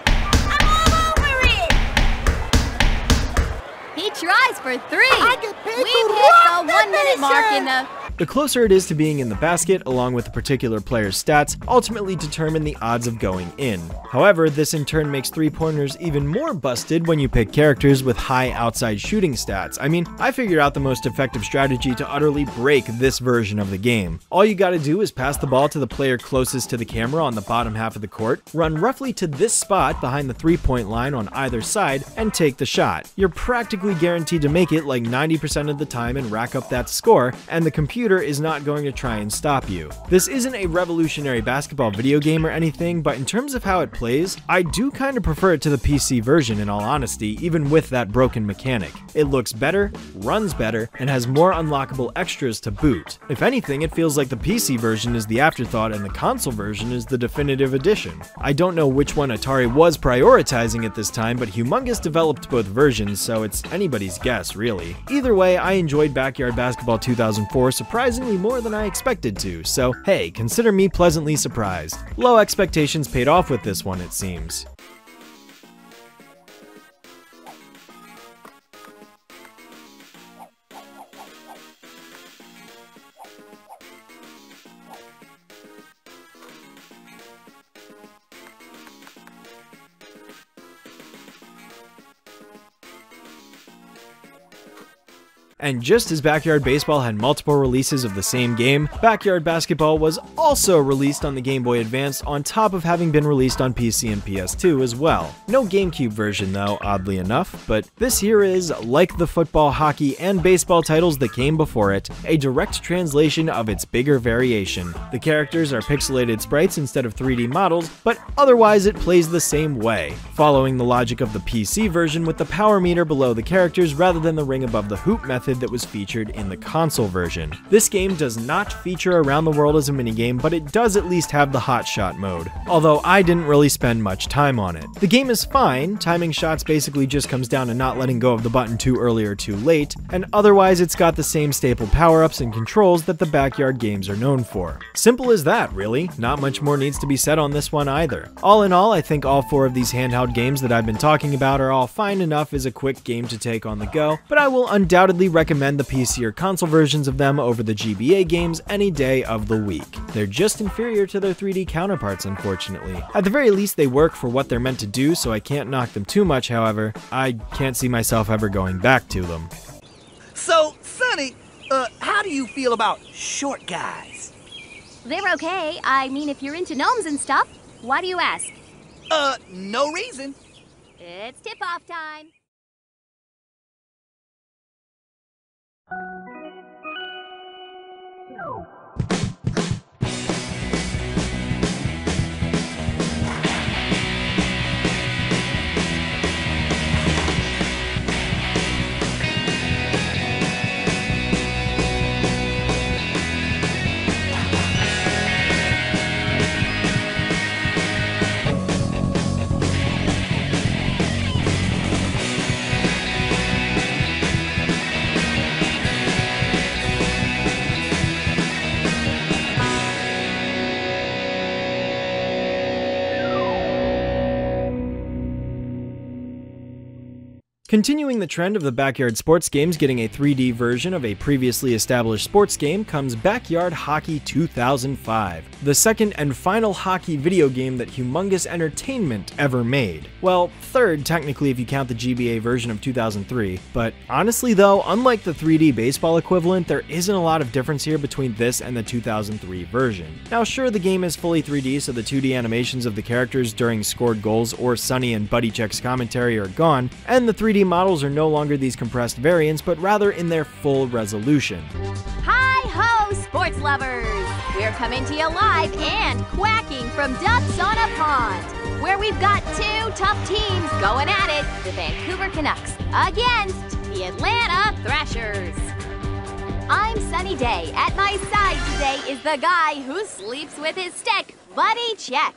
He tries for three. I get paid We've hit the the one minute mark in the The closer it is to being in the basket, along with the particular player's stats, ultimately determine the odds of going in. However, this in turn makes three pointers even more busted when you pick characters with high outside shooting stats. I mean, I figured out the most effective strategy to utterly break this version of the game. All you gotta do is pass the ball to the player closest to the camera on the bottom half of the court, run roughly to this spot behind the three point line on either side, and take the shot. You're practically guaranteed to make it like 90% of the time and rack up that score, and the computer is not going to try and stop you. This isn't a revolutionary basketball video game or anything, but in terms of how it plays, I do kind of prefer it to the PC version in all honesty, even with that broken mechanic. It looks better, runs better, and has more unlockable extras to boot. If anything, it feels like the PC version is the afterthought and the console version is the definitive edition. I don't know which one Atari was prioritizing at this time, but Humongous developed both versions, so it's anybody's guess, really. Either way, I enjoyed Backyard Basketball 2004 surprisingly more than I expected to, so hey, consider me pleasantly surprised. Low expectations paid off with this one, it seems. And just as Backyard Baseball had multiple releases of the same game, Backyard Basketball was also released on the Game Boy Advance on top of having been released on PC and PS2 as well. No GameCube version though, oddly enough, but this here is, like the football, hockey, and baseball titles that came before it, a direct translation of its bigger variation. The characters are pixelated sprites instead of 3D models, but otherwise it plays the same way, following the logic of the PC version with the power meter below the characters rather than the ring above the hoop method that was featured in the console version. This game does not feature Around the World as a minigame, but it does at least have the hot shot mode, although I didn't really spend much time on it. The game is fine, timing shots basically just comes down to not letting go of the button too early or too late, and otherwise it's got the same staple power-ups and controls that the backyard games are known for. Simple as that, really. Not much more needs to be said on this one either. All in all, I think all four of these handheld games that I've been talking about are all fine enough as a quick game to take on the go, but I will undoubtedly recommend the PC or console versions of them over the GBA games any day of the week. They're just inferior to their 3D counterparts, unfortunately. At the very least, they work for what they're meant to do, so I can't knock them too much, however. I can't see myself ever going back to them. So, Sunny, uh, how do you feel about short guys? They're okay. I mean, if you're into gnomes and stuff, why do you ask? Uh, no reason. It's tip off time. Continuing the trend of the backyard sports games getting a 3D version of a previously established sports game comes Backyard Hockey 2005, the second and final hockey video game that Humongous Entertainment ever made. Well, third technically if you count the GBA version of 2003, but honestly though, unlike the 3D baseball equivalent, there isn't a lot of difference here between this and the 2003 version. Now sure, the game is fully 3D, so the 2D animations of the characters during scored goals or Sunny and Buddy Check's commentary are gone, and the 3D models are no longer these compressed variants, but rather in their full resolution. Hi ho, sports lovers! We're coming to you live and quacking from Ducks on a Pond, where we've got two tough teams going at it the Vancouver Canucks against the Atlanta Thrashers. I'm Sunny Day. At my side today is the guy who sleeps with his stick, Buddy Check.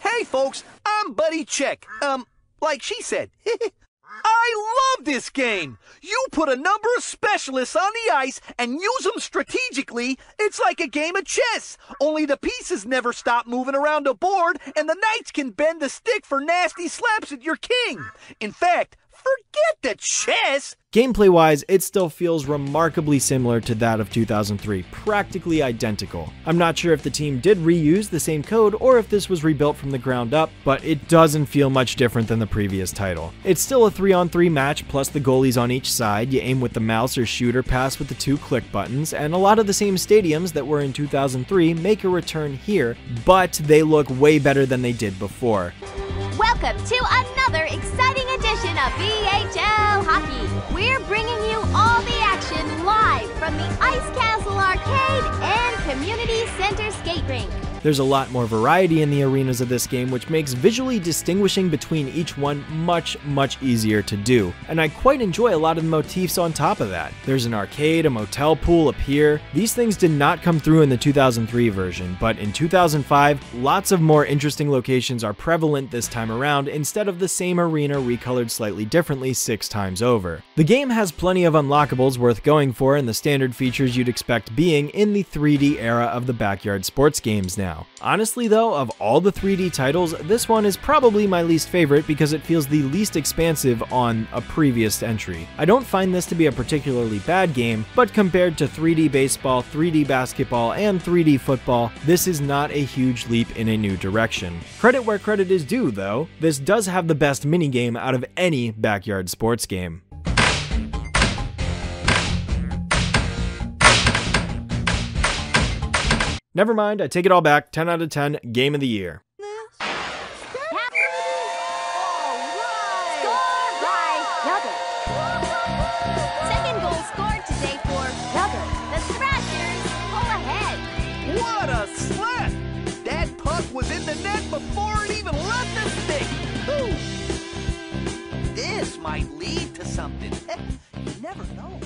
Hey, folks, I'm Buddy Check. Um, like she said. I love this game! You put a number of specialists on the ice and use them strategically. It's like a game of chess, only the pieces never stop moving around the board and the knights can bend the stick for nasty slaps at your king. In fact, Forget the chess! Gameplay wise, it still feels remarkably similar to that of 2003, practically identical. I'm not sure if the team did reuse the same code or if this was rebuilt from the ground up, but it doesn't feel much different than the previous title. It's still a 3 on 3 match plus the goalies on each side, you aim with the mouse or shoot or pass with the two click buttons, and a lot of the same stadiums that were in 2003 make a return here, but they look way better than they did before. Welcome to another exciting edition of VHL Hockey. We're bringing you all the action live from the Ice Castle Arcade and Community Center Skate Rink. There's a lot more variety in the arenas of this game, which makes visually distinguishing between each one much, much easier to do. And I quite enjoy a lot of the motifs on top of that. There's an arcade, a motel pool, a pier. These things did not come through in the 2003 version, but in 2005, lots of more interesting locations are prevalent this time around instead of the same arena recolored slightly differently six times over. The game has plenty of unlockables worth going for and the standard features you'd expect being in the 3D era of the backyard sports games now now. Honestly though, of all the 3D titles, this one is probably my least favorite because it feels the least expansive on a previous entry. I don't find this to be a particularly bad game, but compared to 3D baseball, 3D basketball, and 3D football, this is not a huge leap in a new direction. Credit where credit is due though, this does have the best minigame out of any backyard sports game. Never mind, I take it all back. 10 out of 10, game of the year. Second goal scored today for Yogurt. The Thrashers pull ahead. What a slap! That puck was in the net before it even left the stick. This might lead to something. you never know.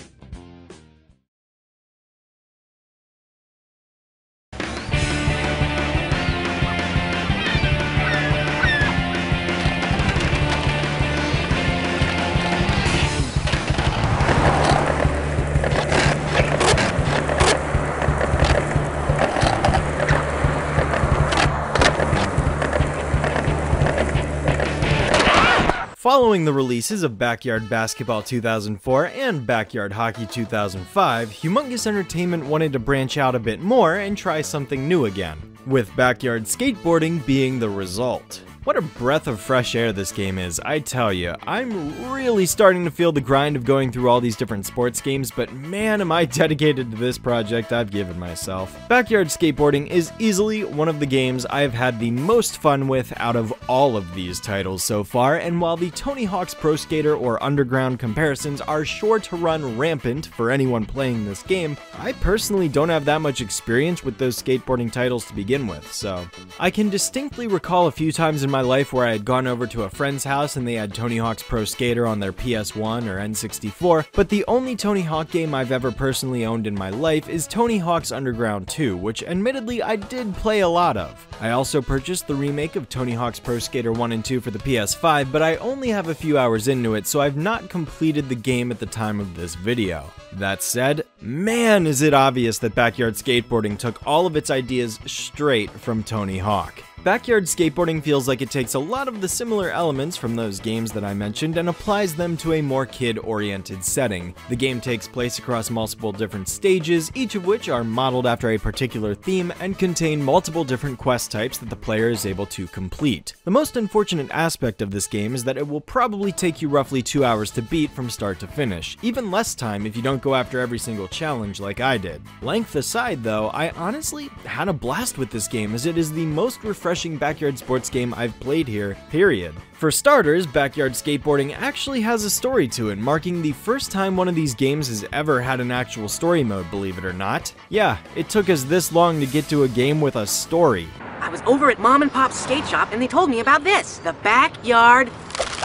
Following the releases of Backyard Basketball 2004 and Backyard Hockey 2005, Humongous Entertainment wanted to branch out a bit more and try something new again, with Backyard Skateboarding being the result. What a breath of fresh air this game is, I tell you. I'm really starting to feel the grind of going through all these different sports games, but man am I dedicated to this project I've given myself. Backyard Skateboarding is easily one of the games I've had the most fun with out of all of these titles so far, and while the Tony Hawk's Pro Skater or Underground comparisons are sure to run rampant for anyone playing this game, I personally don't have that much experience with those skateboarding titles to begin with, so I can distinctly recall a few times in my life where I had gone over to a friend's house and they had Tony Hawk's Pro Skater on their PS1 or N64, but the only Tony Hawk game I've ever personally owned in my life is Tony Hawk's Underground 2, which admittedly I did play a lot of. I also purchased the remake of Tony Hawk's Pro Skater 1 and 2 for the PS5, but I only have a few hours into it, so I've not completed the game at the time of this video. That said, man is it obvious that Backyard Skateboarding took all of its ideas straight from Tony Hawk. Backyard skateboarding feels like it takes a lot of the similar elements from those games that I mentioned and applies them to a more kid-oriented setting. The game takes place across multiple different stages, each of which are modeled after a particular theme and contain multiple different quest types that the player is able to complete. The most unfortunate aspect of this game is that it will probably take you roughly two hours to beat from start to finish, even less time if you don't go after every single challenge like I did. Length aside though, I honestly had a blast with this game as it is the most refreshing backyard sports game I've played here, period. For starters, Backyard Skateboarding actually has a story to it, marking the first time one of these games has ever had an actual story mode, believe it or not. Yeah, it took us this long to get to a game with a story. I was over at Mom and Pop's skate shop and they told me about this, the Backyard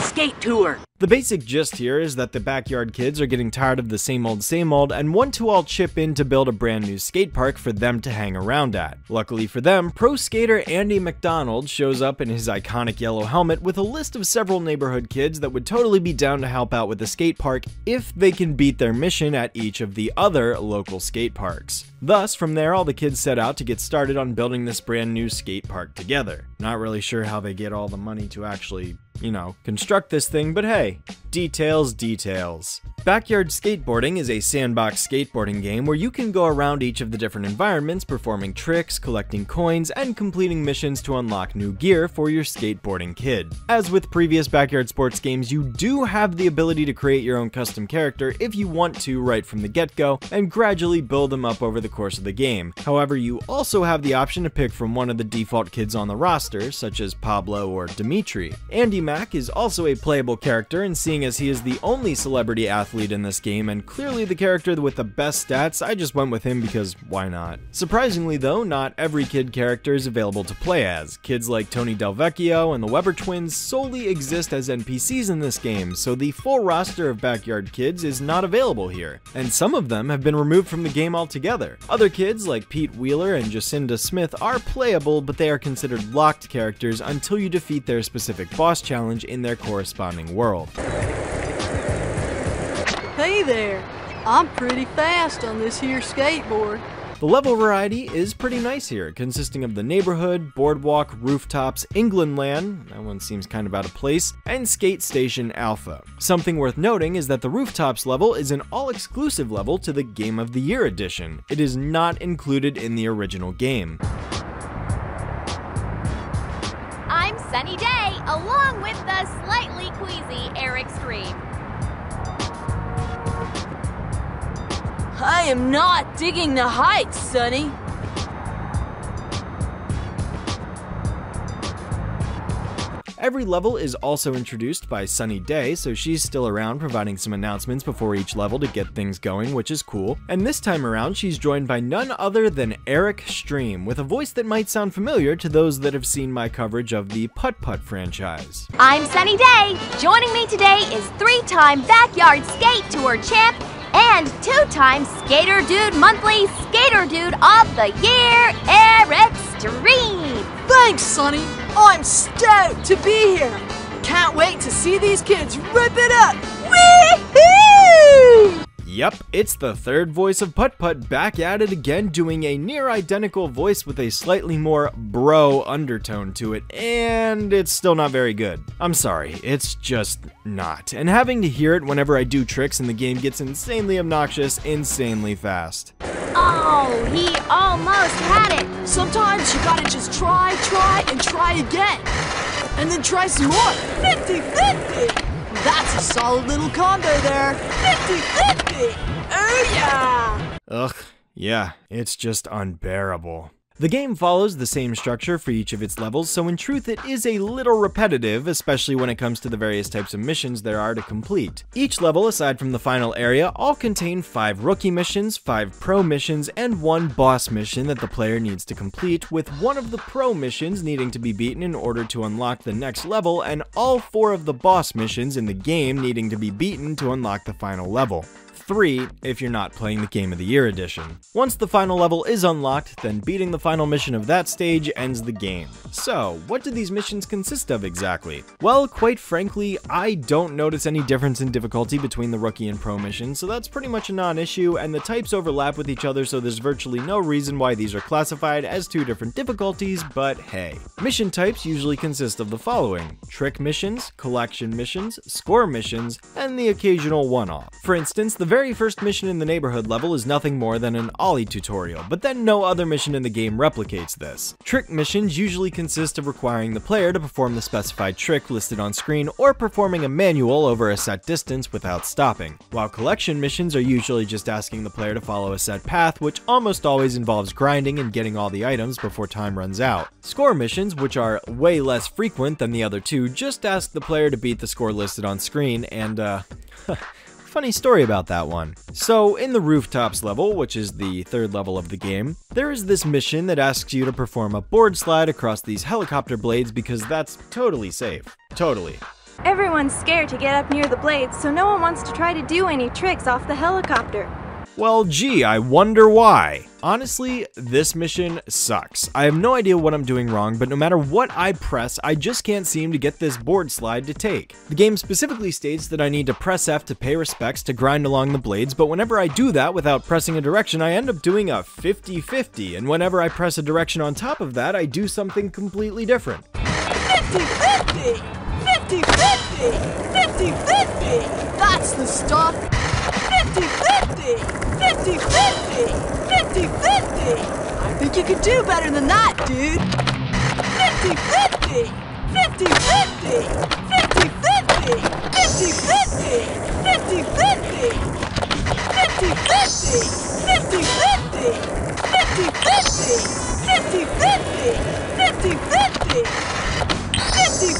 Skate Tour. The basic gist here is that the backyard kids are getting tired of the same old same old and want to all chip in to build a brand new skate park for them to hang around at. Luckily for them, pro skater Andy Macdonald shows up in his iconic yellow helmet with a list of several neighborhood kids that would totally be down to help out with the skate park if they can beat their mission at each of the other local skate parks. Thus, from there, all the kids set out to get started on building this brand new skate park together. Not really sure how they get all the money to actually you know, construct this thing, but hey, details, details. Backyard Skateboarding is a sandbox skateboarding game where you can go around each of the different environments performing tricks, collecting coins, and completing missions to unlock new gear for your skateboarding kid. As with previous backyard sports games, you do have the ability to create your own custom character if you want to right from the get-go, and gradually build them up over the course of the game. However, you also have the option to pick from one of the default kids on the roster, such as Pablo or Dmitri. Andy Mack is also a playable character, and seeing as he is the only celebrity athlete in this game, and clearly the character with the best stats, I just went with him because why not? Surprisingly though, not every kid character is available to play as. Kids like Tony Delvecchio and the Weber twins solely exist as NPCs in this game, so the full roster of Backyard Kids is not available here, and some of them have been removed from the game altogether. Other kids like Pete Wheeler and Jacinda Smith are playable, but they are considered locked characters until you defeat their specific boss challenge in their corresponding world. Hey there! I'm pretty fast on this here skateboard. The level variety is pretty nice here, consisting of the neighborhood, boardwalk, rooftops, England Land, that one seems kind of out of place, and Skate Station Alpha. Something worth noting is that the rooftops level is an all-exclusive level to the Game of the Year edition. It is not included in the original game. I'm Sunny Day, along with the slightly queasy Eric Stream. I am not digging the heights, Sunny. Every level is also introduced by Sunny Day, so she's still around providing some announcements before each level to get things going, which is cool. And this time around, she's joined by none other than Eric Stream, with a voice that might sound familiar to those that have seen my coverage of the Putt Putt franchise. I'm Sunny Day. Joining me today is three-time Backyard Skate Tour champ and two-time Skater Dude Monthly Skater Dude of the Year, Eric Stream. Thanks, Sunny. I'm stoked to be here. Can't wait to see these kids rip it up. Woohoo! Yep, it's the third voice of Putt Putt back at it again, doing a near identical voice with a slightly more bro undertone to it, and it's still not very good. I'm sorry, it's just not. And having to hear it whenever I do tricks in the game gets insanely obnoxious, insanely fast. Oh, he almost had it. Sometimes you gotta just try, try, and try again. And then try some more. 50 50! That's a solid little combo there. 50 50! Oh yeah! Ugh, yeah, it's just unbearable. The game follows the same structure for each of its levels, so in truth it is a little repetitive, especially when it comes to the various types of missions there are to complete. Each level, aside from the final area, all contain 5 rookie missions, 5 pro missions, and 1 boss mission that the player needs to complete, with one of the pro missions needing to be beaten in order to unlock the next level, and all 4 of the boss missions in the game needing to be beaten to unlock the final level. 3 if you're not playing the Game of the Year edition. Once the final level is unlocked, then beating the final mission of that stage ends the game. So, what do these missions consist of exactly? Well, quite frankly, I don't notice any difference in difficulty between the rookie and pro missions, so that's pretty much a non-issue, and the types overlap with each other so there's virtually no reason why these are classified as two different difficulties, but hey. Mission types usually consist of the following. Trick missions, collection missions, score missions, and the occasional one-off. For instance, the very first mission in the neighborhood level is nothing more than an Ollie tutorial, but then no other mission in the game replicates this. Trick missions usually consist of requiring the player to perform the specified trick listed on screen or performing a manual over a set distance without stopping, while collection missions are usually just asking the player to follow a set path, which almost always involves grinding and getting all the items before time runs out. Score missions, which are way less frequent than the other two, just ask the player to beat the score listed on screen, and uh, Funny story about that one. So, in the rooftops level, which is the third level of the game, there is this mission that asks you to perform a board slide across these helicopter blades because that's totally safe. Totally. Everyone's scared to get up near the blades, so no one wants to try to do any tricks off the helicopter. Well, gee, I wonder why. Honestly, this mission sucks. I have no idea what I'm doing wrong, but no matter what I press, I just can't seem to get this board slide to take. The game specifically states that I need to press F to pay respects to grind along the blades, but whenever I do that without pressing a direction, I end up doing a 50-50, and whenever I press a direction on top of that, I do something completely different. 50 50! 50 50! 50 50! That's the stuff! 50 50! 50 50! 50 50! I think you could do better than that, dude! 50 50! 50 50! 50 50! 50 50! 50 50! 50 50! 50 50! 50 50! 50 50! 50 50! 50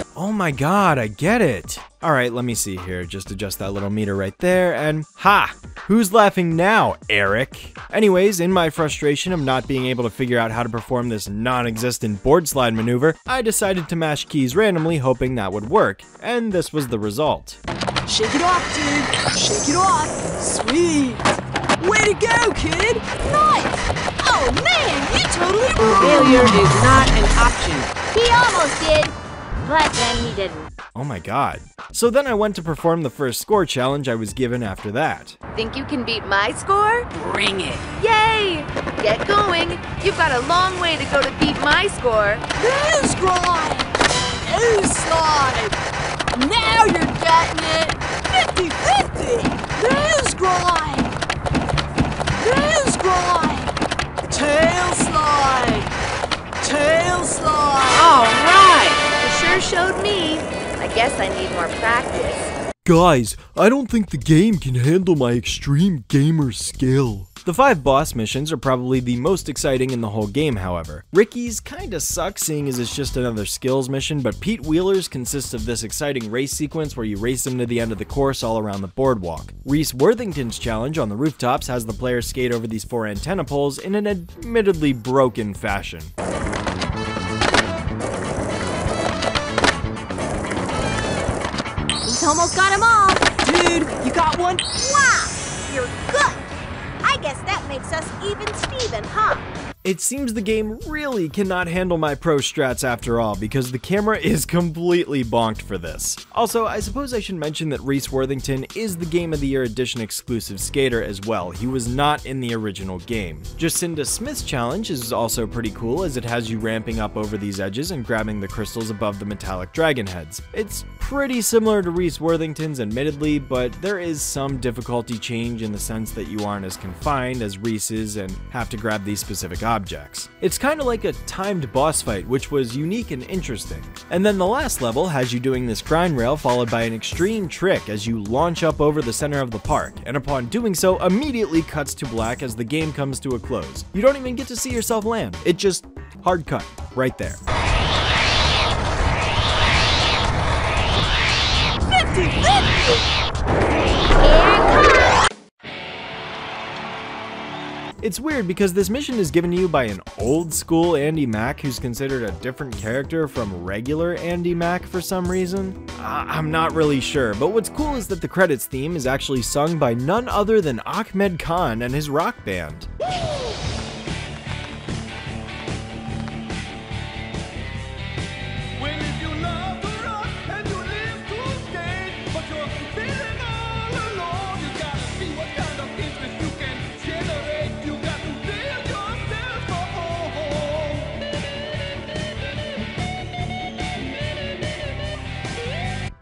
50! Oh my god, I get it. Alright, let me see here. Just adjust that little meter right there, and ha! Who's laughing now, Eric? Anyways, in my frustration of not being able to figure out how to perform this non-existent board slide maneuver, I decided to mash keys randomly hoping that would work, and this was the result. Shake it off, dude! Shake it off! Sweet! Way to go, kid! Nice! Oh man, you totally Failure is not an option. He almost did, but then he didn't. Oh my god. So then I went to perform the first score challenge I was given after that. Think you can beat my score? Bring it. Yay! Get going. You've got a long way to go to beat my score. Nose grind! Nose slide! Now you're getting it! 50 50! Nose grind! Nose grind! Tail slide! Tail slide! All right. You sure showed me. I guess I need more practice. Guys, I don't think the game can handle my extreme gamer skill. The five boss missions are probably the most exciting in the whole game, however. Ricky's kinda sucks seeing as it's just another skills mission, but Pete Wheeler's consists of this exciting race sequence where you race him to the end of the course all around the boardwalk. Reese Worthington's challenge on the rooftops has the player skate over these four antenna poles in an admittedly broken fashion. Got him all. Dude, you got one? Wow, you're good. I guess that makes us even Steven, huh? It seems the game really cannot handle my pro strats after all, because the camera is completely bonked for this. Also, I suppose I should mention that Reese Worthington is the Game of the Year Edition exclusive skater as well. He was not in the original game. Jacinda Smith's challenge is also pretty cool as it has you ramping up over these edges and grabbing the crystals above the metallic dragon heads. It's pretty similar to Reese Worthington's admittedly, but there is some difficulty change in the sense that you aren't as confined as Reese is and have to grab these specific objects. It's kind of like a timed boss fight, which was unique and interesting. And then the last level has you doing this grind rail followed by an extreme trick as you launch up over the center of the park, and upon doing so, immediately cuts to black as the game comes to a close. You don't even get to see yourself land, it just hard cut right there. 50 It's weird because this mission is given to you by an old school Andy Mack who's considered a different character from regular Andy Mack for some reason. I- I'm not really sure, but what's cool is that the credits theme is actually sung by none other than Achmed Khan and his rock band.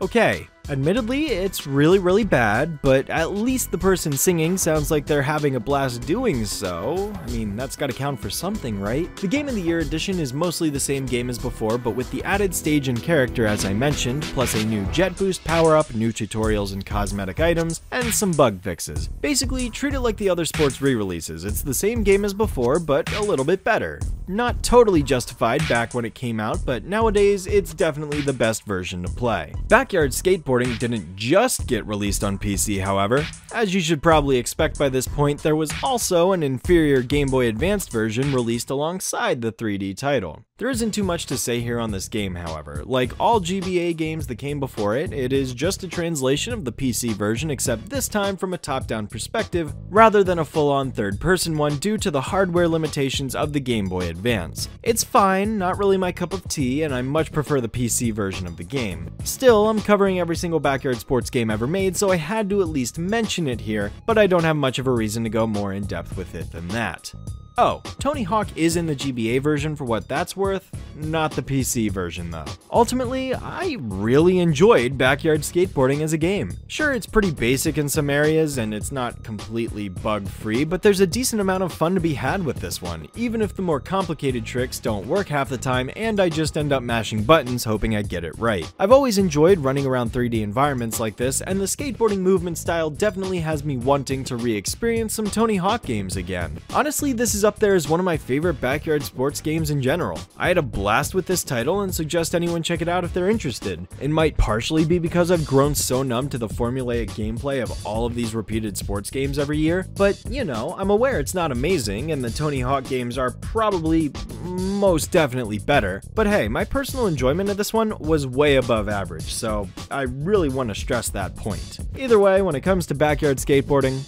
Okay, admittedly, it's really, really bad, but at least the person singing sounds like they're having a blast doing so. I mean, that's gotta count for something, right? The Game of the Year edition is mostly the same game as before, but with the added stage and character as I mentioned, plus a new jet boost power up, new tutorials and cosmetic items, and some bug fixes. Basically, treat it like the other sports re releases. It's the same game as before, but a little bit better. Not totally justified back when it came out, but nowadays it's definitely the best version to play. Backyard Skateboarding didn't just get released on PC, however. As you should probably expect by this point, there was also an inferior Game Boy Advanced version released alongside the 3D title. There isn't too much to say here on this game, however. Like all GBA games that came before it, it is just a translation of the PC version, except this time from a top down perspective rather than a full on third person one due to the hardware limitations of the Game Boy Advance. It's fine, not really my cup of tea, and I much prefer the PC version of the game. Still, I'm covering every single backyard sports game ever made, so I had to at least mention it here, but I don't have much of a reason to go more in depth with it than that. Oh, Tony Hawk is in the GBA version for what that's worth, not the PC version though. Ultimately, I really enjoyed Backyard Skateboarding as a game. Sure, it's pretty basic in some areas and it's not completely bug free, but there's a decent amount of fun to be had with this one, even if the more complicated tricks don't work half the time and I just end up mashing buttons hoping I get it right. I've always enjoyed running around 3D environments like this, and the skateboarding movement style definitely has me wanting to re-experience some Tony Hawk games again. Honestly, this is up there as one of my favorite backyard sports games in general. I had a blast with this title and suggest anyone check it out if they're interested. It might partially be because I've grown so numb to the formulaic gameplay of all of these repeated sports games every year, but you know, I'm aware it's not amazing and the Tony Hawk games are probably most definitely better, but hey, my personal enjoyment of this one was way above average, so I really want to stress that point. Either way, when it comes to backyard skateboarding,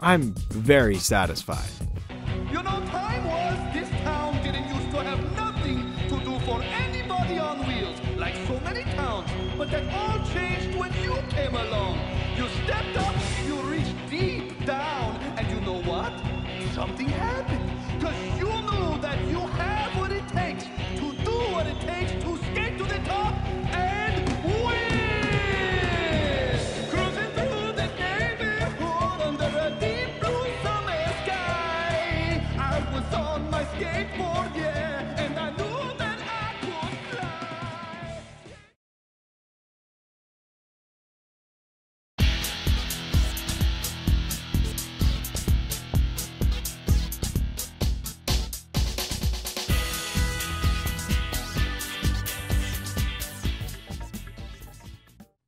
I'm very satisfied. You know, time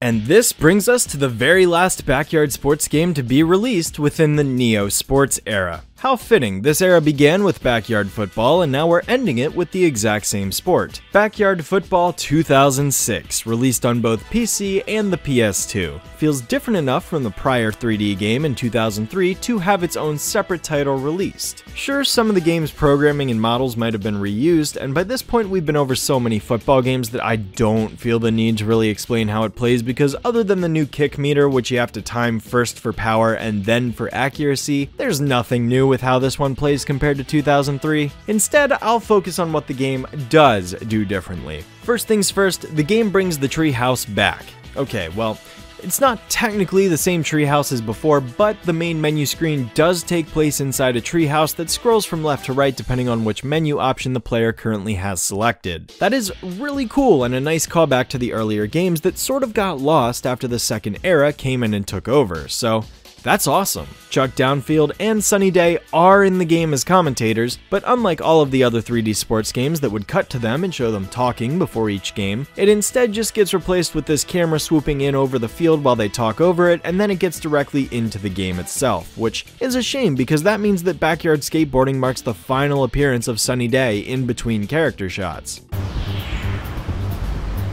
And this brings us to the very last backyard sports game to be released within the Neo Sports era. How fitting, this era began with backyard football and now we're ending it with the exact same sport. Backyard Football 2006, released on both PC and the PS2, feels different enough from the prior 3D game in 2003 to have its own separate title released. Sure, some of the game's programming and models might have been reused, and by this point we've been over so many football games that I don't feel the need to really explain how it plays because other than the new kick meter, which you have to time first for power and then for accuracy, there's nothing new with how this one plays compared to 2003. Instead, I'll focus on what the game does do differently. First things first, the game brings the tree house back. Okay, well, it's not technically the same treehouse as before, but the main menu screen does take place inside a treehouse that scrolls from left to right depending on which menu option the player currently has selected. That is really cool and a nice callback to the earlier games that sort of got lost after the second era came in and took over, so that's awesome. Chuck Downfield and Sunny Day are in the game as commentators, but unlike all of the other 3D sports games that would cut to them and show them talking before each game, it instead just gets replaced with this camera swooping in over the field while they talk over it, and then it gets directly into the game itself, which is a shame because that means that Backyard Skateboarding marks the final appearance of Sunny Day in between character shots.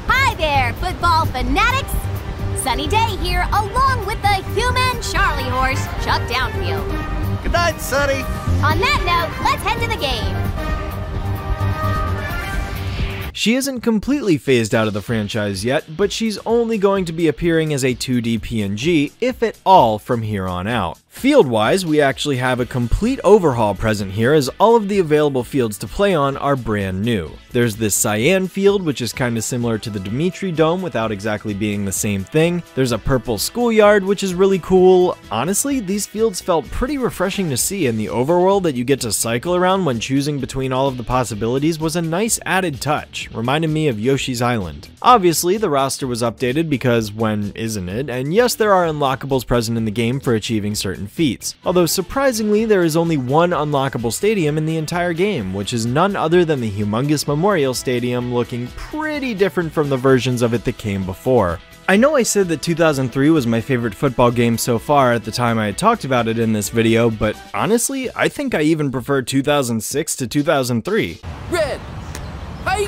Hi there, football fanatics! Sunny Day here, along with the human Charlie horse, Chuck Downfield. Good night, Sunny. On that note, let's head to the game. She isn't completely phased out of the franchise yet, but she's only going to be appearing as a 2D PNG, if at all, from here on out. Field-wise, we actually have a complete overhaul present here as all of the available fields to play on are brand new. There's this cyan field, which is kind of similar to the Dmitri Dome without exactly being the same thing. There's a purple schoolyard, which is really cool. Honestly, these fields felt pretty refreshing to see, and the overworld that you get to cycle around when choosing between all of the possibilities was a nice added touch, reminding me of Yoshi's Island. Obviously, the roster was updated because when isn't it? And yes, there are unlockables present in the game for achieving certain feats. Although surprisingly, there is only one unlockable stadium in the entire game, which is none other than the humongous Memorial Stadium looking pretty different from the versions of it that came before. I know I said that 2003 was my favorite football game so far at the time I had talked about it in this video, but honestly, I think I even prefer 2006 to 2003. Red! Hey!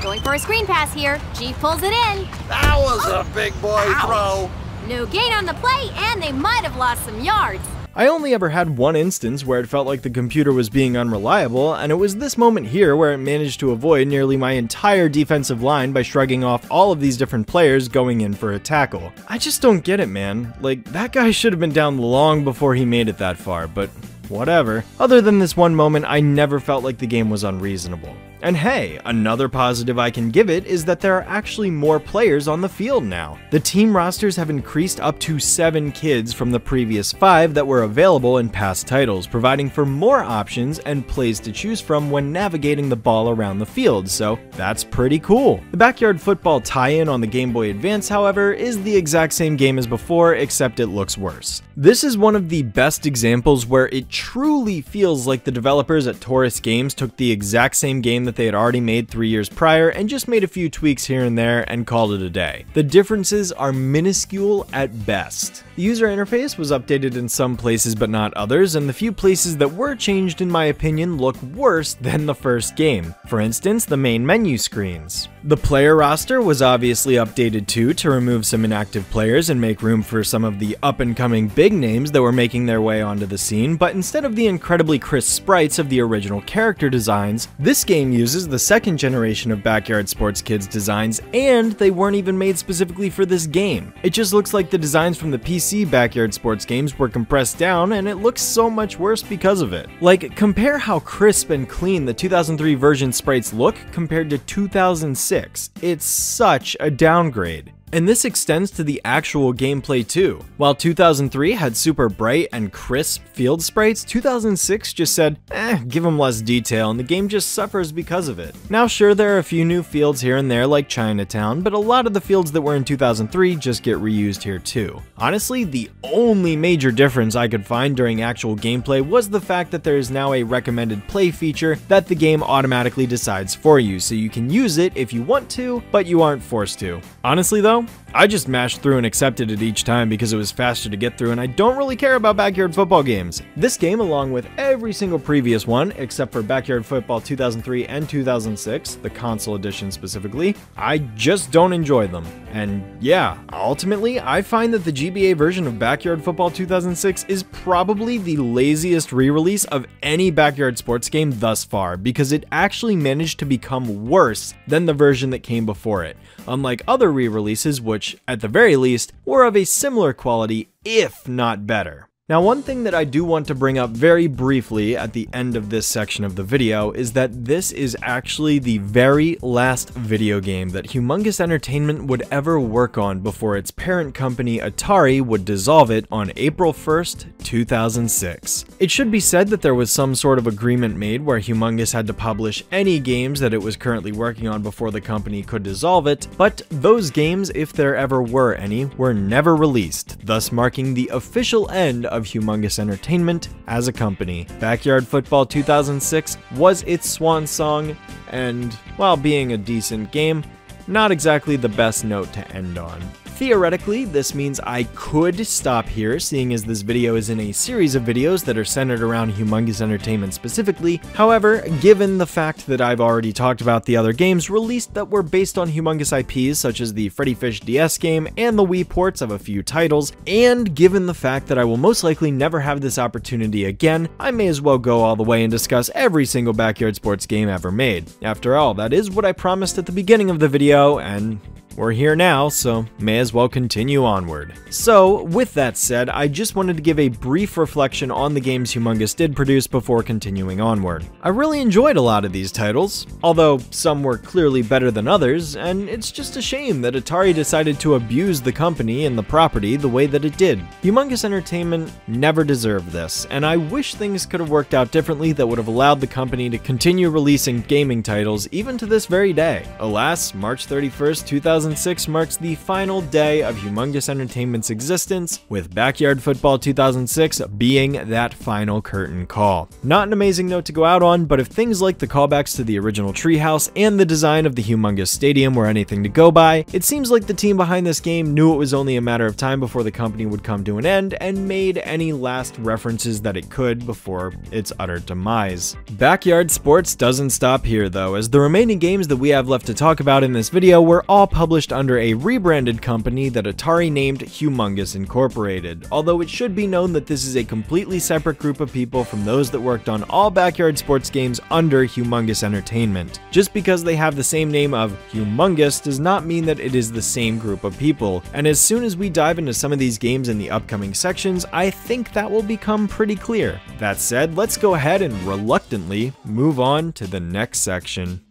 Going for a screen pass here. G pulls it in. That was a big boy throw. No gain on the play, and they might have lost some yards. I only ever had one instance where it felt like the computer was being unreliable, and it was this moment here where it managed to avoid nearly my entire defensive line by shrugging off all of these different players going in for a tackle. I just don't get it, man. Like, that guy should have been down long before he made it that far, but whatever. Other than this one moment, I never felt like the game was unreasonable. And hey, another positive I can give it is that there are actually more players on the field now. The team rosters have increased up to 7 kids from the previous 5 that were available in past titles, providing for more options and plays to choose from when navigating the ball around the field, so that's pretty cool. The Backyard Football tie-in on the Game Boy Advance, however, is the exact same game as before, except it looks worse. This is one of the best examples where it truly feels like the developers at Torus Games took the exact same game that that they had already made three years prior and just made a few tweaks here and there and called it a day. The differences are minuscule at best. The user interface was updated in some places but not others, and the few places that were changed in my opinion look worse than the first game. For instance, the main menu screens. The player roster was obviously updated too to remove some inactive players and make room for some of the up and coming big names that were making their way onto the scene, but instead of the incredibly crisp sprites of the original character designs, this game uses the second generation of Backyard Sports Kids designs, and they weren't even made specifically for this game. It just looks like the designs from the PC Backyard Sports games were compressed down, and it looks so much worse because of it. Like, compare how crisp and clean the 2003 version sprites look compared to 2006. It's such a downgrade. And this extends to the actual gameplay too. While 2003 had super bright and crisp field sprites, 2006 just said, eh, give them less detail and the game just suffers because of it. Now sure, there are a few new fields here and there like Chinatown, but a lot of the fields that were in 2003 just get reused here too. Honestly, the only major difference I could find during actual gameplay was the fact that there is now a recommended play feature that the game automatically decides for you, so you can use it if you want to, but you aren't forced to. Honestly though, Ciao! I just mashed through and accepted it each time because it was faster to get through and I don't really care about backyard football games. This game, along with every single previous one, except for Backyard Football 2003 and 2006, the console edition specifically, I just don't enjoy them. And yeah, ultimately, I find that the GBA version of Backyard Football 2006 is probably the laziest re-release of any backyard sports game thus far because it actually managed to become worse than the version that came before it, unlike other re-releases which, at the very least, were of a similar quality, if not better. Now one thing that I do want to bring up very briefly at the end of this section of the video is that this is actually the very last video game that Humongous Entertainment would ever work on before its parent company Atari would dissolve it on April 1st, 2006. It should be said that there was some sort of agreement made where Humongous had to publish any games that it was currently working on before the company could dissolve it, but those games, if there ever were any, were never released, thus marking the official end of Humongous Entertainment as a company. Backyard Football 2006 was its swan song, and while being a decent game, not exactly the best note to end on. Theoretically, this means I could stop here, seeing as this video is in a series of videos that are centered around Humongous Entertainment specifically. However, given the fact that I've already talked about the other games released that were based on Humongous IPs, such as the Freddi Fish DS game and the Wii ports of a few titles, and given the fact that I will most likely never have this opportunity again, I may as well go all the way and discuss every single backyard sports game ever made. After all, that is what I promised at the beginning of the video, and we're here now, so may as well continue onward. So, with that said, I just wanted to give a brief reflection on the games Humongous did produce before continuing onward. I really enjoyed a lot of these titles, although some were clearly better than others, and it's just a shame that Atari decided to abuse the company and the property the way that it did. Humongous Entertainment never deserved this, and I wish things could have worked out differently that would have allowed the company to continue releasing gaming titles even to this very day. Alas, March 31st, 2000 2006 marks the final day of Humongous Entertainment's existence, with Backyard Football 2006 being that final curtain call. Not an amazing note to go out on, but if things like the callbacks to the original treehouse and the design of the Humongous Stadium were anything to go by, it seems like the team behind this game knew it was only a matter of time before the company would come to an end and made any last references that it could before its utter demise. Backyard Sports doesn't stop here though, as the remaining games that we have left to talk about in this video were all published published under a rebranded company that Atari named Humongous Incorporated, although it should be known that this is a completely separate group of people from those that worked on all backyard sports games under Humongous Entertainment. Just because they have the same name of Humongous does not mean that it is the same group of people, and as soon as we dive into some of these games in the upcoming sections, I think that will become pretty clear. That said, let's go ahead and reluctantly move on to the next section.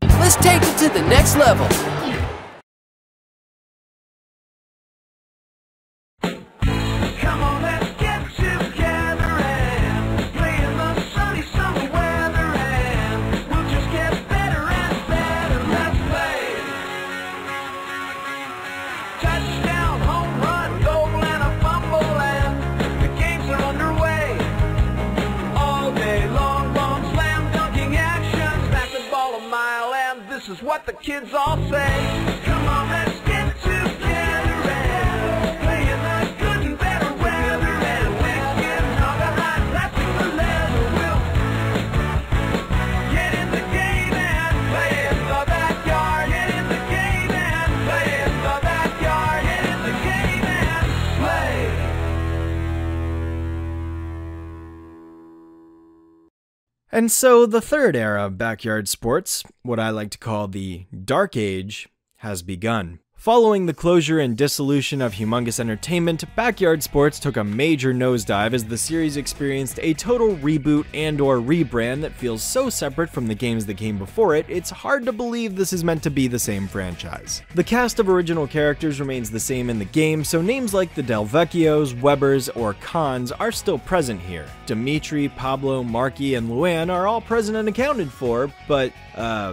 Let's take it to the next level. Is what the kids all say. And so the third era of backyard sports, what I like to call the Dark Age, has begun. Following the closure and dissolution of Humongous Entertainment, Backyard Sports took a major nosedive as the series experienced a total reboot and or rebrand that feels so separate from the games that came before it, it's hard to believe this is meant to be the same franchise. The cast of original characters remains the same in the game, so names like the Delvecchios, Webbers, or Khans are still present here. Dmitri, Pablo, Marky, and Luann are all present and accounted for, but, uh...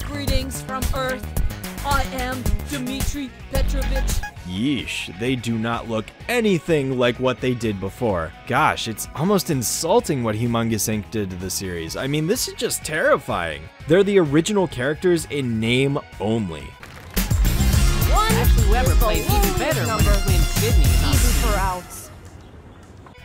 Greetings from Earth. I am Dmitri Petrovich. Yeesh, they do not look anything like what they did before. Gosh, it's almost insulting what Humongous Inc. did to the series. I mean, this is just terrifying. They're the original characters in name only. One Actually, Weber plays even better when Twin Sydney is on Easy the for outs.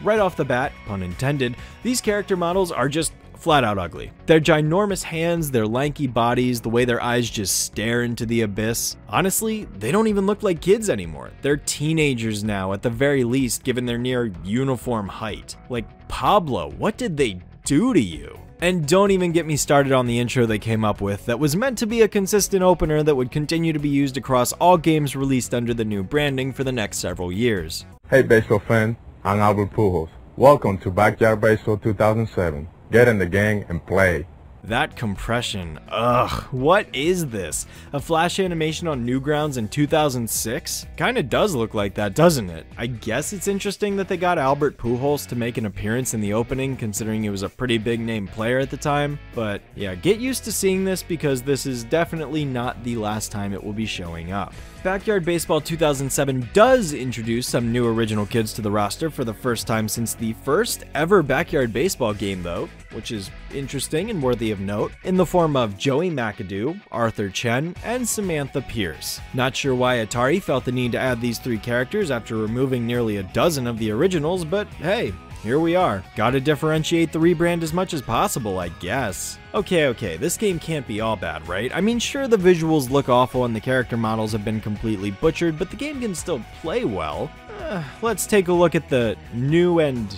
Right off the bat, pun intended, these character models are just flat out ugly. Their ginormous hands, their lanky bodies, the way their eyes just stare into the abyss. Honestly, they don't even look like kids anymore. They're teenagers now, at the very least, given their near uniform height. Like, Pablo, what did they do to you? And don't even get me started on the intro they came up with that was meant to be a consistent opener that would continue to be used across all games released under the new branding for the next several years. Hey baseball fan, I'm Albert Pujols. Welcome to Backyard Baseball 2007. Get in the gang and play. That compression, ugh, what is this? A flash animation on Newgrounds in 2006? Kinda does look like that, doesn't it? I guess it's interesting that they got Albert Pujols to make an appearance in the opening, considering he was a pretty big name player at the time, but yeah, get used to seeing this because this is definitely not the last time it will be showing up. Backyard Baseball 2007 does introduce some new original kids to the roster for the first time since the first ever Backyard Baseball game, though, which is interesting and worthy of note, in the form of Joey McAdoo, Arthur Chen, and Samantha Pierce. Not sure why Atari felt the need to add these three characters after removing nearly a dozen of the originals, but hey, here we are. Gotta differentiate the rebrand as much as possible, I guess. Okay, okay, this game can't be all bad, right? I mean, sure, the visuals look awful and the character models have been completely butchered, but the game can still play well. Uh, let's take a look at the new and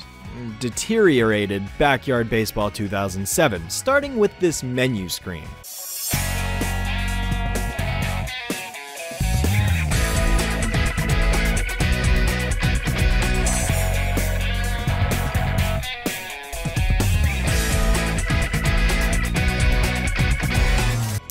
deteriorated Backyard Baseball 2007, starting with this menu screen.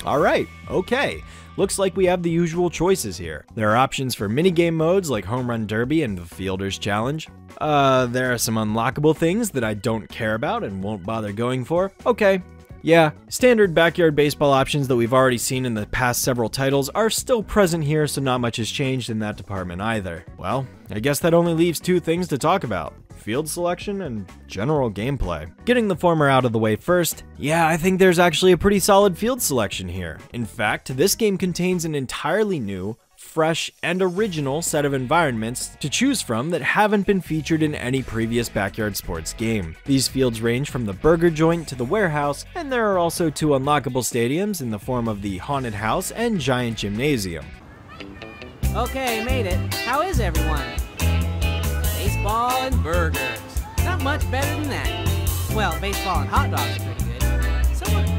Alright, okay. Looks like we have the usual choices here. There are options for minigame modes like Home Run Derby and the Fielder's Challenge. Uh, there are some unlockable things that I don't care about and won't bother going for. Okay, yeah, standard backyard baseball options that we've already seen in the past several titles are still present here, so not much has changed in that department either. Well, I guess that only leaves two things to talk about field selection and general gameplay. Getting the former out of the way first, yeah, I think there's actually a pretty solid field selection here. In fact, this game contains an entirely new fresh and original set of environments to choose from that haven't been featured in any previous backyard sports game. These fields range from the burger joint to the warehouse, and there are also two unlockable stadiums in the form of the Haunted House and Giant Gymnasium. Okay, made it. How is everyone? Baseball and burgers. Not much better than that. Well, baseball and hot dogs are pretty good.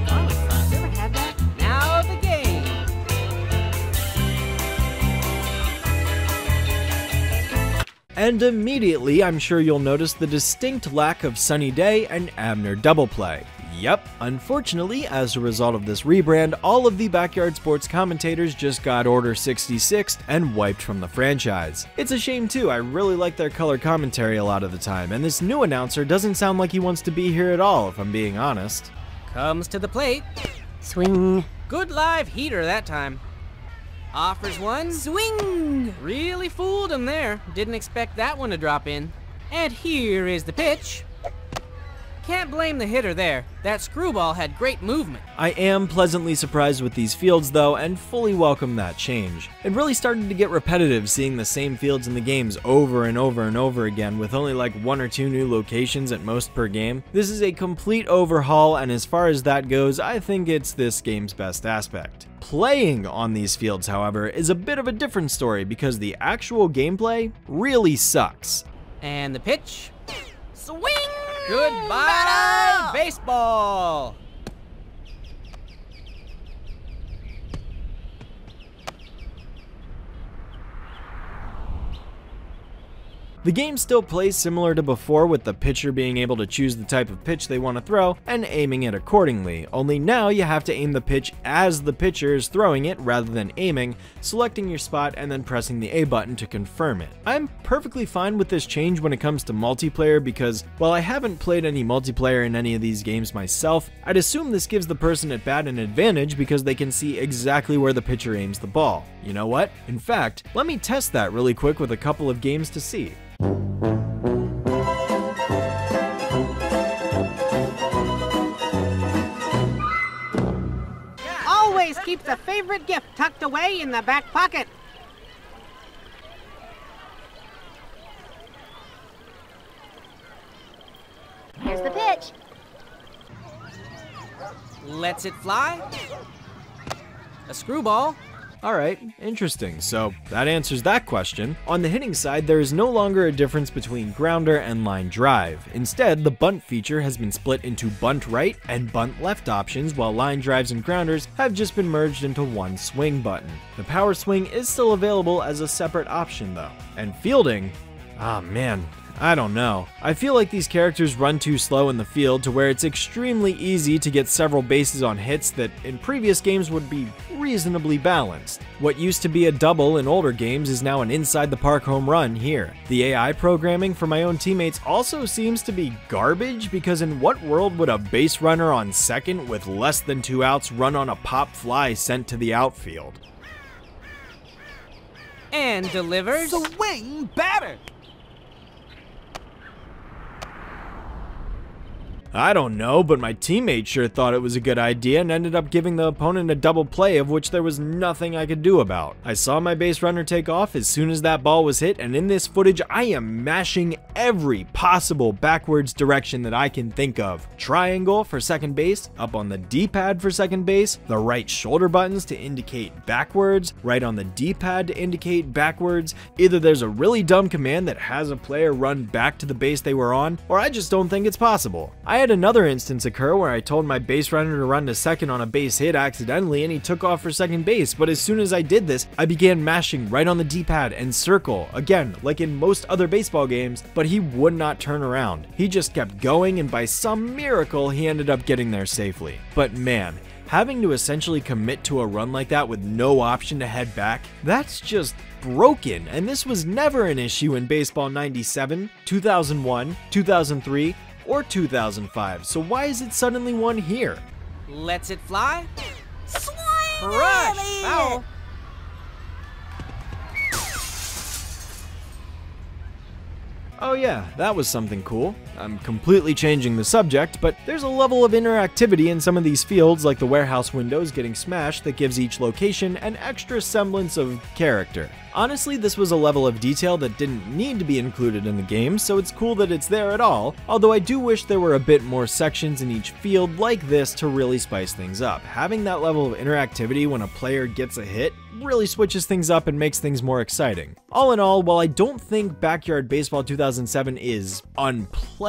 And immediately, I'm sure you'll notice the distinct lack of Sunny Day and Abner Double Play. Yep, unfortunately, as a result of this rebrand, all of the Backyard Sports commentators just got Order 66 and wiped from the franchise. It's a shame too, I really like their color commentary a lot of the time, and this new announcer doesn't sound like he wants to be here at all, if I'm being honest. Comes to the plate. Swing. Good live heater that time. Offers one. Swing! Really fooled him there. Didn't expect that one to drop in. And here is the pitch. Can't blame the hitter there. That screwball had great movement. I am pleasantly surprised with these fields though, and fully welcome that change. It really started to get repetitive seeing the same fields in the games over and over and over again with only like one or two new locations at most per game. This is a complete overhaul, and as far as that goes, I think it's this game's best aspect. Playing on these fields, however, is a bit of a different story because the actual gameplay really sucks. And the pitch. Swing! Goodbye, baseball! The game still plays similar to before with the pitcher being able to choose the type of pitch they want to throw and aiming it accordingly, only now you have to aim the pitch as the pitcher is throwing it rather than aiming, selecting your spot and then pressing the A button to confirm it. I'm perfectly fine with this change when it comes to multiplayer because while I haven't played any multiplayer in any of these games myself, I'd assume this gives the person at bat an advantage because they can see exactly where the pitcher aims the ball. You know what? In fact, let me test that really quick with a couple of games to see. Always keep the favorite gift tucked away in the back pocket. Here's the pitch. Lets it fly. A screwball. Alright, interesting. So that answers that question. On the hitting side, there is no longer a difference between grounder and line drive. Instead, the bunt feature has been split into bunt right and bunt left options, while line drives and grounders have just been merged into one swing button. The power swing is still available as a separate option though. And fielding, ah oh, man, I don't know. I feel like these characters run too slow in the field to where it's extremely easy to get several bases on hits that in previous games would be reasonably balanced. What used to be a double in older games is now an inside the park home run here. The AI programming for my own teammates also seems to be garbage because in what world would a base runner on second with less than two outs run on a pop fly sent to the outfield? And delivers. Swing batter! I don't know, but my teammate sure thought it was a good idea and ended up giving the opponent a double play of which there was nothing I could do about. I saw my base runner take off as soon as that ball was hit, and in this footage, I am mashing every possible backwards direction that I can think of. Triangle for second base, up on the D-pad for second base, the right shoulder buttons to indicate backwards, right on the D-pad to indicate backwards. Either there's a really dumb command that has a player run back to the base they were on, or I just don't think it's possible. I had another instance occur where I told my base runner to run to second on a base hit accidentally and he took off for second base, but as soon as I did this, I began mashing right on the D-pad and circle, again, like in most other baseball games, but he would not turn around. He just kept going and by some miracle, he ended up getting there safely. But man, having to essentially commit to a run like that with no option to head back, that's just broken, and this was never an issue in Baseball 97, 2001, 2003, or 2005, so why is it suddenly one here? Let's it fly. Swing Crush! it! Foul. Oh yeah, that was something cool. I'm completely changing the subject, but there's a level of interactivity in some of these fields, like the warehouse windows getting smashed, that gives each location an extra semblance of character. Honestly, this was a level of detail that didn't need to be included in the game, so it's cool that it's there at all, although I do wish there were a bit more sections in each field like this to really spice things up. Having that level of interactivity when a player gets a hit really switches things up and makes things more exciting. All in all, while I don't think Backyard Baseball 2007 is unplayable,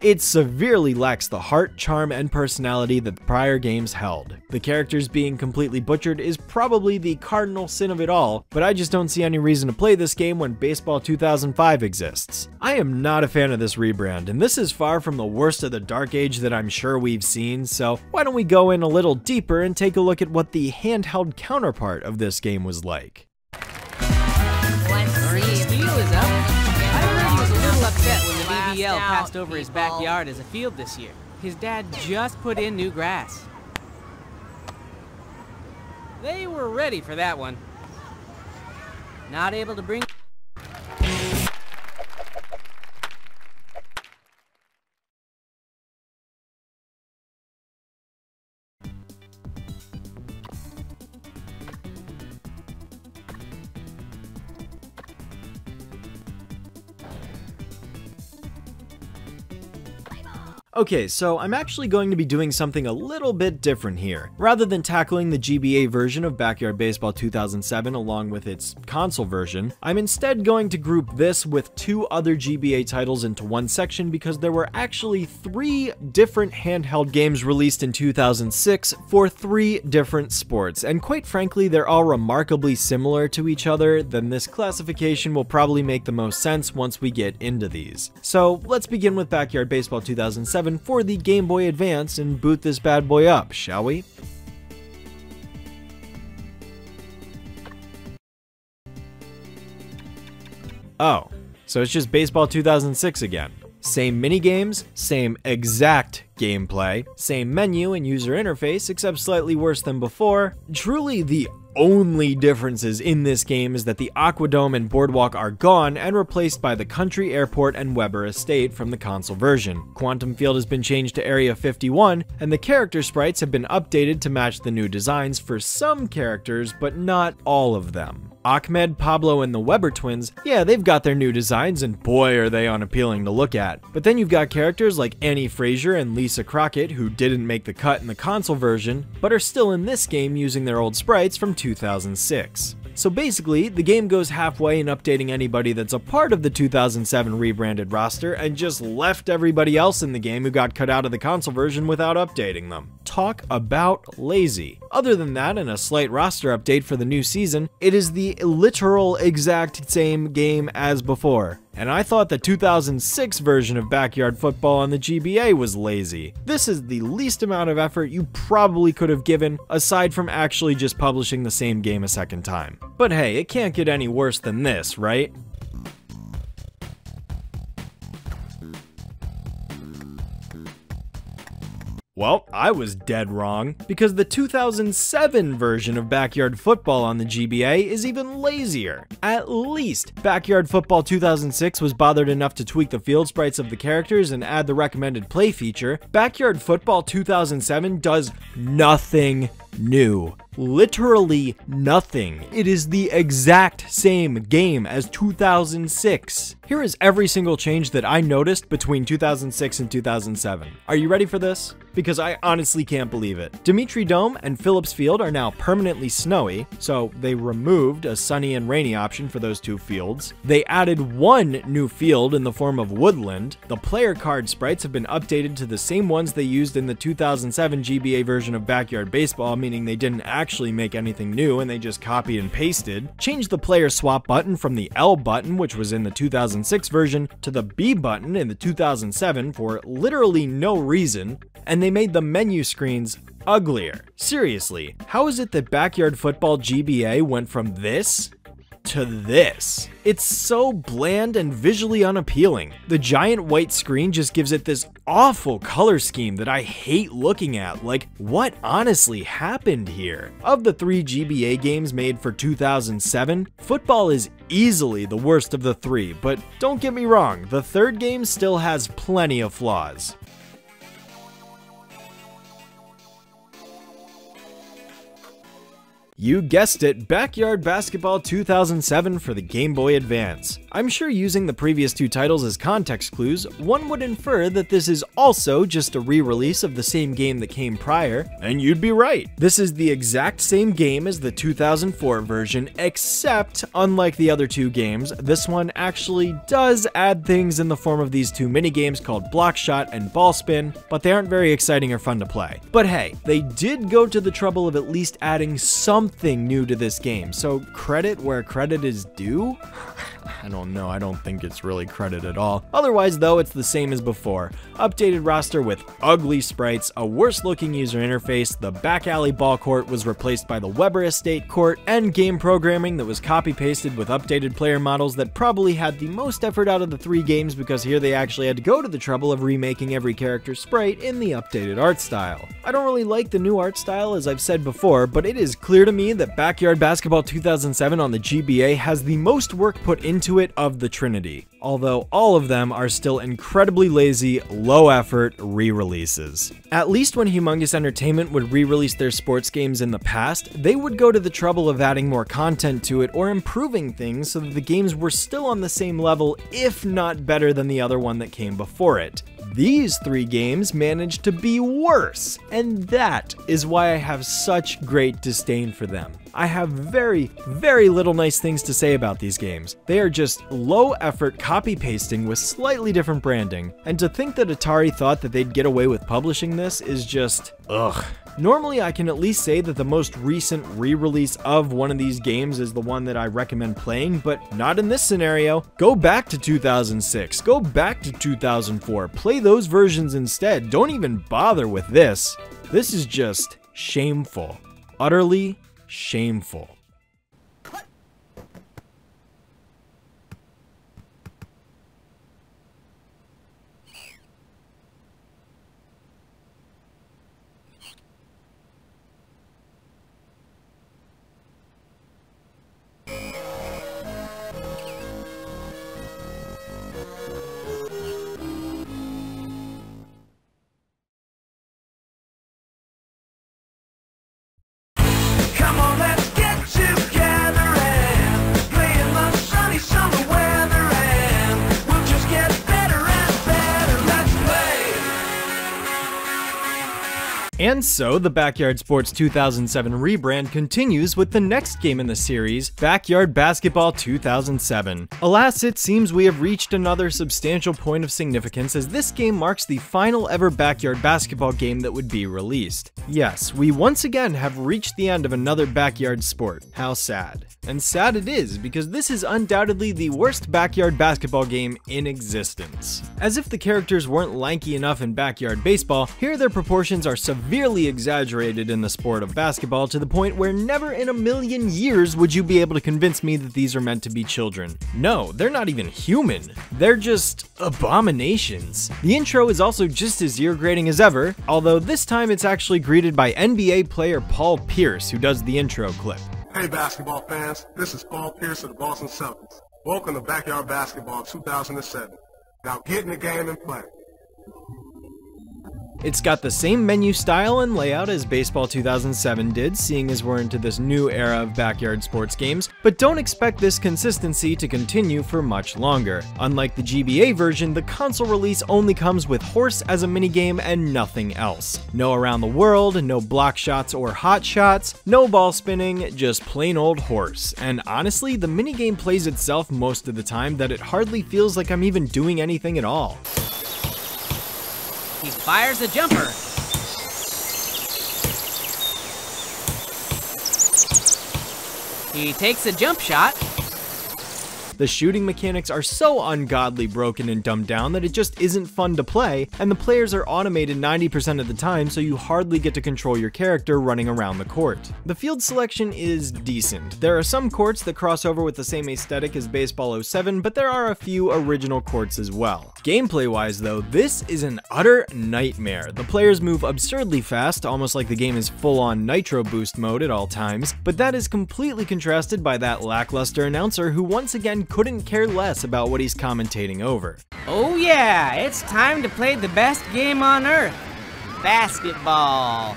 it severely lacks the heart, charm, and personality that the prior games held. The characters being completely butchered is probably the cardinal sin of it all, but I just don't see any reason to play this game when Baseball 2005 exists. I am not a fan of this rebrand, and this is far from the worst of the Dark Age that I'm sure we've seen, so why don't we go in a little deeper and take a look at what the handheld counterpart of this game was like. The passed over his backyard as a field this year. His dad just put in new grass. They were ready for that one. Not able to bring... Okay, so I'm actually going to be doing something a little bit different here. Rather than tackling the GBA version of Backyard Baseball 2007 along with its console version, I'm instead going to group this with two other GBA titles into one section because there were actually three different handheld games released in 2006 for three different sports, and quite frankly, they're all remarkably similar to each other, then this classification will probably make the most sense once we get into these. So let's begin with Backyard Baseball 2007 for the Game Boy Advance and boot this bad boy up, shall we? Oh, so it's just Baseball 2006 again. Same minigames, same exact gameplay, same menu and user interface, except slightly worse than before. Truly the only differences in this game is that the Aquadome and Boardwalk are gone and replaced by the Country Airport and Weber Estate from the console version. Quantum Field has been changed to Area 51, and the character sprites have been updated to match the new designs for some characters, but not all of them. Achmed, Pablo, and the Weber twins, yeah, they've got their new designs, and boy are they unappealing to look at. But then you've got characters like Annie Frazier and Lisa Crockett, who didn't make the cut in the console version, but are still in this game using their old sprites from 2006. So basically, the game goes halfway in updating anybody that's a part of the 2007 rebranded roster and just left everybody else in the game who got cut out of the console version without updating them. Talk about lazy. Other than that and a slight roster update for the new season, it is the literal exact same game as before. And I thought the 2006 version of Backyard Football on the GBA was lazy. This is the least amount of effort you probably could have given, aside from actually just publishing the same game a second time. But hey, it can't get any worse than this, right? Well, I was dead wrong, because the 2007 version of Backyard Football on the GBA is even lazier. At least, Backyard Football 2006 was bothered enough to tweak the field sprites of the characters and add the recommended play feature. Backyard Football 2007 does nothing new. Literally nothing. It is the exact same game as 2006. Here is every single change that I noticed between 2006 and 2007. Are you ready for this? Because I honestly can't believe it. Dmitri Dome and Phillips Field are now permanently snowy, so they removed a sunny and rainy option for those two fields. They added one new field in the form of woodland. The player card sprites have been updated to the same ones they used in the 2007 GBA version of Backyard Baseball, meaning they didn't actually make anything new and they just copied and pasted. Changed the player swap button from the L button, which was in the 2006 version, to the B button in the 2007 for literally no reason, and they made the menu screens uglier. Seriously, how is it that Backyard Football GBA went from this to this. It's so bland and visually unappealing. The giant white screen just gives it this awful color scheme that I hate looking at. Like, what honestly happened here? Of the three GBA games made for 2007, football is easily the worst of the three, but don't get me wrong, the third game still has plenty of flaws. You guessed it, Backyard Basketball 2007 for the Game Boy Advance. I'm sure using the previous two titles as context clues, one would infer that this is also just a re-release of the same game that came prior, and you'd be right. This is the exact same game as the 2004 version, except, unlike the other two games, this one actually does add things in the form of these two minigames called Block Shot and Ball Spin, but they aren't very exciting or fun to play. But hey, they did go to the trouble of at least adding some something new to this game, so credit where credit is due? I don't know, I don't think it's really credit at all. Otherwise though, it's the same as before. Updated roster with ugly sprites, a worse looking user interface, the back alley ball court was replaced by the Weber Estate court, and game programming that was copy pasted with updated player models that probably had the most effort out of the three games because here they actually had to go to the trouble of remaking every character's sprite in the updated art style. I don't really like the new art style as I've said before, but it is clear to me that Backyard Basketball 2007 on the GBA has the most work put into it of the Trinity, although all of them are still incredibly lazy, low effort re releases. At least when Humongous Entertainment would re release their sports games in the past, they would go to the trouble of adding more content to it or improving things so that the games were still on the same level, if not better than the other one that came before it. These three games managed to be worse, and that is why I have such great disdain for them. I have very, very little nice things to say about these games. They are just low effort copy pasting with slightly different branding, and to think that Atari thought that they'd get away with publishing this is just, ugh. Normally, I can at least say that the most recent re release of one of these games is the one that I recommend playing, but not in this scenario. Go back to 2006, go back to 2004, play those versions instead. Don't even bother with this. This is just shameful. Utterly shameful. And so, the Backyard Sports 2007 rebrand continues with the next game in the series, Backyard Basketball 2007. Alas, it seems we have reached another substantial point of significance as this game marks the final ever backyard basketball game that would be released. Yes, we once again have reached the end of another backyard sport. How sad. And sad it is, because this is undoubtedly the worst backyard basketball game in existence. As if the characters weren't lanky enough in backyard baseball, here their proportions are severely exaggerated in the sport of basketball to the point where never in a million years would you be able to convince me that these are meant to be children. No, they're not even human. They're just abominations. The intro is also just as ear grating as ever, although this time it's actually greeted by NBA player Paul Pierce, who does the intro clip. Hey basketball fans, this is Paul Pierce of the Boston Celtics. Welcome to Backyard Basketball 2007. Now get in the game and play. It's got the same menu style and layout as Baseball 2007 did, seeing as we're into this new era of backyard sports games, but don't expect this consistency to continue for much longer. Unlike the GBA version, the console release only comes with horse as a minigame and nothing else. No around the world, no block shots or hot shots, no ball spinning, just plain old horse. And honestly, the minigame plays itself most of the time that it hardly feels like I'm even doing anything at all. He fires a jumper. He takes a jump shot. The shooting mechanics are so ungodly broken and dumbed down that it just isn't fun to play, and the players are automated 90% of the time so you hardly get to control your character running around the court. The field selection is decent. There are some courts that cross over with the same aesthetic as Baseball 07, but there are a few original courts as well. Gameplay wise though, this is an utter nightmare. The players move absurdly fast, almost like the game is full on nitro boost mode at all times, but that is completely contrasted by that lackluster announcer who once again couldn't care less about what he's commentating over. Oh yeah, it's time to play the best game on earth. Basketball.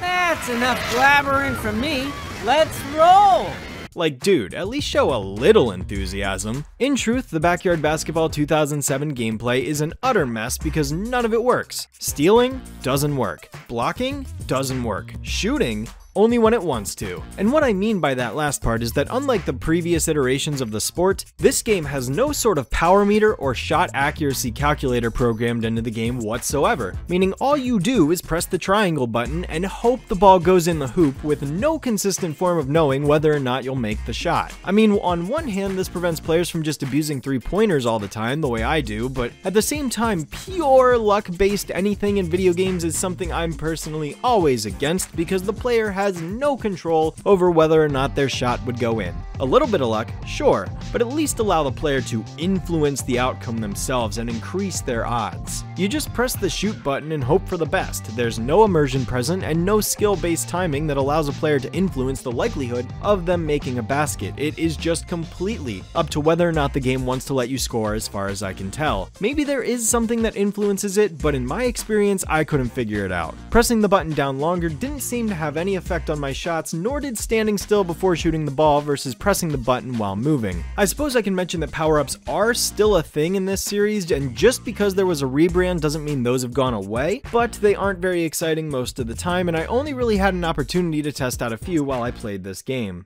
That's enough blabbering from me. Let's roll! Like, dude, at least show a little enthusiasm. In truth, the Backyard Basketball 2007 gameplay is an utter mess because none of it works. Stealing doesn't work. Blocking doesn't work. Shooting only when it wants to. And what I mean by that last part is that unlike the previous iterations of the sport, this game has no sort of power meter or shot accuracy calculator programmed into the game whatsoever, meaning all you do is press the triangle button and hope the ball goes in the hoop with no consistent form of knowing whether or not you'll make the shot. I mean, on one hand, this prevents players from just abusing three-pointers all the time the way I do, but at the same time, pure luck-based anything in video games is something I'm personally always against because the player has has no control over whether or not their shot would go in. A little bit of luck, sure, but at least allow the player to influence the outcome themselves and increase their odds. You just press the shoot button and hope for the best. There's no immersion present and no skill-based timing that allows a player to influence the likelihood of them making a basket. It is just completely up to whether or not the game wants to let you score as far as I can tell. Maybe there is something that influences it, but in my experience, I couldn't figure it out. Pressing the button down longer didn't seem to have any effect effect on my shots, nor did standing still before shooting the ball versus pressing the button while moving. I suppose I can mention that power-ups are still a thing in this series, and just because there was a rebrand doesn't mean those have gone away, but they aren't very exciting most of the time, and I only really had an opportunity to test out a few while I played this game.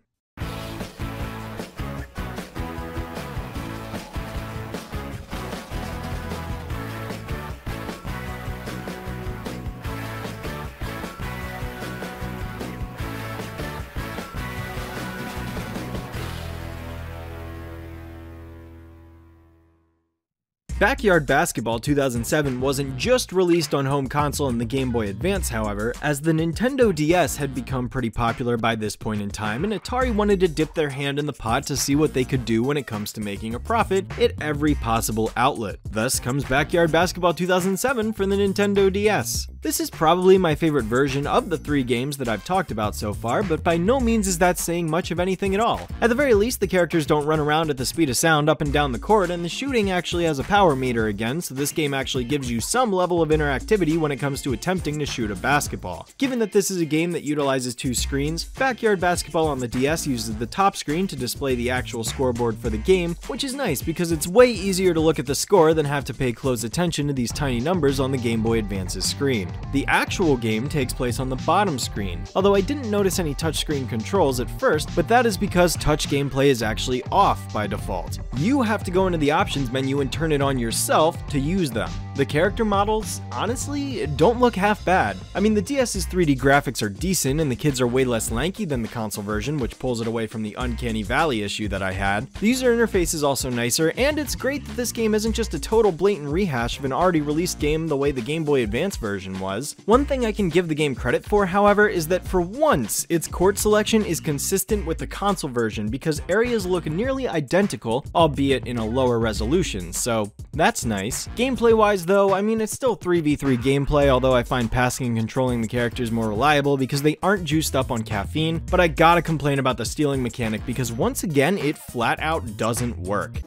Backyard Basketball 2007 wasn't just released on home console and the Game Boy Advance, however, as the Nintendo DS had become pretty popular by this point in time, and Atari wanted to dip their hand in the pot to see what they could do when it comes to making a profit at every possible outlet. Thus comes Backyard Basketball 2007 for the Nintendo DS. This is probably my favorite version of the three games that I've talked about so far, but by no means is that saying much of anything at all. At the very least, the characters don't run around at the speed of sound up and down the court, and the shooting actually has a power meter again, so this game actually gives you some level of interactivity when it comes to attempting to shoot a basketball. Given that this is a game that utilizes two screens, Backyard Basketball on the DS uses the top screen to display the actual scoreboard for the game, which is nice because it's way easier to look at the score than have to pay close attention to these tiny numbers on the Game Boy Advance's screen. The actual game takes place on the bottom screen, although I didn't notice any touchscreen controls at first, but that is because touch gameplay is actually off by default. You have to go into the options menu and turn it on yourself to use them. The character models, honestly, don't look half bad. I mean, the DS's 3D graphics are decent and the kids are way less lanky than the console version, which pulls it away from the uncanny valley issue that I had. The user interface is also nicer, and it's great that this game isn't just a total blatant rehash of an already released game the way the Game Boy Advance version was. One thing I can give the game credit for, however, is that for once, its court selection is consistent with the console version because areas look nearly identical, albeit in a lower resolution, so that's nice. Gameplay-wise though, I mean it's still 3v3 gameplay, although I find passing and controlling the characters more reliable because they aren't juiced up on caffeine, but I gotta complain about the stealing mechanic because once again, it flat out doesn't work.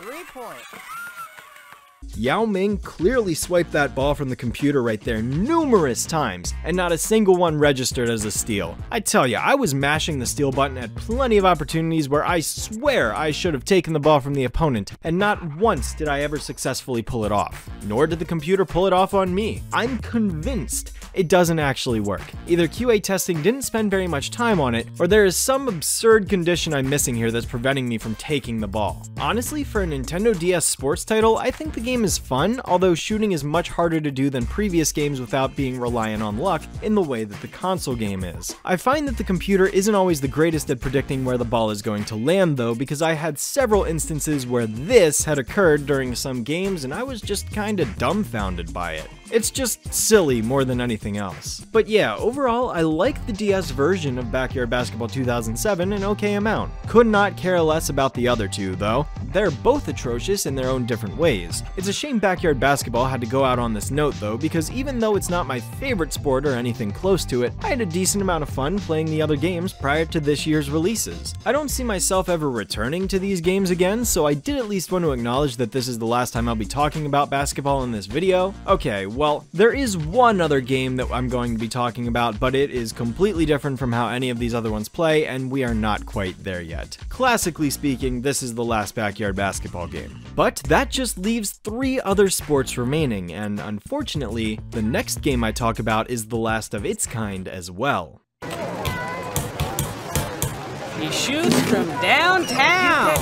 Three. Yao Ming clearly swiped that ball from the computer right there numerous times, and not a single one registered as a steal. I tell you, I was mashing the steal button at plenty of opportunities where I swear I should have taken the ball from the opponent, and not once did I ever successfully pull it off. Nor did the computer pull it off on me. I'm convinced it doesn't actually work. Either QA testing didn't spend very much time on it, or there is some absurd condition I'm missing here that's preventing me from taking the ball. Honestly, for a Nintendo DS sports title, I think the game is is fun, although shooting is much harder to do than previous games without being reliant on luck in the way that the console game is. I find that the computer isn't always the greatest at predicting where the ball is going to land though, because I had several instances where this had occurred during some games and I was just kinda dumbfounded by it. It's just silly more than anything else. But yeah, overall, I like the DS version of Backyard Basketball 2007 an okay amount. Could not care less about the other two, though. They're both atrocious in their own different ways. It's a shame Backyard Basketball had to go out on this note, though, because even though it's not my favorite sport or anything close to it, I had a decent amount of fun playing the other games prior to this year's releases. I don't see myself ever returning to these games again, so I did at least want to acknowledge that this is the last time I'll be talking about basketball in this video. Okay, well, there is one other game that I'm going to be talking about, but it is completely different from how any of these other ones play, and we are not quite there yet. Classically speaking, this is the last backyard basketball game. But that just leaves three other sports remaining, and unfortunately, the next game I talk about is the last of its kind as well. He shoots from downtown.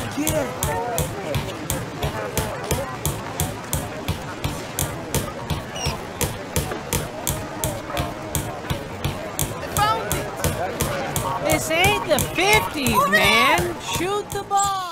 This ain't the 50s, man. Shoot the ball.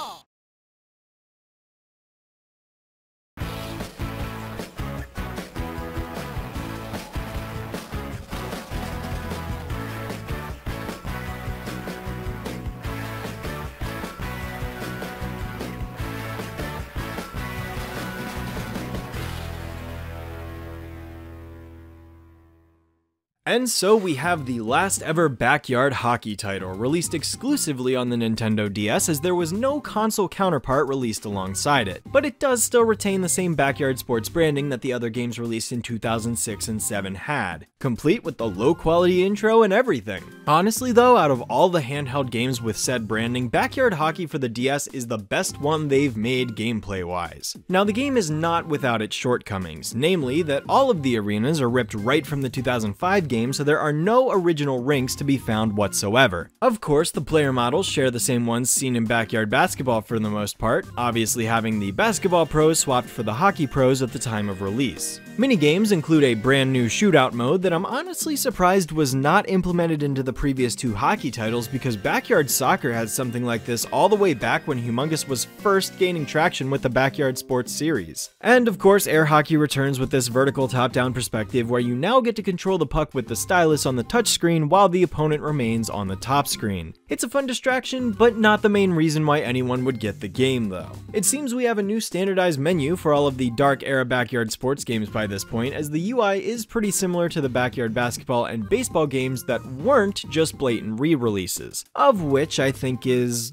And so we have the last ever backyard hockey title, released exclusively on the Nintendo DS as there was no console counterpart released alongside it. But it does still retain the same backyard sports branding that the other games released in 2006 and 7 had, complete with the low quality intro and everything. Honestly though, out of all the handheld games with said branding, Backyard Hockey for the DS is the best one they've made gameplay wise. Now the game is not without its shortcomings, namely that all of the arenas are ripped right from the 2005 game so there are no original rinks to be found whatsoever. Of course, the player models share the same ones seen in Backyard Basketball for the most part, obviously having the basketball pros swapped for the hockey pros at the time of release. Minigames include a brand new shootout mode that I'm honestly surprised was not implemented into the previous two hockey titles because Backyard Soccer had something like this all the way back when Humongous was first gaining traction with the Backyard Sports series. And of course, Air Hockey returns with this vertical top-down perspective where you now get to control the puck with the stylus on the touchscreen while the opponent remains on the top screen. It's a fun distraction, but not the main reason why anyone would get the game though. It seems we have a new standardized menu for all of the Dark Era Backyard Sports games by this point, as the UI is pretty similar to the Backyard Basketball and Baseball games that weren't just blatant re-releases, of which I think is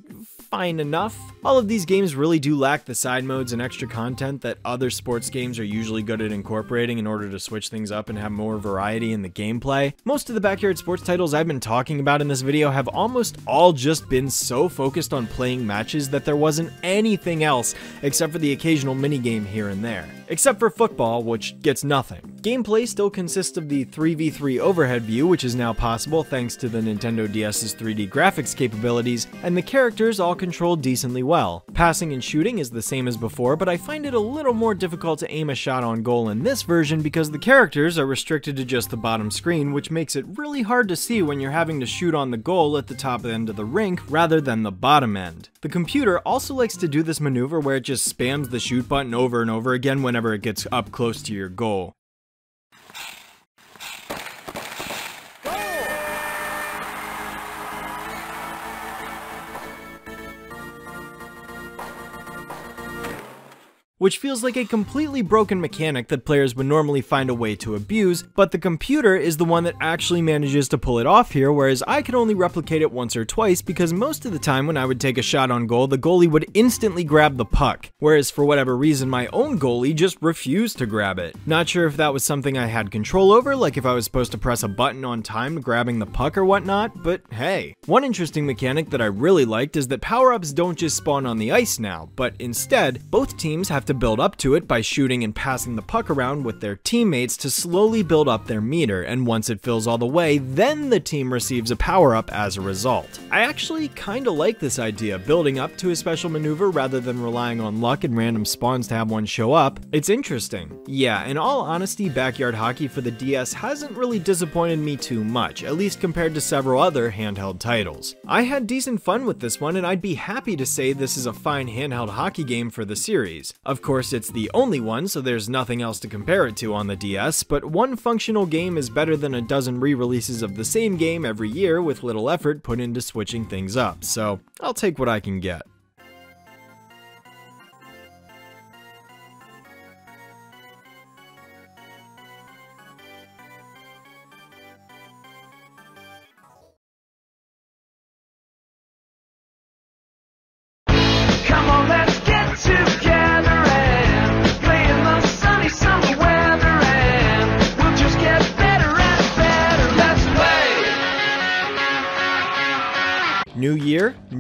fine enough. All of these games really do lack the side modes and extra content that other sports games are usually good at incorporating in order to switch things up and have more variety in the gameplay. Most of the backyard sports titles I've been talking about in this video have almost all just been so focused on playing matches that there wasn't anything else except for the occasional minigame here and there. Except for football, which gets nothing. Gameplay still consists of the 3v3 overhead view, which is now possible thanks to the Nintendo DS's 3D graphics capabilities, and the characters all controlled decently well. Passing and shooting is the same as before, but I find it a little more difficult to aim a shot on goal in this version because the characters are restricted to just the bottom screen, which makes it really hard to see when you're having to shoot on the goal at the top end of the rink rather than the bottom end. The computer also likes to do this maneuver where it just spams the shoot button over and over again whenever it gets up close to your goal. Which feels like a completely broken mechanic that players would normally find a way to abuse, but the computer is the one that actually manages to pull it off here, whereas I could only replicate it once or twice because most of the time when I would take a shot on goal, the goalie would instantly grab the puck, whereas for whatever reason my own goalie just refused to grab it. Not sure if that was something I had control over, like if I was supposed to press a button on time grabbing the puck or whatnot, but hey. One interesting mechanic that I really liked is that power-ups don't just spawn on the ice now, but instead, both teams have to to build up to it by shooting and passing the puck around with their teammates to slowly build up their meter, and once it fills all the way, then the team receives a power up as a result. I actually kinda like this idea, building up to a special maneuver rather than relying on luck and random spawns to have one show up. It's interesting. Yeah, in all honesty, Backyard Hockey for the DS hasn't really disappointed me too much, at least compared to several other handheld titles. I had decent fun with this one, and I'd be happy to say this is a fine handheld hockey game for the series. Of course, it's the only one, so there's nothing else to compare it to on the DS, but one functional game is better than a dozen re-releases of the same game every year with little effort put into switching things up, so I'll take what I can get.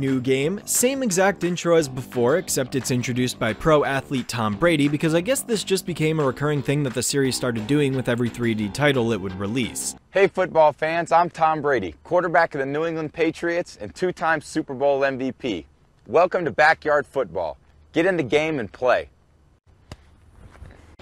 New game, same exact intro as before, except it's introduced by pro athlete Tom Brady because I guess this just became a recurring thing that the series started doing with every 3D title it would release. Hey, football fans, I'm Tom Brady, quarterback of the New England Patriots and two time Super Bowl MVP. Welcome to Backyard Football. Get in the game and play.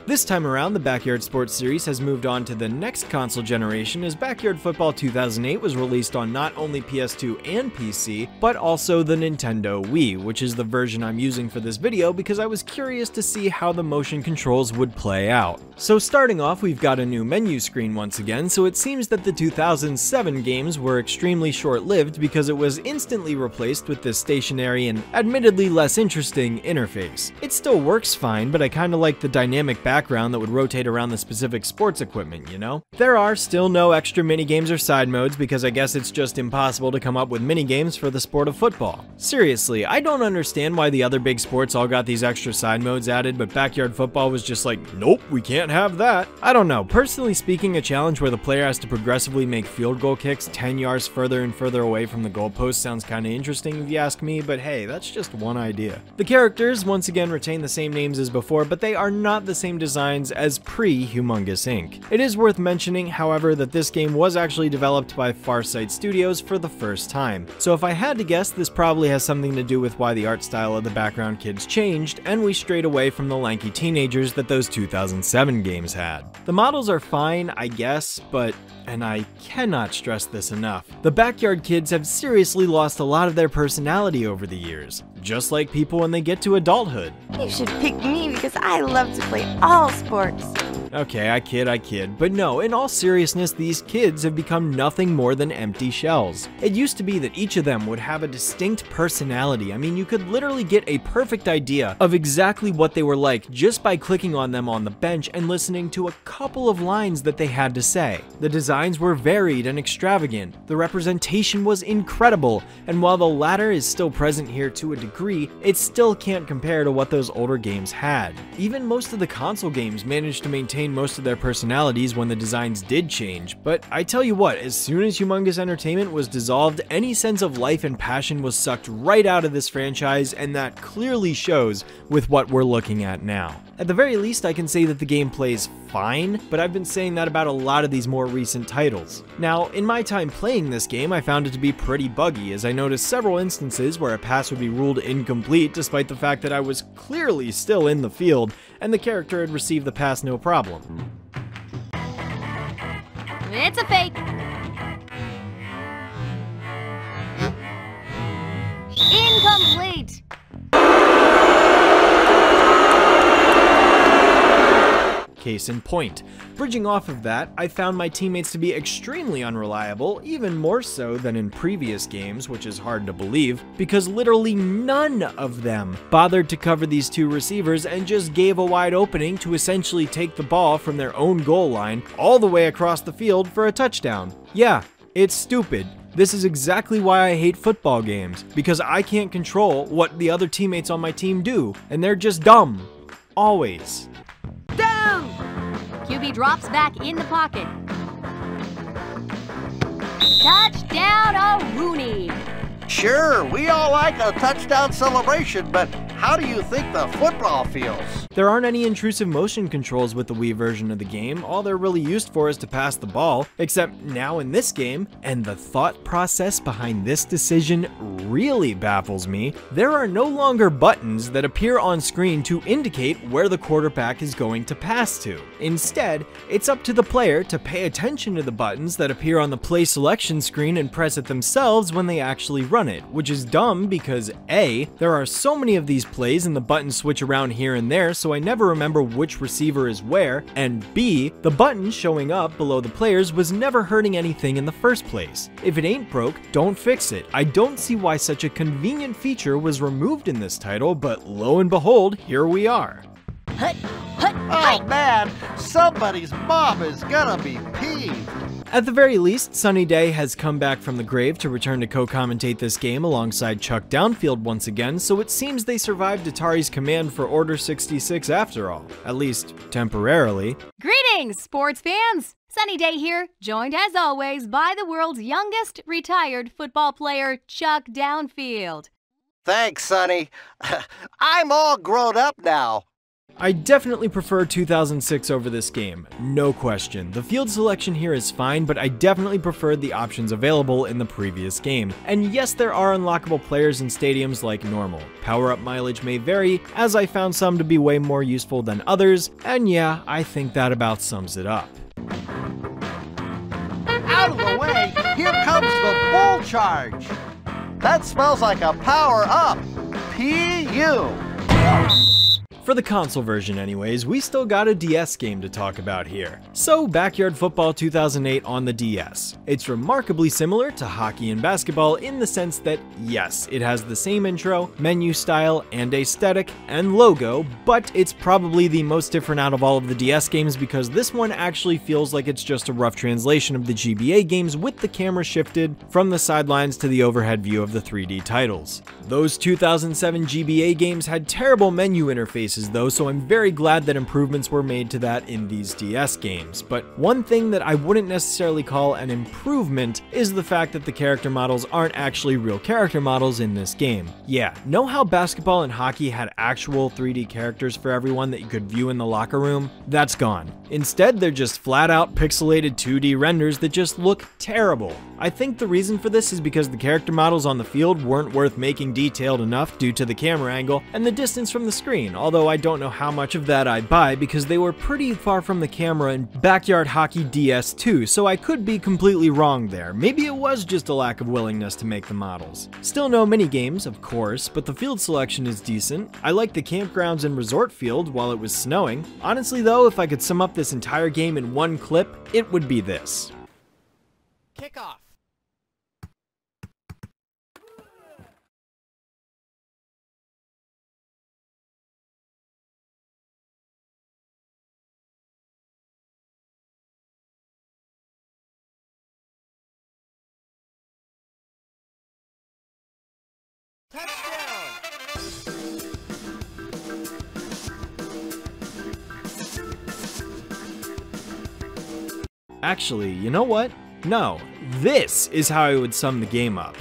This time around, the Backyard Sports series has moved on to the next console generation as Backyard Football 2008 was released on not only PS2 and PC, but also the Nintendo Wii, which is the version I'm using for this video because I was curious to see how the motion controls would play out. So starting off, we've got a new menu screen once again, so it seems that the 2007 games were extremely short-lived because it was instantly replaced with this stationary and admittedly less interesting interface. It still works fine, but I kinda like the dynamic background that would rotate around the specific sports equipment, you know? There are still no extra minigames or side modes because I guess it's just impossible to come up with minigames for the sport of football. Seriously, I don't understand why the other big sports all got these extra side modes added, but backyard football was just like, nope, we can't have that. I don't know, personally speaking, a challenge where the player has to progressively make field goal kicks 10 yards further and further away from the goalpost sounds kinda interesting if you ask me, but hey, that's just one idea. The characters once again retain the same names as before, but they are not the same designs as pre-Humongous Inc. It is worth mentioning, however, that this game was actually developed by Farsight Studios for the first time. So if I had to guess, this probably has something to do with why the art style of the background kids changed, and we strayed away from the lanky teenagers that those 2007 games had. The models are fine, I guess, but and I cannot stress this enough. The Backyard Kids have seriously lost a lot of their personality over the years, just like people when they get to adulthood. You should pick me because I love to play all sports. Okay, I kid, I kid. But no, in all seriousness, these kids have become nothing more than empty shells. It used to be that each of them would have a distinct personality. I mean, you could literally get a perfect idea of exactly what they were like just by clicking on them on the bench and listening to a couple of lines that they had to say. The designs were varied and extravagant, the representation was incredible, and while the latter is still present here to a degree, it still can't compare to what those older games had. Even most of the console games managed to maintain most of their personalities when the designs did change, but I tell you what, as soon as Humongous Entertainment was dissolved, any sense of life and passion was sucked right out of this franchise, and that clearly shows with what we're looking at now. At the very least, I can say that the game plays fine, but I've been saying that about a lot of these more recent titles. Now, in my time playing this game, I found it to be pretty buggy, as I noticed several instances where a pass would be ruled incomplete despite the fact that I was clearly still in the field, and the character had received the pass no problem. It's a fake. Incomplete. Case in point. Bridging off of that, I found my teammates to be extremely unreliable, even more so than in previous games, which is hard to believe, because literally none of them bothered to cover these two receivers and just gave a wide opening to essentially take the ball from their own goal line all the way across the field for a touchdown. Yeah, it's stupid. This is exactly why I hate football games, because I can't control what the other teammates on my team do, and they're just dumb. Always. QB drops back in the pocket. Touchdown, Rooney. Sure, we all like a touchdown celebration, but how do you think the football feels? There aren't any intrusive motion controls with the Wii version of the game, all they're really used for is to pass the ball, except now in this game, and the thought process behind this decision really baffles me, there are no longer buttons that appear on screen to indicate where the quarterback is going to pass to. Instead, it's up to the player to pay attention to the buttons that appear on the play selection screen and press it themselves when they actually run it, which is dumb because A, there are so many of these plays and the buttons switch around here and there so I never remember which receiver is where, and B, the button showing up below the players was never hurting anything in the first place. If it ain't broke, don't fix it. I don't see why such a convenient feature was removed in this title, but lo and behold, here we are. Oh man, somebody's mom is gonna be peeved. At the very least, Sunny Day has come back from the grave to return to co-commentate this game alongside Chuck Downfield once again, so it seems they survived Atari's command for Order 66 after all, at least temporarily. Greetings, sports fans! Sunny Day here, joined as always by the world's youngest retired football player, Chuck Downfield. Thanks, Sunny. I'm all grown up now. I definitely prefer 2006 over this game, no question. The field selection here is fine, but I definitely preferred the options available in the previous game. And yes, there are unlockable players in stadiums like normal. Power-up mileage may vary, as I found some to be way more useful than others, and yeah, I think that about sums it up. Out of the way, here comes the bull charge. That smells like a power up. P.U. For the console version anyways, we still got a DS game to talk about here. So Backyard Football 2008 on the DS. It's remarkably similar to hockey and basketball in the sense that yes, it has the same intro, menu style, and aesthetic, and logo, but it's probably the most different out of all of the DS games because this one actually feels like it's just a rough translation of the GBA games with the camera shifted from the sidelines to the overhead view of the 3D titles. Those 2007 GBA games had terrible menu interfaces though, so I'm very glad that improvements were made to that in these DS games. But one thing that I wouldn't necessarily call an improvement is the fact that the character models aren't actually real character models in this game. Yeah, know how basketball and hockey had actual 3D characters for everyone that you could view in the locker room? That's gone. Instead, they're just flat out pixelated 2D renders that just look terrible. I think the reason for this is because the character models on the field weren't worth making detailed enough due to the camera angle and the distance from the screen, although I don't know how much of that I buy because they were pretty far from the camera in Backyard Hockey DS2, so I could be completely wrong there. Maybe it was just a lack of willingness to make the models. Still no mini games, of course, but the field selection is decent. I like the campgrounds and resort field while it was snowing. Honestly though, if I could sum up this entire game in one clip, it would be this. Kickoff. Actually, you know what? No, this is how I would sum the game up.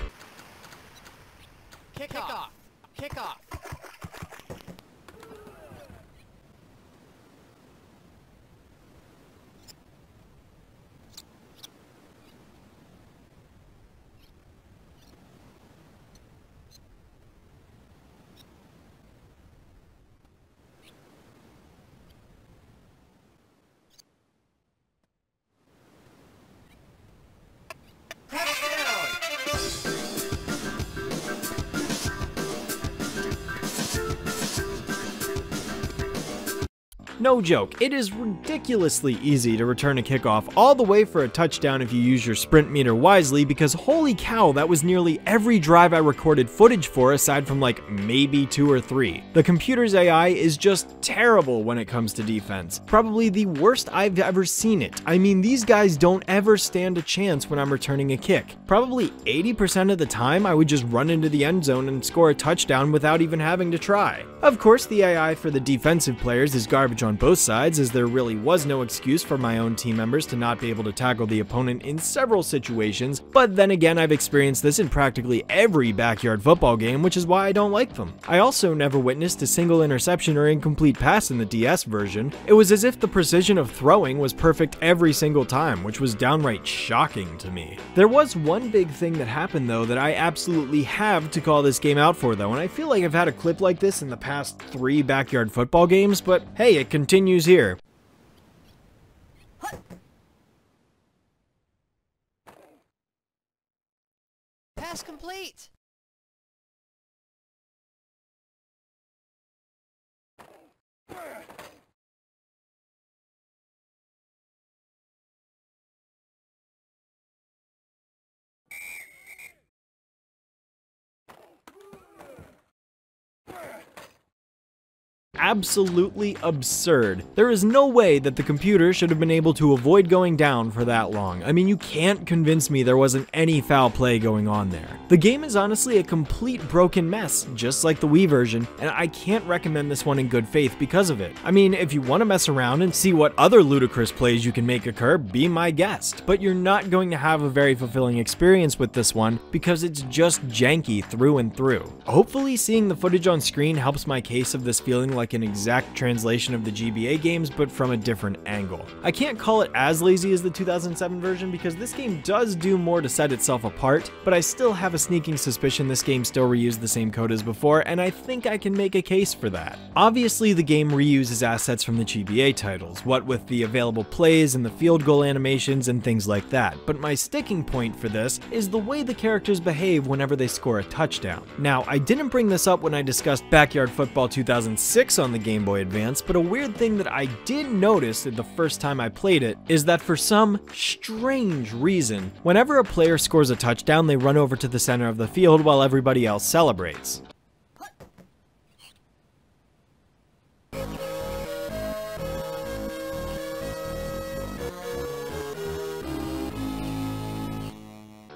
No joke, it is ridiculously easy to return a kickoff all the way for a touchdown if you use your sprint meter wisely because holy cow, that was nearly every drive I recorded footage for aside from like maybe two or three. The computer's AI is just terrible when it comes to defense. Probably the worst I've ever seen it. I mean, these guys don't ever stand a chance when I'm returning a kick. Probably 80% of the time, I would just run into the end zone and score a touchdown without even having to try. Of course, the AI for the defensive players is garbage on both sides as there really was no excuse for my own team members to not be able to tackle the opponent in several situations, but then again I've experienced this in practically every backyard football game, which is why I don't like them. I also never witnessed a single interception or incomplete pass in the DS version. It was as if the precision of throwing was perfect every single time, which was downright shocking to me. There was one big thing that happened though that I absolutely have to call this game out for though, and I feel like I've had a clip like this in the past three backyard football games, but hey, it continues here. Pass complete. Absolutely absurd. There is no way that the computer should have been able to avoid going down for that long. I mean, you can't convince me there wasn't any foul play going on there. The game is honestly a complete broken mess, just like the Wii version, and I can't recommend this one in good faith because of it. I mean, if you want to mess around and see what other ludicrous plays you can make occur, be my guest, but you're not going to have a very fulfilling experience with this one because it's just janky through and through. Hopefully seeing the footage on screen helps my case of this feeling like an exact translation of the GBA games, but from a different angle. I can't call it as lazy as the 2007 version because this game does do more to set itself apart, but I still have a sneaking suspicion this game still reused the same code as before, and I think I can make a case for that. Obviously, the game reuses assets from the GBA titles, what with the available plays and the field goal animations and things like that, but my sticking point for this is the way the characters behave whenever they score a touchdown. Now, I didn't bring this up when I discussed Backyard Football 2006 on the Game Boy Advance, but a weird thing that I did notice the first time I played it is that for some strange reason, whenever a player scores a touchdown, they run over to the center of the field while everybody else celebrates.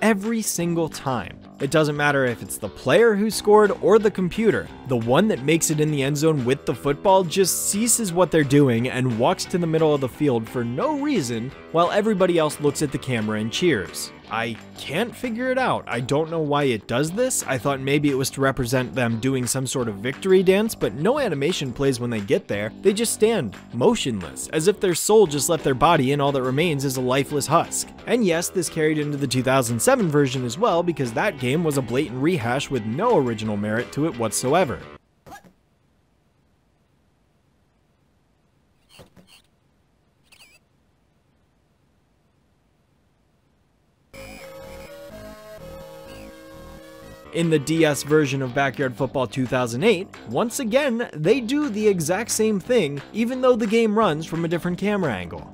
Every single time. It doesn't matter if it's the player who scored or the computer. The one that makes it in the end zone with the football just ceases what they're doing and walks to the middle of the field for no reason while everybody else looks at the camera and cheers. I can't figure it out. I don't know why it does this. I thought maybe it was to represent them doing some sort of victory dance, but no animation plays when they get there. They just stand, motionless, as if their soul just left their body and all that remains is a lifeless husk. And yes, this carried into the 2007 version as well because that game was a blatant rehash with no original merit to it whatsoever. In the DS version of Backyard Football 2008, once again, they do the exact same thing, even though the game runs from a different camera angle.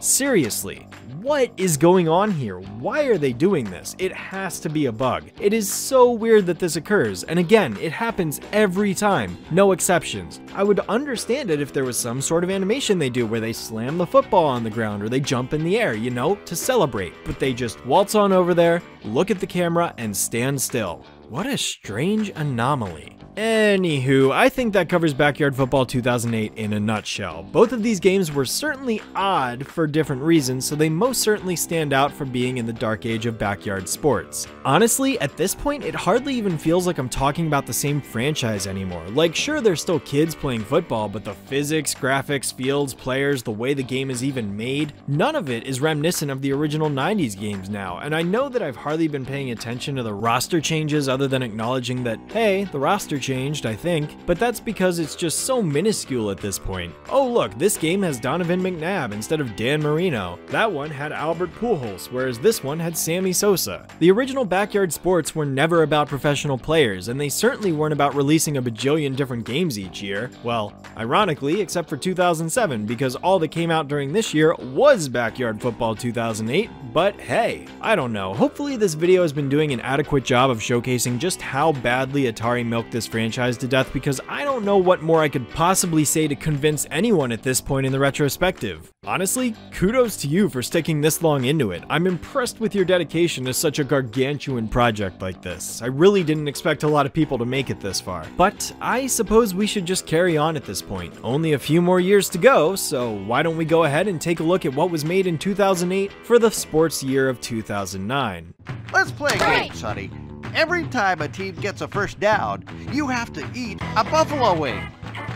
Seriously, what is going on here? Why are they doing this? It has to be a bug. It is so weird that this occurs, and again, it happens every time, no exceptions. I would understand it if there was some sort of animation they do where they slam the football on the ground or they jump in the air, you know, to celebrate, but they just waltz on over there, look at the camera, and stand still. What a strange anomaly. Anywho, I think that covers Backyard Football 2008 in a nutshell. Both of these games were certainly odd for different reasons, so they most certainly stand out for being in the dark age of backyard sports. Honestly, at this point, it hardly even feels like I'm talking about the same franchise anymore. Like, sure, they're still kids playing football, but the physics, graphics, fields, players, the way the game is even made, none of it is reminiscent of the original 90s games now, and I know that I've hardly been paying attention to the roster changes other than acknowledging that, hey, the roster changed, I think, but that's because it's just so minuscule at this point. Oh look, this game has Donovan McNabb instead of Dan Marino. That one had Albert Pujols, whereas this one had Sammy Sosa. The original Backyard Sports were never about professional players, and they certainly weren't about releasing a bajillion different games each year. Well, ironically, except for 2007, because all that came out during this year was Backyard Football 2008, but hey, I don't know. Hopefully this video has been doing an adequate job of showcasing showcasing just how badly Atari milked this franchise to death because I don't know what more I could possibly say to convince anyone at this point in the retrospective. Honestly, kudos to you for sticking this long into it. I'm impressed with your dedication to such a gargantuan project like this. I really didn't expect a lot of people to make it this far. But I suppose we should just carry on at this point. Only a few more years to go, so why don't we go ahead and take a look at what was made in 2008 for the sports year of 2009. Let's play a game, Sunny. Every time a team gets a first down, you have to eat a buffalo wing.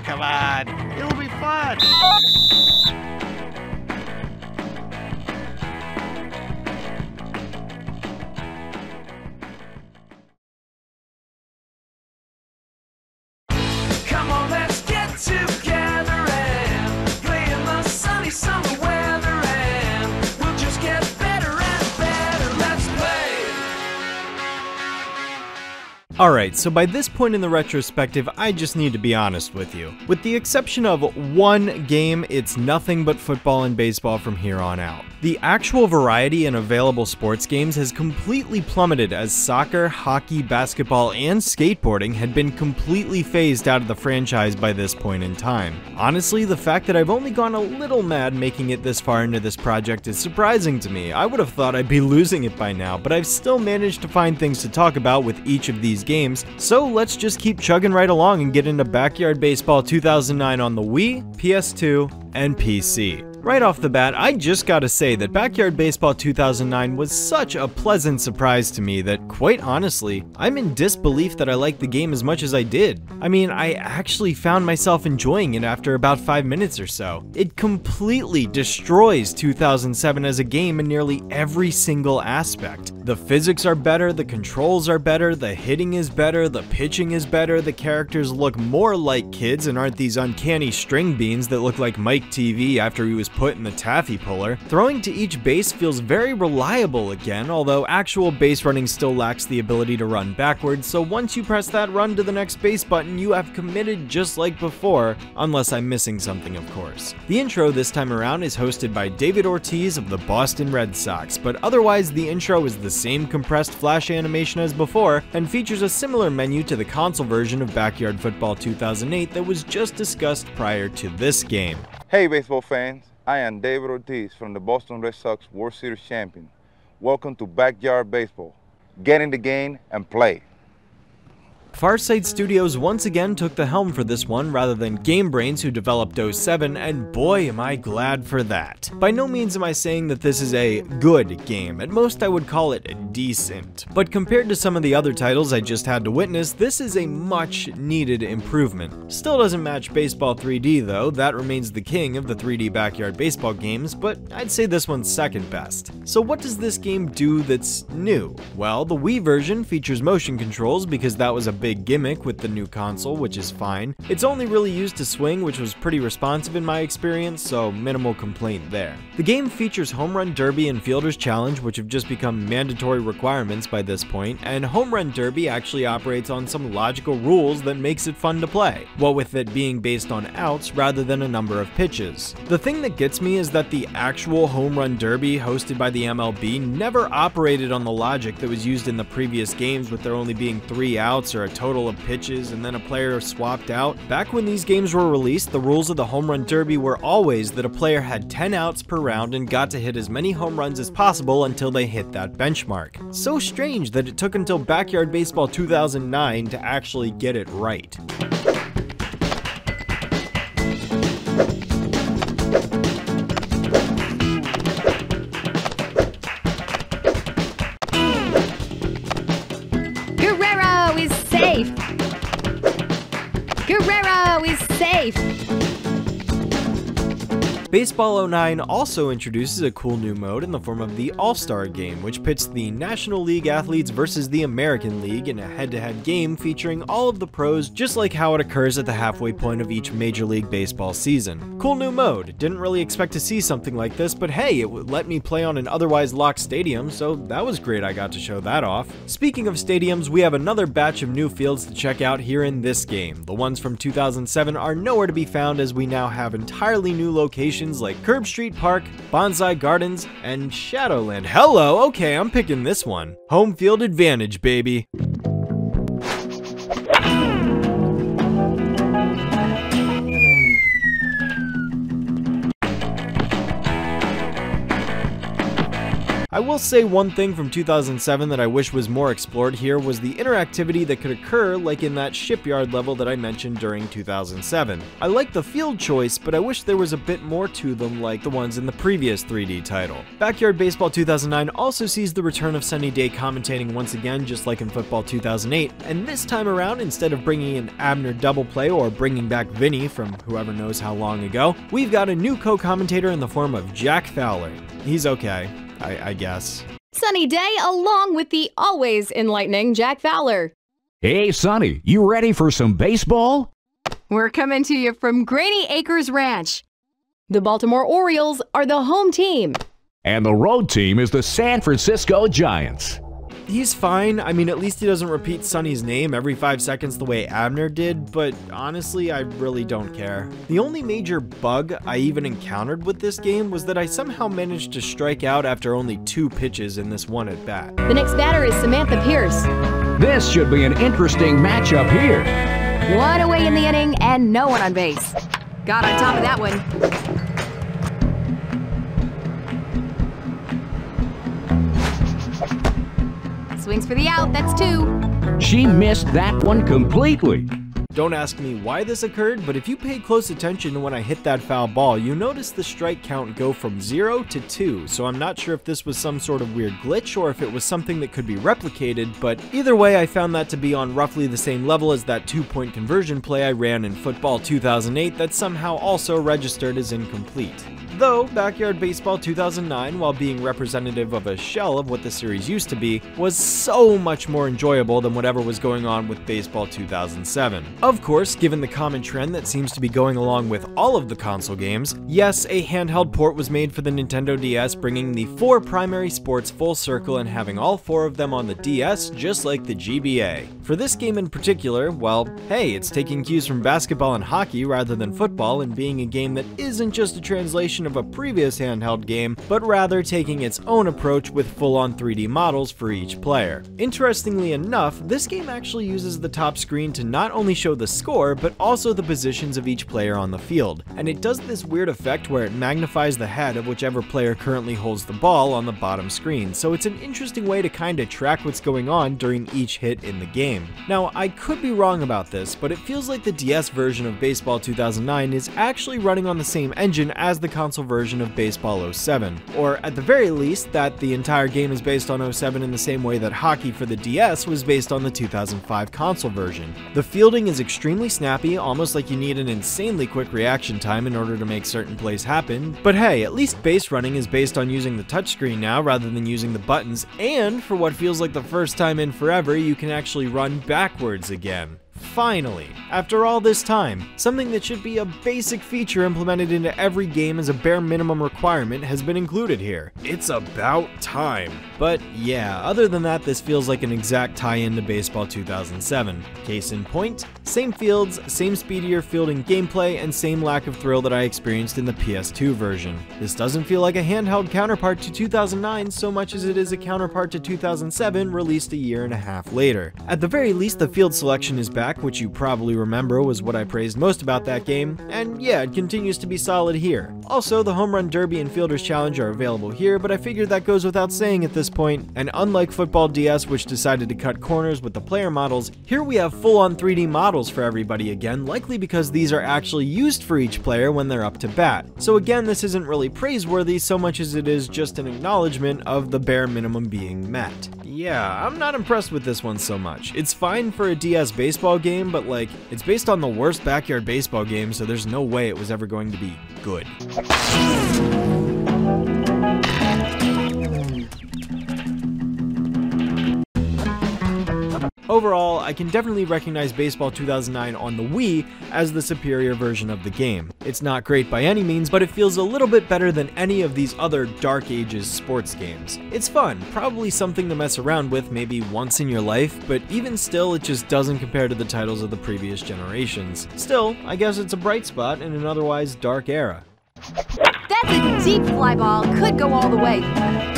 Come on, it'll be fun. Come on, let's get together Alright, so by this point in the retrospective, I just need to be honest with you. With the exception of one game, it's nothing but football and baseball from here on out. The actual variety in available sports games has completely plummeted as soccer, hockey, basketball, and skateboarding had been completely phased out of the franchise by this point in time. Honestly, the fact that I've only gone a little mad making it this far into this project is surprising to me. I would have thought I'd be losing it by now, but I've still managed to find things to talk about with each of these games, so let's just keep chugging right along and get into Backyard Baseball 2009 on the Wii, PS2, and PC. Right off the bat, I just gotta say that Backyard Baseball 2009 was such a pleasant surprise to me that, quite honestly, I'm in disbelief that I liked the game as much as I did. I mean, I actually found myself enjoying it after about 5 minutes or so. It completely destroys 2007 as a game in nearly every single aspect. The physics are better, the controls are better, the hitting is better, the pitching is better, the characters look more like kids and aren't these uncanny string beans that look like Mike Teavee after he was put in the taffy puller. Throwing to each base feels very reliable again, although actual base running still lacks the ability to run backwards, so once you press that run to the next base button, you have committed just like before, unless I'm missing something of course. The intro this time around is hosted by David Ortiz of the Boston Red Sox, but otherwise the intro is the same compressed flash animation as before, and features a similar menu to the console version of Backyard Football 2008 that was just discussed prior to this game. Hey, baseball fans. I am David Ortiz from the Boston Red Sox World Series champion. Welcome to Backyard Baseball. Get in the game and play. Farsight Studios once again took the helm for this one rather than GameBrains who developed 07, and boy am I glad for that. By no means am I saying that this is a good game, at most I would call it decent. But compared to some of the other titles I just had to witness, this is a much needed improvement. Still doesn't match Baseball 3D though, that remains the king of the 3D backyard baseball games, but I'd say this one's second best. So what does this game do that's new? Well, the Wii version features motion controls because that was a big gimmick with the new console, which is fine. It's only really used to swing, which was pretty responsive in my experience, so minimal complaint there. The game features Home Run Derby and Fielder's Challenge, which have just become mandatory requirements by this point, and Home Run Derby actually operates on some logical rules that makes it fun to play, what with it being based on outs rather than a number of pitches. The thing that gets me is that the actual Home Run Derby hosted by the MLB never operated on the logic that was used in the previous games with there only being three outs or a total of pitches and then a player swapped out. Back when these games were released, the rules of the Home Run Derby were always that a player had 10 outs per round and got to hit as many home runs as possible until they hit that benchmark. So strange that it took until Backyard Baseball 2009 to actually get it right. Safe. Baseball 09 also introduces a cool new mode in the form of the All-Star game, which pits the National League athletes versus the American League in a head-to-head game featuring all of the pros just like how it occurs at the halfway point of each Major League Baseball season. Cool new mode, didn't really expect to see something like this, but hey, it would let me play on an otherwise locked stadium, so that was great I got to show that off. Speaking of stadiums, we have another batch of new fields to check out here in this game. The ones from 2007 are nowhere to be found as we now have entirely new locations like Curb Street Park, Bonsai Gardens, and Shadowland. Hello, okay, I'm picking this one. Home field advantage, baby. I will say one thing from 2007 that I wish was more explored here was the interactivity that could occur like in that shipyard level that I mentioned during 2007. I like the field choice, but I wish there was a bit more to them like the ones in the previous 3D title. Backyard Baseball 2009 also sees the return of Sunny Day commentating once again just like in Football 2008, and this time around instead of bringing in Abner double play or bringing back Vinny from whoever knows how long ago, we've got a new co-commentator in the form of Jack Fowler. He's okay, I, I guess. Sunny Day along with the always enlightening Jack Fowler. Hey, Sunny, you ready for some baseball? We're coming to you from Granny Acres Ranch. The Baltimore Orioles are the home team. And the road team is the San Francisco Giants. He's fine. I mean, at least he doesn't repeat Sunny's name every five seconds the way Abner did, but honestly, I really don't care. The only major bug I even encountered with this game was that I somehow managed to strike out after only two pitches in this one at bat. The next batter is Samantha Pierce. This should be an interesting matchup here. One away in the inning and no one on base. Got on top of that one. Swings for the out, that's two. She missed that one completely. Don't ask me why this occurred, but if you paid close attention to when I hit that foul ball, you noticed the strike count go from 0 to 2, so I'm not sure if this was some sort of weird glitch or if it was something that could be replicated, but either way I found that to be on roughly the same level as that 2-point conversion play I ran in Football 2008 that somehow also registered as incomplete. Though, Backyard Baseball 2009, while being representative of a shell of what the series used to be, was so much more enjoyable than whatever was going on with Baseball 2007. Of course, given the common trend that seems to be going along with all of the console games, yes, a handheld port was made for the Nintendo DS, bringing the four primary sports full circle and having all four of them on the DS, just like the GBA. For this game in particular, well, hey, it's taking cues from basketball and hockey rather than football and being a game that isn't just a translation of a previous handheld game, but rather taking its own approach with full-on 3D models for each player. Interestingly enough, this game actually uses the top screen to not only show the score, but also the positions of each player on the field, and it does this weird effect where it magnifies the head of whichever player currently holds the ball on the bottom screen, so it's an interesting way to kinda track what's going on during each hit in the game. Now, I could be wrong about this, but it feels like the DS version of Baseball 2009 is actually running on the same engine as the console version of Baseball 07, or at the very least, that the entire game is based on 07 in the same way that hockey for the DS was based on the 2005 console version. The fielding is extremely snappy, almost like you need an insanely quick reaction time in order to make certain plays happen, but hey, at least base running is based on using the touchscreen now rather than using the buttons, and for what feels like the first time in forever, you can actually run backwards again. Finally, after all this time, something that should be a basic feature implemented into every game as a bare minimum requirement has been included here. It's about time. But yeah, other than that, this feels like an exact tie-in to Baseball 2007. Case in point, same fields, same speedier fielding gameplay, and same lack of thrill that I experienced in the PS2 version. This doesn't feel like a handheld counterpart to 2009 so much as it is a counterpart to 2007 released a year and a half later. At the very least, the field selection is back, which you probably remember was what I praised most about that game, and yeah, it continues to be solid here. Also, the Home Run Derby and Fielder's Challenge are available here, but I figured that goes without saying at this point, and unlike Football DS which decided to cut corners with the player models, here we have full-on 3D models for everybody again, likely because these are actually used for each player when they're up to bat. So again, this isn't really praiseworthy so much as it is just an acknowledgement of the bare minimum being met. Yeah, I'm not impressed with this one so much. It's fine for a DS baseball game, but like, it's based on the worst backyard baseball game, so there's no way it was ever going to be good. Overall, I can definitely recognize Baseball 2009 on the Wii as the superior version of the game. It's not great by any means, but it feels a little bit better than any of these other Dark Ages sports games. It's fun, probably something to mess around with maybe once in your life, but even still, it just doesn't compare to the titles of the previous generations. Still, I guess it's a bright spot in an otherwise dark era. That's a deep fly ball. Could go all the way.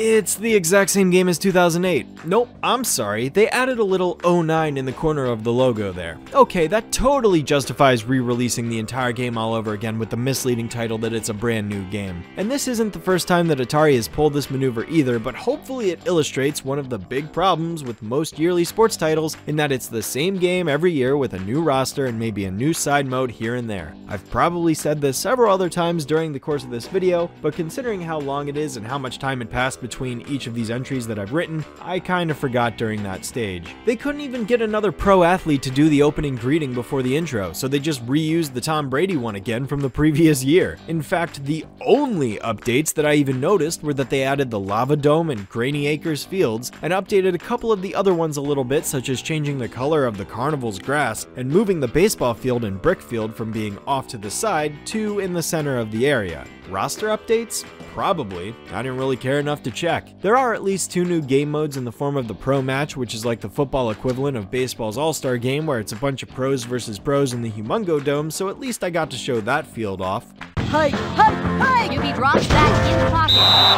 it's the exact same game as 2008. Nope, I'm sorry, they added a little 09 in the corner of the logo there. Okay, that totally justifies re-releasing the entire game all over again with the misleading title that it's a brand new game. And this isn't the first time that Atari has pulled this maneuver either, but hopefully it illustrates one of the big problems with most yearly sports titles in that it's the same game every year with a new roster and maybe a new side mode here and there. I've probably said this several other times during the course of this video, but considering how long it is and how much time had passed between each of these entries that I've written, I kinda forgot during that stage. They couldn't even get another pro athlete to do the opening greeting before the intro, so they just reused the Tom Brady one again from the previous year. In fact, the only updates that I even noticed were that they added the Lava Dome and Grainy Acres fields, and updated a couple of the other ones a little bit, such as changing the color of the carnival's grass and moving the baseball field and brick field from being off to the side to in the center of the area. Roster updates? Probably. I didn't really care enough to check. There are at least two new game modes in the form of the Pro Match, which is like the football equivalent of baseball's All-Star game where it's a bunch of pros versus pros in the Humungo Dome, so at least I got to show that field off. Hi, hi, hi! QB drops back in the pocket.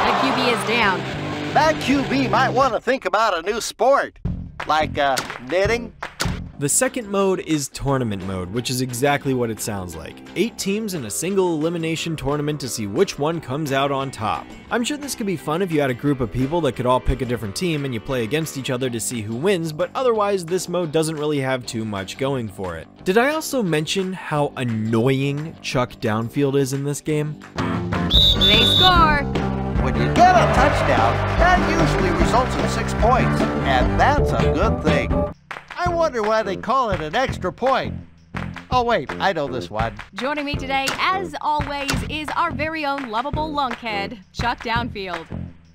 The QB is down. That QB might want to think about a new sport, like uh, knitting. The second mode is Tournament Mode, which is exactly what it sounds like. Eight teams in a single elimination tournament to see which one comes out on top. I'm sure this could be fun if you had a group of people that could all pick a different team and you play against each other to see who wins, but otherwise this mode doesn't really have too much going for it. Did I also mention how annoying Chuck Downfield is in this game? They score. When you get a touchdown, that usually results in six points, and that's a good thing. I wonder why they call it an extra point. Oh wait, I know this one. Joining me today, as always, is our very own lovable lunkhead, Chuck Downfield.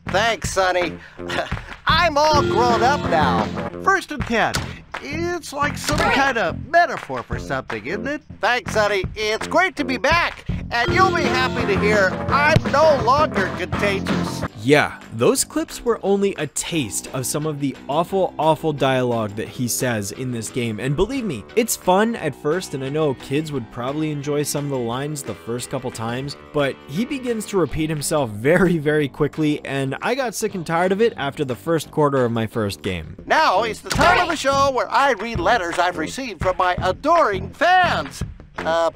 Thanks, Sunny. I'm all grown up now. First and ten. It's like some kind of metaphor for something, isn't it? Thanks, Sunny. It's great to be back, and you'll be happy to hear I'm no longer contagious. Yeah, those clips were only a taste of some of the awful, awful dialogue that he says in this game. And believe me, it's fun at first, and I know kids would probably enjoy some of the lines the first couple times, but he begins to repeat himself very, very quickly, and I got sick and tired of it after the first quarter of my first game. Now it's the time of the show where I read letters I've received from my adoring fans. Uh,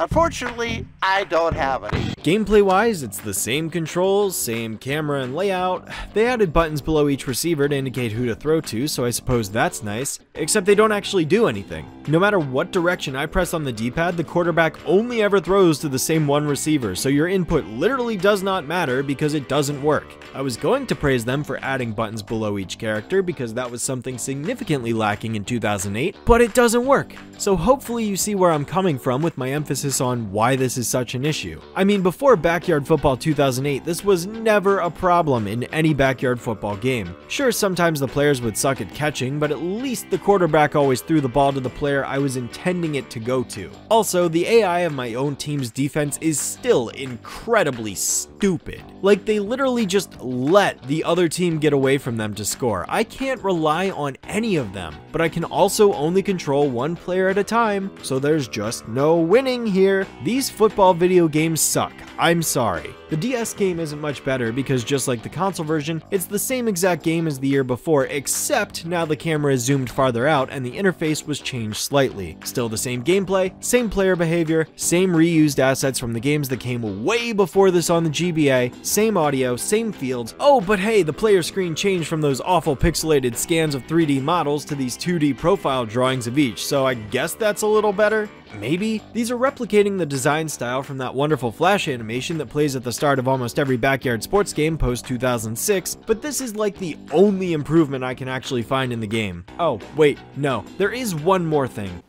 unfortunately, I don't have any. Gameplay wise, it's the same controls, same camera and layout. They added buttons below each receiver to indicate who to throw to, so I suppose that's nice. Except they don't actually do anything. No matter what direction I press on the D-pad, the quarterback only ever throws to the same one receiver, so your input literally does not matter because it doesn't work. I was going to praise them for adding buttons below each character because that was something significantly lacking in 2008, but it doesn't work. So hopefully you see where I'm coming from with my emphasis on why this is such an issue. I mean, before Backyard Football 2008, this was never a problem in any backyard football game. Sure, sometimes the players would suck at catching, but at least the quarterback always threw the ball to the player I was intending it to go to. Also, the AI of my own team's defense is still incredibly stupid. Like, they literally just let the other team get away from them to score. I can't rely on any of them, but I can also only control one player at a time, so there's just no winning here. These football video games suck. I'm sorry. The DS game isn't much better because just like the console version, it's the same exact game as the year before, except now the camera is zoomed farther out and the interface was changed slightly. Still the same gameplay, same player behavior, same reused assets from the games that came way before this on the GBA, same audio, same fields. Oh, but hey, the player screen changed from those awful pixelated scans of 3D models to these 2D profile drawings of each, so I guess that's a little better? Maybe? These are replicating the design style from that wonderful Flash animation that plays at the start of almost every backyard sports game post 2006, but this is like the only improvement I can actually find in the game. Oh, wait, no, there is one more thing.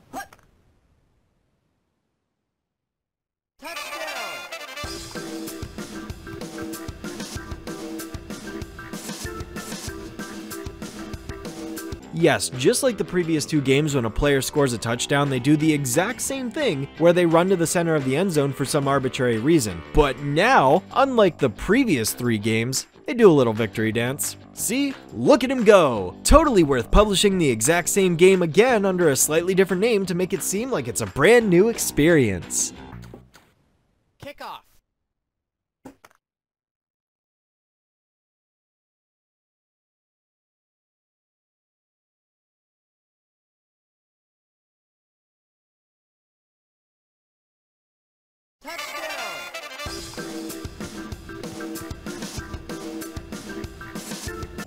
Yes, just like the previous two games when a player scores a touchdown, they do the exact same thing where they run to the center of the end zone for some arbitrary reason. But now, unlike the previous three games, they do a little victory dance. See? Look at him go! Totally worth publishing the exact same game again under a slightly different name to make it seem like it's a brand new experience. Kickoff.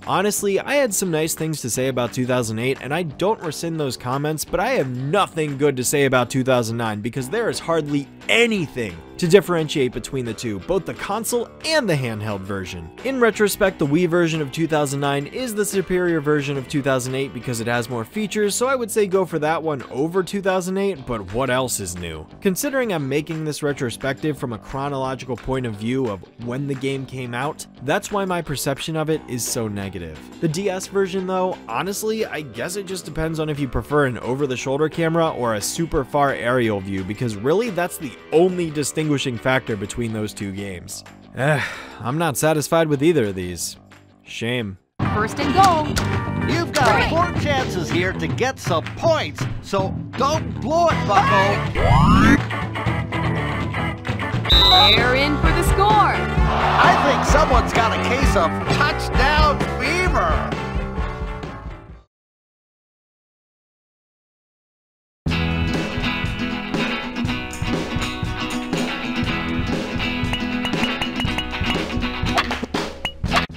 Honestly, I had some nice things to say about 2008, and I don't rescind those comments, but I have nothing good to say about 2009 because there is hardly anything to differentiate between the two, both the console and the handheld version. In retrospect, the Wii version of 2009 is the superior version of 2008 because it has more features, so I would say go for that one over 2008, but what else is new? Considering I'm making this retrospective from a chronological point of view of when the game came out, that's why my perception of it is so negative. The DS version though, honestly, I guess it just depends on if you prefer an over-the-shoulder camera or a super far aerial view because really that's the only distinction distinguishing factor between those two games. Eh, I'm not satisfied with either of these. Shame. First and goal. You've got four chances here to get some points, so don't blow it, Bucko. They're in for the score. I think someone's got a case of touchdown fever.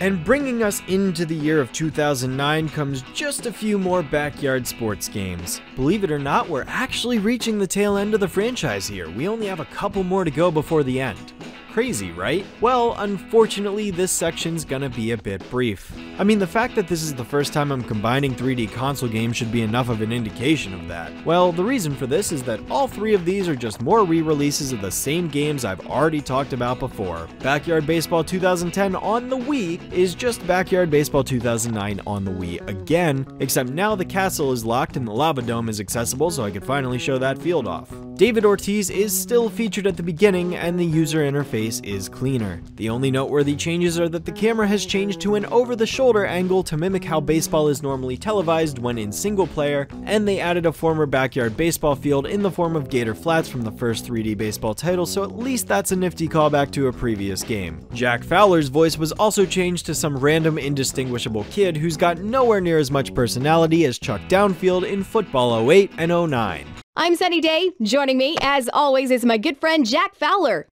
And bringing us into the year of 2009 comes just a few more backyard sports games. Believe it or not, we're actually reaching the tail end of the franchise here. We only have a couple more to go before the end. Crazy, right? Well, unfortunately, this section's gonna be a bit brief. I mean, the fact that this is the first time I'm combining 3D console games should be enough of an indication of that. Well, the reason for this is that all three of these are just more re-releases of the same games I've already talked about before. Backyard Baseball 2010 on the Wii is just Backyard Baseball 2009 on the Wii again, except now the castle is locked and the lava dome is accessible so I could finally show that field off. David Ortiz is still featured at the beginning and the user interface is cleaner. The only noteworthy changes are that the camera has changed to an over-the-shoulder angle to mimic how baseball is normally televised when in single player, and they added a former backyard baseball field in the form of Gator Flats from the first 3D baseball title, so at least that's a nifty callback to a previous game. Jack Fowler's voice was also changed to some random indistinguishable kid who's got nowhere near as much personality as Chuck Downfield in Football 08 and 09. I'm Sunny Day. Joining me, as always, is my good friend Jack Fowler.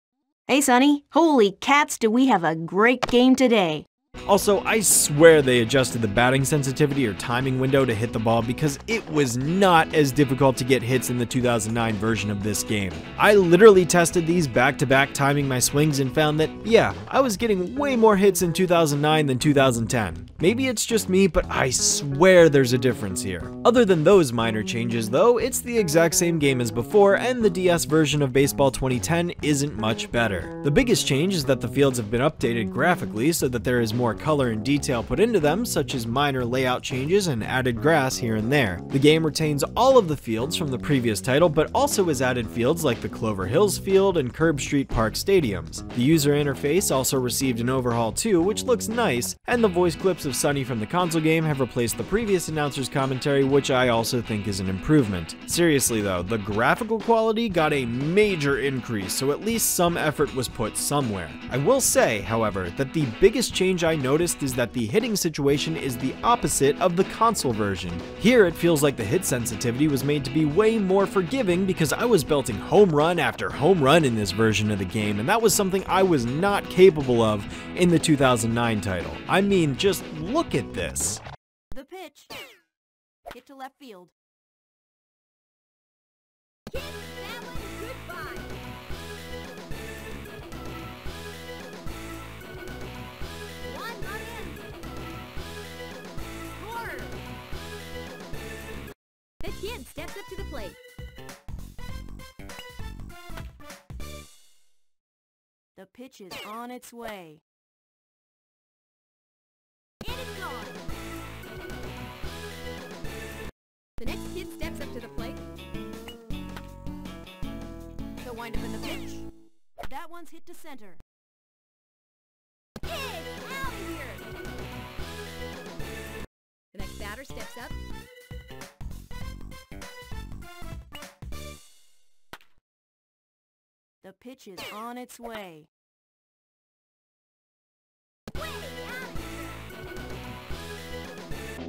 Hey, Sunny. Holy cats, do we have a great game today. Also, I swear they adjusted the batting sensitivity or timing window to hit the ball because it was not as difficult to get hits in the 2009 version of this game. I literally tested these back to back timing my swings and found that, yeah, I was getting way more hits in 2009 than 2010. Maybe it's just me, but I swear there's a difference here. Other than those minor changes though, it's the exact same game as before and the DS version of Baseball 2010 isn't much better. The biggest change is that the fields have been updated graphically so that there is more color and detail put into them, such as minor layout changes and added grass here and there. The game retains all of the fields from the previous title, but also has added fields like the Clover Hills Field and Curb Street Park stadiums. The user interface also received an overhaul too, which looks nice, and the voice clips of Sunny from the console game have replaced the previous announcer's commentary, which I also think is an improvement. Seriously though, the graphical quality got a major increase, so at least some effort was put somewhere. I will say, however, that the biggest change I noticed is that the hitting situation is the opposite of the console version. Here it feels like the hit sensitivity was made to be way more forgiving because I was belting home run after home run in this version of the game, and that was something I was not capable of in the 2009 title. I mean, just look at this. The pitch. Hit to left field. The kid steps up to the plate. The pitch is on its way. And it's gone. The next kid steps up to the plate. The windup in the pitch. That one's hit to center. Get out of here! The next batter steps up. The pitch is on its way.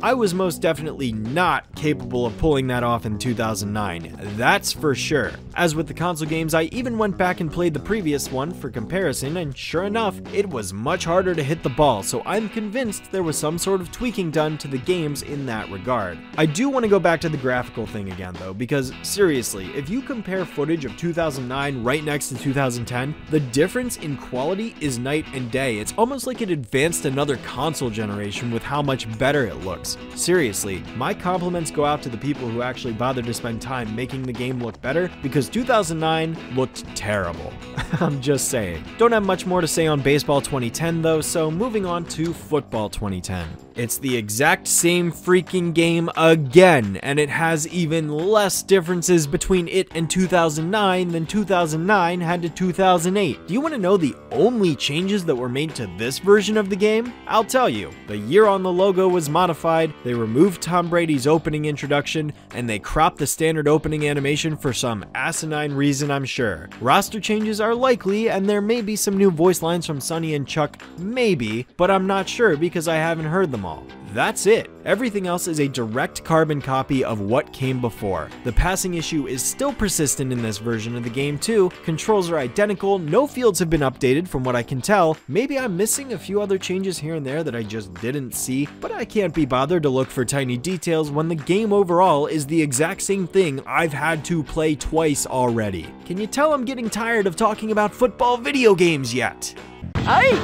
I was most definitely not capable of pulling that off in 2009, that's for sure. As with the console games, I even went back and played the previous one for comparison, and sure enough, it was much harder to hit the ball, so I'm convinced there was some sort of tweaking done to the games in that regard. I do want to go back to the graphical thing again though, because seriously, if you compare footage of 2009 right next to 2010, the difference in quality is night and day. It's almost like it advanced another console generation with how much better it looks. Seriously, my compliments go out to the people who actually bothered to spend time making the game look better, because 2009 looked terrible. I'm just saying. Don't have much more to say on Baseball 2010 though, so moving on to Football 2010. It's the exact same freaking game again, and it has even less differences between it and 2009 than 2009 had to 2008. Do you want to know the only changes that were made to this version of the game? I'll tell you. The year on the logo was modified, they removed Tom Brady's opening introduction, and they cropped the standard opening animation for some asinine reason, I'm sure. Roster changes are likely, and there may be some new voice lines from Sunny and Chuck, maybe, but I'm not sure because I haven't heard them That's it. Everything else is a direct carbon copy of what came before. The passing issue is still persistent in this version of the game too, controls are identical, no fields have been updated from what I can tell, maybe I'm missing a few other changes here and there that I just didn't see, but I can't be bothered to look for tiny details when the game overall is the exact same thing I've had to play twice already. Can you tell I'm getting tired of talking about football video games yet? Hey!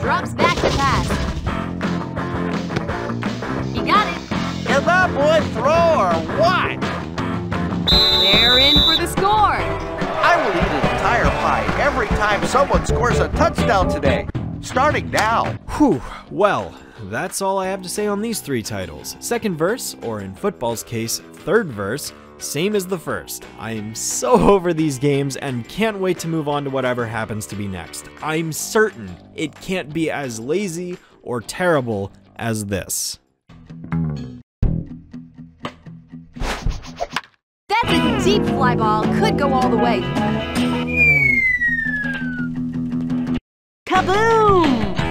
Drops back to pass. He got it. Is that boy throw or what? They're in for the score. I will eat an entire pie every time someone scores a touchdown today. Starting now. Whew, well, that's all I have to say on these three titles. Second verse, or in football's case, third verse, same as the first. I am so over these games and can't wait to move on to whatever happens to be next. I'm certain it can't be as lazy or terrible as this. That's a deep fly ball. Could go all the way. Kaboom!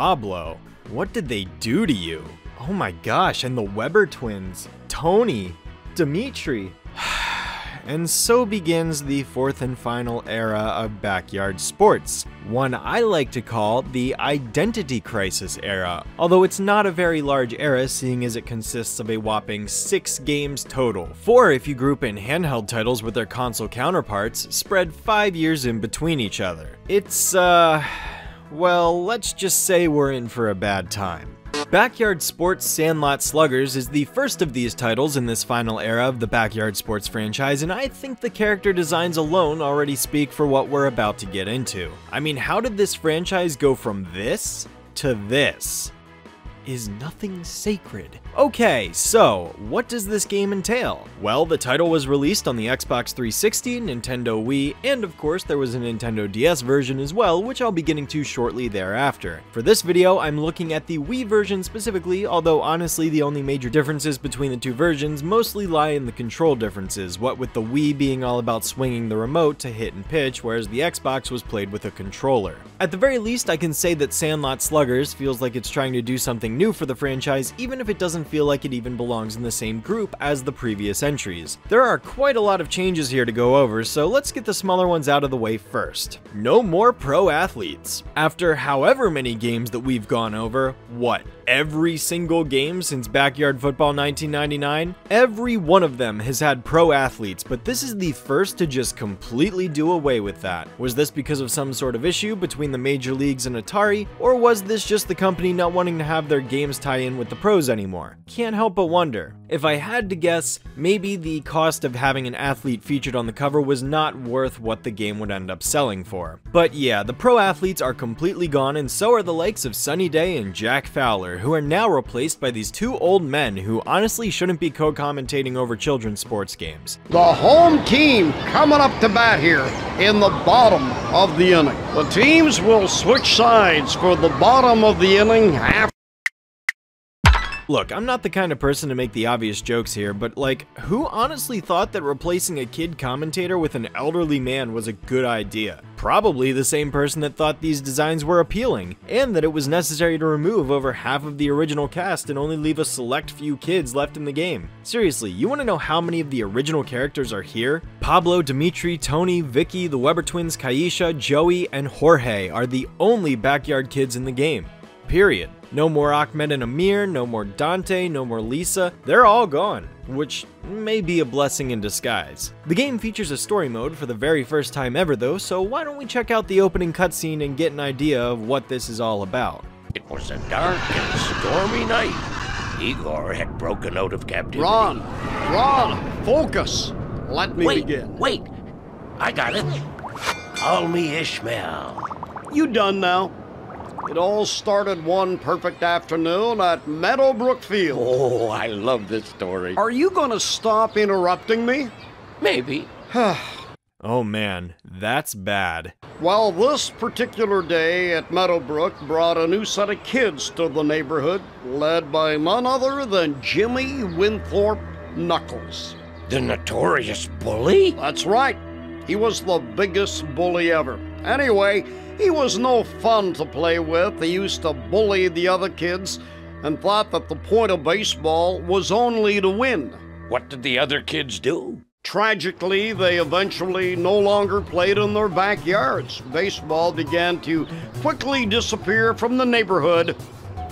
Pablo, what did they do to you? Oh my gosh, and the Weber twins, Tony, Dmitri. And so begins the fourth and final era of backyard sports, one I like to call the Identity Crisis era, although it's not a very large era seeing as it consists of a whopping six games total, four if you group in handheld titles with their console counterparts, spread five years in between each other. It's, uh, well, let's just say we're in for a bad time. Backyard Sports Sandlot Sluggers is the first of these titles in this final era of the Backyard Sports franchise, and I think the character designs alone already speak for what we're about to get into. I mean, how did this franchise go from this to this? Is nothing sacred? Okay, so what does this game entail? Well, the title was released on the Xbox 360, Nintendo Wii, and of course there was a Nintendo DS version as well, which I'll be getting to shortly thereafter. For this video, I'm looking at the Wii version specifically, although honestly the only major differences between the two versions mostly lie in the control differences, what with the Wii being all about swinging the remote to hit and pitch, whereas the Xbox was played with a controller. At the very least, I can say that Sandlot Sluggers feels like it's trying to do something new for the franchise, even if it doesn't feel like it even belongs in the same group as the previous entries. There are quite a lot of changes here to go over, so let's get the smaller ones out of the way first. No more pro athletes. After however many games that we've gone over, what, every single game since Backyard Football 1999? Every one of them has had pro athletes, but this is the first to just completely do away with that. Was this because of some sort of issue between the major leagues and Atari, or was this just the company not wanting to have their games tie in with the pros anymore? Can't help but wonder. If I had to guess, maybe the cost of having an athlete featured on the cover was not worth what the game would end up selling for. But yeah, the pro athletes are completely gone and so are the likes of Sunny Day and Jack Fowler, who are now replaced by these two old men who honestly shouldn't be co-commentating over children's sports games. The home team coming up to bat here in the bottom of the inning. The teams will switch sides for the bottom of the inning after Look, I'm not the kind of person to make the obvious jokes here, but like, who honestly thought that replacing a kid commentator with an elderly man was a good idea? Probably the same person that thought these designs were appealing, and that it was necessary to remove over half of the original cast and only leave a select few kids left in the game. Seriously, you wanna know how many of the original characters are here? Pablo, Dmitri, Tony, Vicki, the Weber twins, Kiesha, Joey, and Jorge are the only backyard kids in the game. Period. No more Achmed and Amir, no more Dante, no more Lisa. They're all gone, which may be a blessing in disguise. The game features a story mode for the very first time ever though, so why don't we check out the opening cutscene and get an idea of what this is all about. It was a dark and stormy night. Igor had broken out of captivity. Ron, Ron, focus. Let me wait, begin. Wait, I got it. Call me Ishmael. You done now? It all started one perfect afternoon at Meadowbrook Field. Oh, I love this story. Are you gonna stop interrupting me? Maybe. Oh man, that's bad. Well, this particular day at Meadowbrook brought a new set of kids to the neighborhood, led by none other than Jimmy Winthorpe Knuckles. The notorious bully? That's right. He was the biggest bully ever. Anyway, he was no fun to play with. He used to bully the other kids and thought that the point of baseball was only to win. What did the other kids do? Tragically, they eventually no longer played in their backyards. Baseball began to quickly disappear from the neighborhood,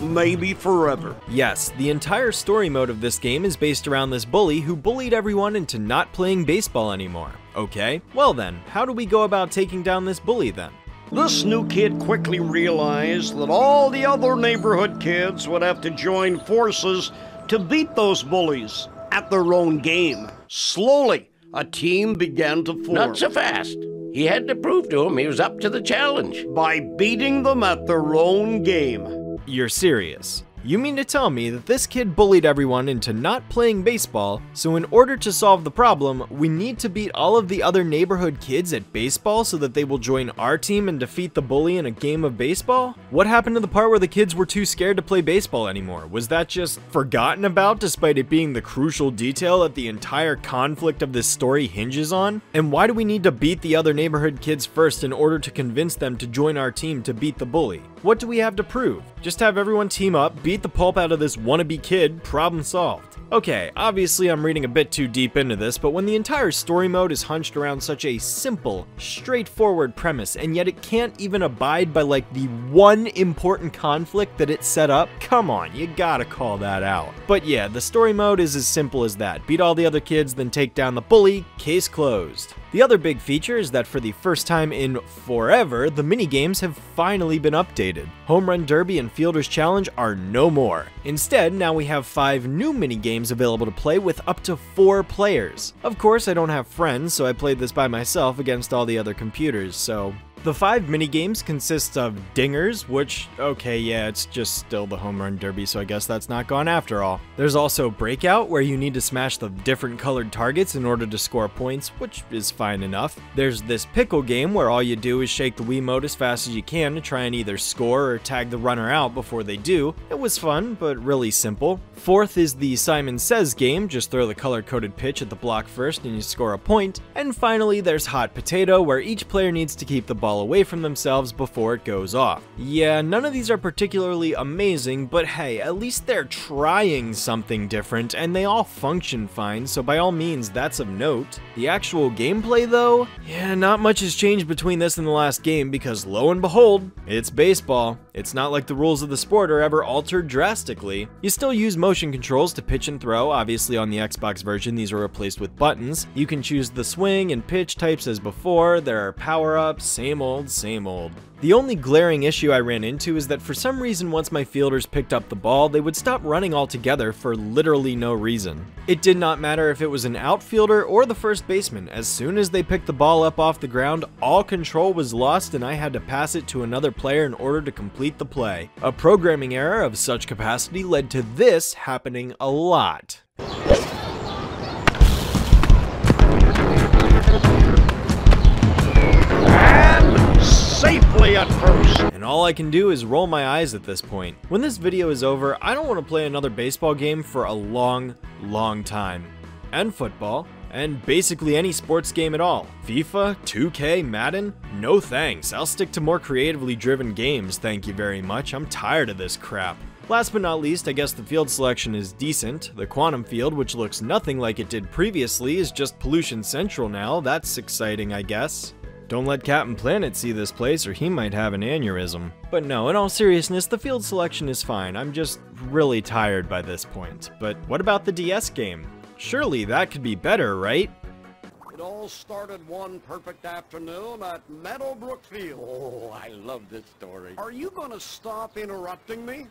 maybe forever. Yes, the entire story mode of this game is based around this bully who bullied everyone into not playing baseball anymore. Okay, well then, how do we go about taking down this bully then? This new kid quickly realized that all the other neighborhood kids would have to join forces to beat those bullies at their own game. Slowly, a team began to form. Not so fast. He had to prove to him he was up to the challenge. By beating them at their own game. You're serious. You mean to tell me that this kid bullied everyone into not playing baseball, so in order to solve the problem, we need to beat all of the other neighborhood kids at baseball so that they will join our team and defeat the bully in a game of baseball? What happened to the part where the kids were too scared to play baseball anymore? Was that just forgotten about despite it being the crucial detail that the entire conflict of this story hinges on? And why do we need to beat the other neighborhood kids first in order to convince them to join our team to beat the bully? What do we have to prove? Just have everyone team up, beat the pulp out of this wannabe kid, problem solved. Okay, obviously I'm reading a bit too deep into this, but when the entire story mode is hunched around such a simple, straightforward premise, and yet it can't even abide by like the one important conflict that it set up, come on, you gotta call that out. But yeah, the story mode is as simple as that. Beat all the other kids, then take down the bully, case closed. The other big feature is that for the first time in forever, the minigames have finally been updated. Home Run Derby and Fielder's Challenge are no more. Instead, now we have five new minigames available to play with up to four players. Of course, I don't have friends, so I played this by myself against all the other computers, so the five minigames consist of dingers, which, okay, yeah, it's just still the home run derby, so I guess that's not gone after all. There's also breakout, where you need to smash the different colored targets in order to score points, which is fine enough. There's this pickle game, where all you do is shake the Wiimote as fast as you can to try and either score or tag the runner out before they do. It was fun, but really simple. Fourth is the Simon Says game, just throw the color-coded pitch at the block first and you score a point. And finally, there's Hot Potato, where each player needs to keep the ball away from themselves before it goes off. Yeah, none of these are particularly amazing, but hey, at least they're trying something different, and they all function fine, so by all means, that's of note. The actual gameplay though? Yeah, not much has changed between this and the last game, because lo and behold, it's baseball. It's not like the rules of the sport are ever altered drastically. You still use motion controls to pitch and throw, obviously on the Xbox version these are replaced with buttons. You can choose the swing and pitch types as before, there are power-ups, same old, same old. The only glaring issue I ran into is that for some reason once my fielders picked up the ball, they would stop running altogether for literally no reason. It did not matter if it was an outfielder or the first baseman, as soon as they picked the ball up off the ground, all control was lost and I had to pass it to another player in order to complete the play. A programming error of such capacity led to this happening a lot. Safely at first. And all I can do is roll my eyes at this point. When this video is over, I don't want to play another baseball game for a long, long time. And football, and basically any sports game at all. FIFA, 2K, Madden? No thanks, I'll stick to more creatively driven games, thank you very much. I'm tired of this crap. Last but not least, I guess the field selection is decent. The quantum field, which looks nothing like it did previously, is just pollution central now. That's exciting, I guess. Don't let Captain Planet see this place or he might have an aneurysm. But no, in all seriousness, the field selection is fine. I'm just really tired by this point. But what about the DS game? Surely that could be better, right? It all started one perfect afternoon at Meadowbrook Field. Oh, I love this story. Are you going to stop interrupting me?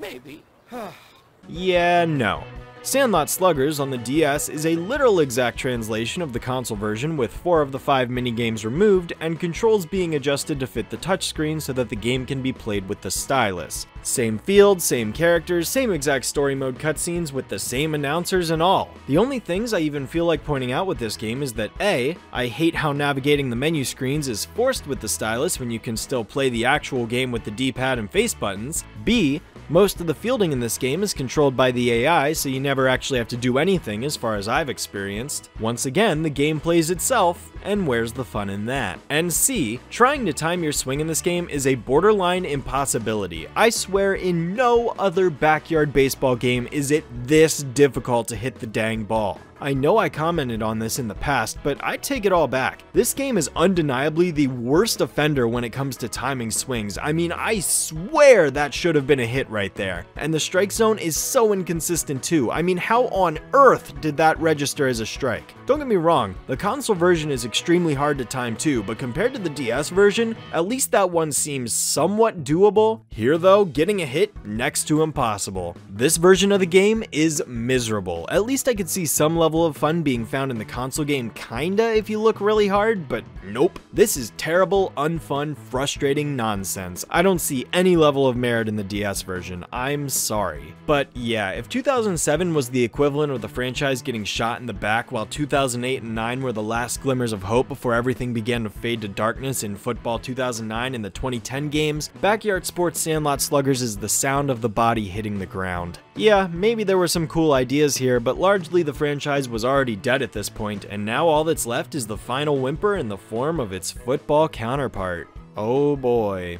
Maybe. Yeah, no. Sandlot Sluggers on the DS is a literal exact translation of the console version with four of the five minigames removed and controls being adjusted to fit the touchscreen so that the game can be played with the stylus. Same field, same characters, same exact story mode cutscenes with the same announcers and all. The only things I even feel like pointing out with this game is that A, I hate how navigating the menu screens is forced with the stylus when you can still play the actual game with the D-pad and face buttons. B, most of the fielding in this game is controlled by the AI, so you never actually have to do anything as far as I've experienced. Once again, the game plays itself, and where's the fun in that? And C, trying to time your swing in this game is a borderline impossibility. I swear in no other backyard baseball game is it this difficult to hit the dang ball. I know I commented on this in the past, but I take it all back. This game is undeniably the worst offender when it comes to timing swings. I mean, I swear that should have been a hit right there. And the strike zone is so inconsistent too. I mean, how on earth did that register as a strike? Don't get me wrong, the console version is extremely hard to time too, but compared to the DS version, at least that one seems somewhat doable. Here though, getting a hit, next to impossible. This version of the game is miserable. At least I could see some level of fun being found in the console game kinda if you look really hard, but nope. This is terrible, unfun, frustrating nonsense. I don't see any level of merit in the DS version. I'm sorry. But yeah, if 2007 was the equivalent of the franchise getting shot in the back while 2008 and 9 were the last glimmers of hope before everything began to fade to darkness in Football 2009 and the 2010 games, Backyard Sports Sandlot Sluggers is the sound of the body hitting the ground. Yeah, maybe there were some cool ideas here, but largely the franchise was already dead at this point, and now all that's left is the final whimper in the form of its football counterpart. Oh boy.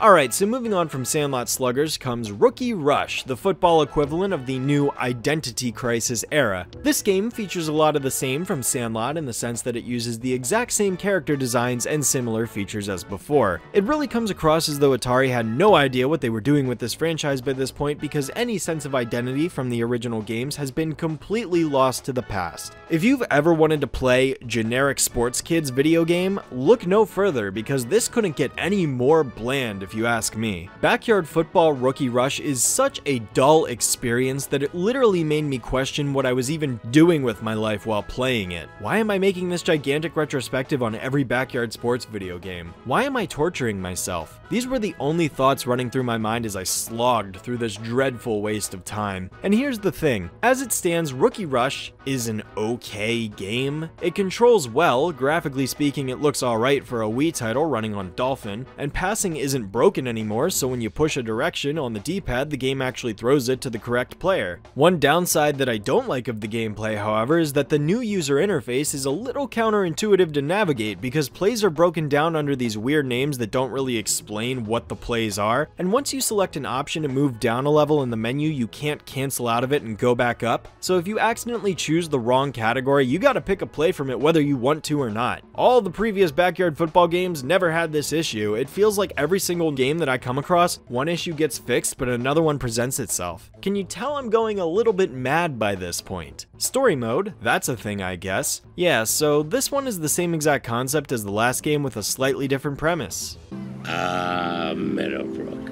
Alright, so moving on from Sandlot Sluggers comes Rookie Rush, the football equivalent of the new Identity Crisis era. This game features a lot of the same from Sandlot in the sense that it uses the exact same character designs and similar features as before. It really comes across as though Atari had no idea what they were doing with this franchise by this point because any sense of identity from the original games has been completely lost to the past. If you've ever wanted to play generic sports kids video game, look no further because this couldn't get any more bland if you ask me. Backyard Football Rookie Rush is such a dull experience that it literally made me question what I was even doing with my life while playing it. Why am I making this gigantic retrospective on every backyard sports video game? Why am I torturing myself? These were the only thoughts running through my mind as I slogged through this dreadful waste of time. And here's the thing, as it stands, Rookie Rush is an okay game. It controls well, graphically speaking it looks alright for a Wii title running on Dolphin, and passing isn't broken anymore, so when you push a direction on the D-pad, the game actually throws it to the correct player. One downside that I don't like of the gameplay, however, is that the new user interface is a little counterintuitive to navigate because plays are broken down under these weird names that don't really explain what the plays are, and once you select an option to move down a level in the menu, you can't cancel out of it and go back up, so if you accidentally choose the wrong category, you gotta pick a play from it whether you want to or not. All the previous backyard football games never had this issue, it feels like every single game that I come across, one issue gets fixed but another one presents itself. Can you tell I'm going a little bit mad by this point? Story mode, that's a thing I guess. Yeah, so this one is the same exact concept as the last game with a slightly different premise. Ah, Meadowbrook.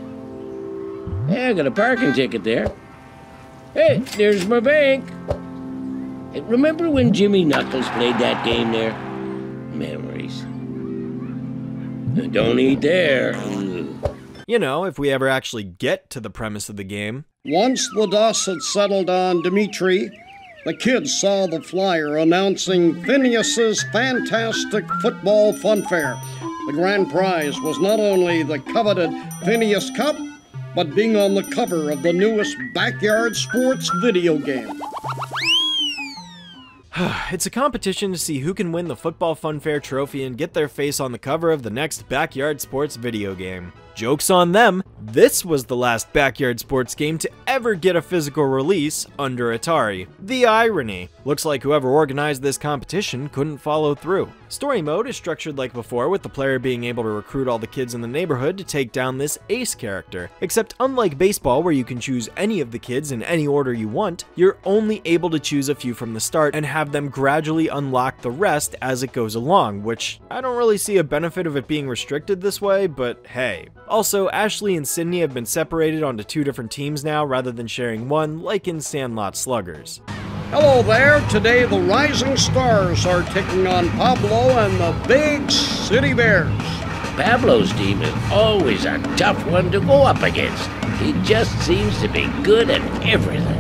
Hey, I got a parking ticket there. Hey, there's my bank. Remember when Jimmy Knuckles played that game there? Memories. Don't eat there. You know, if we ever actually get to the premise of the game. Once the dust had settled on Dmitri, the kids saw the flyer announcing Phineas's Fantastic Football Fun Fair. The grand prize was not only the coveted Phineas Cup, but being on the cover of the newest backyard sports video game. it's a competition to see who can win the Football Funfair trophy and get their face on the cover of the next Backyard Sports video game. Joke's on them, this was the last Backyard Sports game to ever get a physical release under Atari. The irony. Looks like whoever organized this competition couldn't follow through. Story mode is structured like before, with the player being able to recruit all the kids in the neighborhood to take down this ace character. Except unlike baseball, where you can choose any of the kids in any order you want, you're only able to choose a few from the start and have them gradually unlock the rest as it goes along, which I don't really see a benefit of it being restricted this way, but hey. Also, Ashley and Sydney have been separated onto two different teams now rather than sharing one, like in Sandlot Sluggers. Hello there. Today the Rising Stars are taking on Pablo and the Big City Bears. Pablo's team is always a tough one to go up against. He just seems to be good at everything.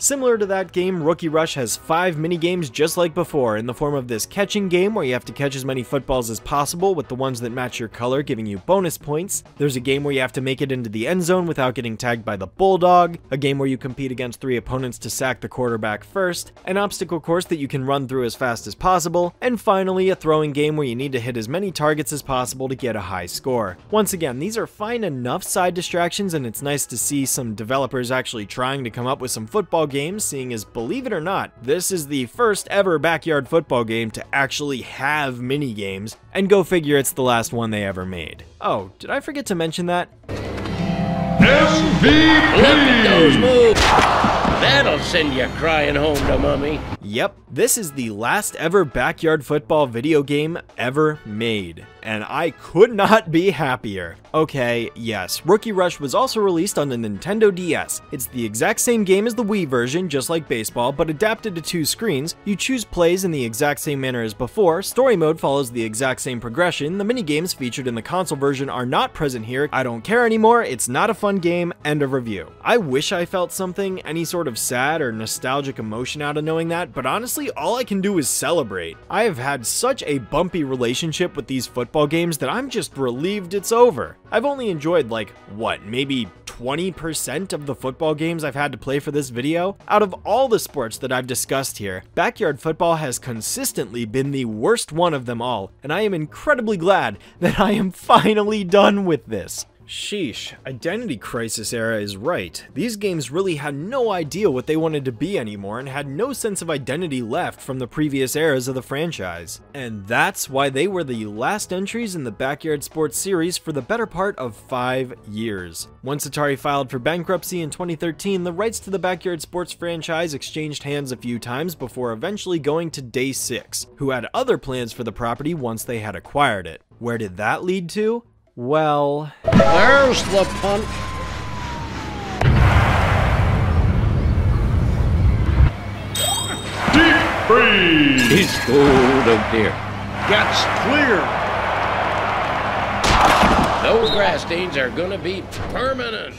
Similar to that game, Rookie Rush has five mini-games just like before, in the form of this catching game where you have to catch as many footballs as possible with the ones that match your color giving you bonus points. There's a game where you have to make it into the end zone without getting tagged by the Bulldog, a game where you compete against three opponents to sack the quarterback first, an obstacle course that you can run through as fast as possible, and finally a throwing game where you need to hit as many targets as possible to get a high score. Once again, these are fine enough side distractions and it's nice to see some developers actually trying to come up with some football games, seeing as, believe it or not, this is the first ever backyard football game to actually have mini games, and go figure it's the last one they ever made. Oh, did I forget to mention that? Look at those moves. That'll send you crying home to mommy. Yep, this is the last ever backyard football video game ever made, and I could not be happier. Okay, yes, Rookie Rush was also released on the Nintendo DS. It's the exact same game as the Wii version, just like baseball, but adapted to two screens. You choose plays in the exact same manner as before, story mode follows the exact same progression, the minigames featured in the console version are not present here, I don't care anymore, it's not a fun game, end of review. I wish I felt something, any sort of sad or nostalgic emotion out of knowing that, but honestly, all I can do is celebrate. I have had such a bumpy relationship with these football games that I'm just relieved it's over. I've only enjoyed like, what, maybe 20% of the football games I've had to play for this video? Out of all the sports that I've discussed here, backyard football has consistently been the worst one of them all, and I am incredibly glad that I am finally done with this. Sheesh, Identity Crisis era is right. These games really had no idea what they wanted to be anymore and had no sense of identity left from the previous eras of the franchise. And that's why they were the last entries in the Backyard Sports series for the better part of five years. Once Atari filed for bankruptcy in 2013, the rights to the Backyard Sports franchise exchanged hands a few times before eventually going to Day 6, who had other plans for the property once they had acquired it. Where did that lead to? Well, There's the punt. Deep freeze. It's cold up oh there. Gets clear. Those grass stains are gonna be permanent.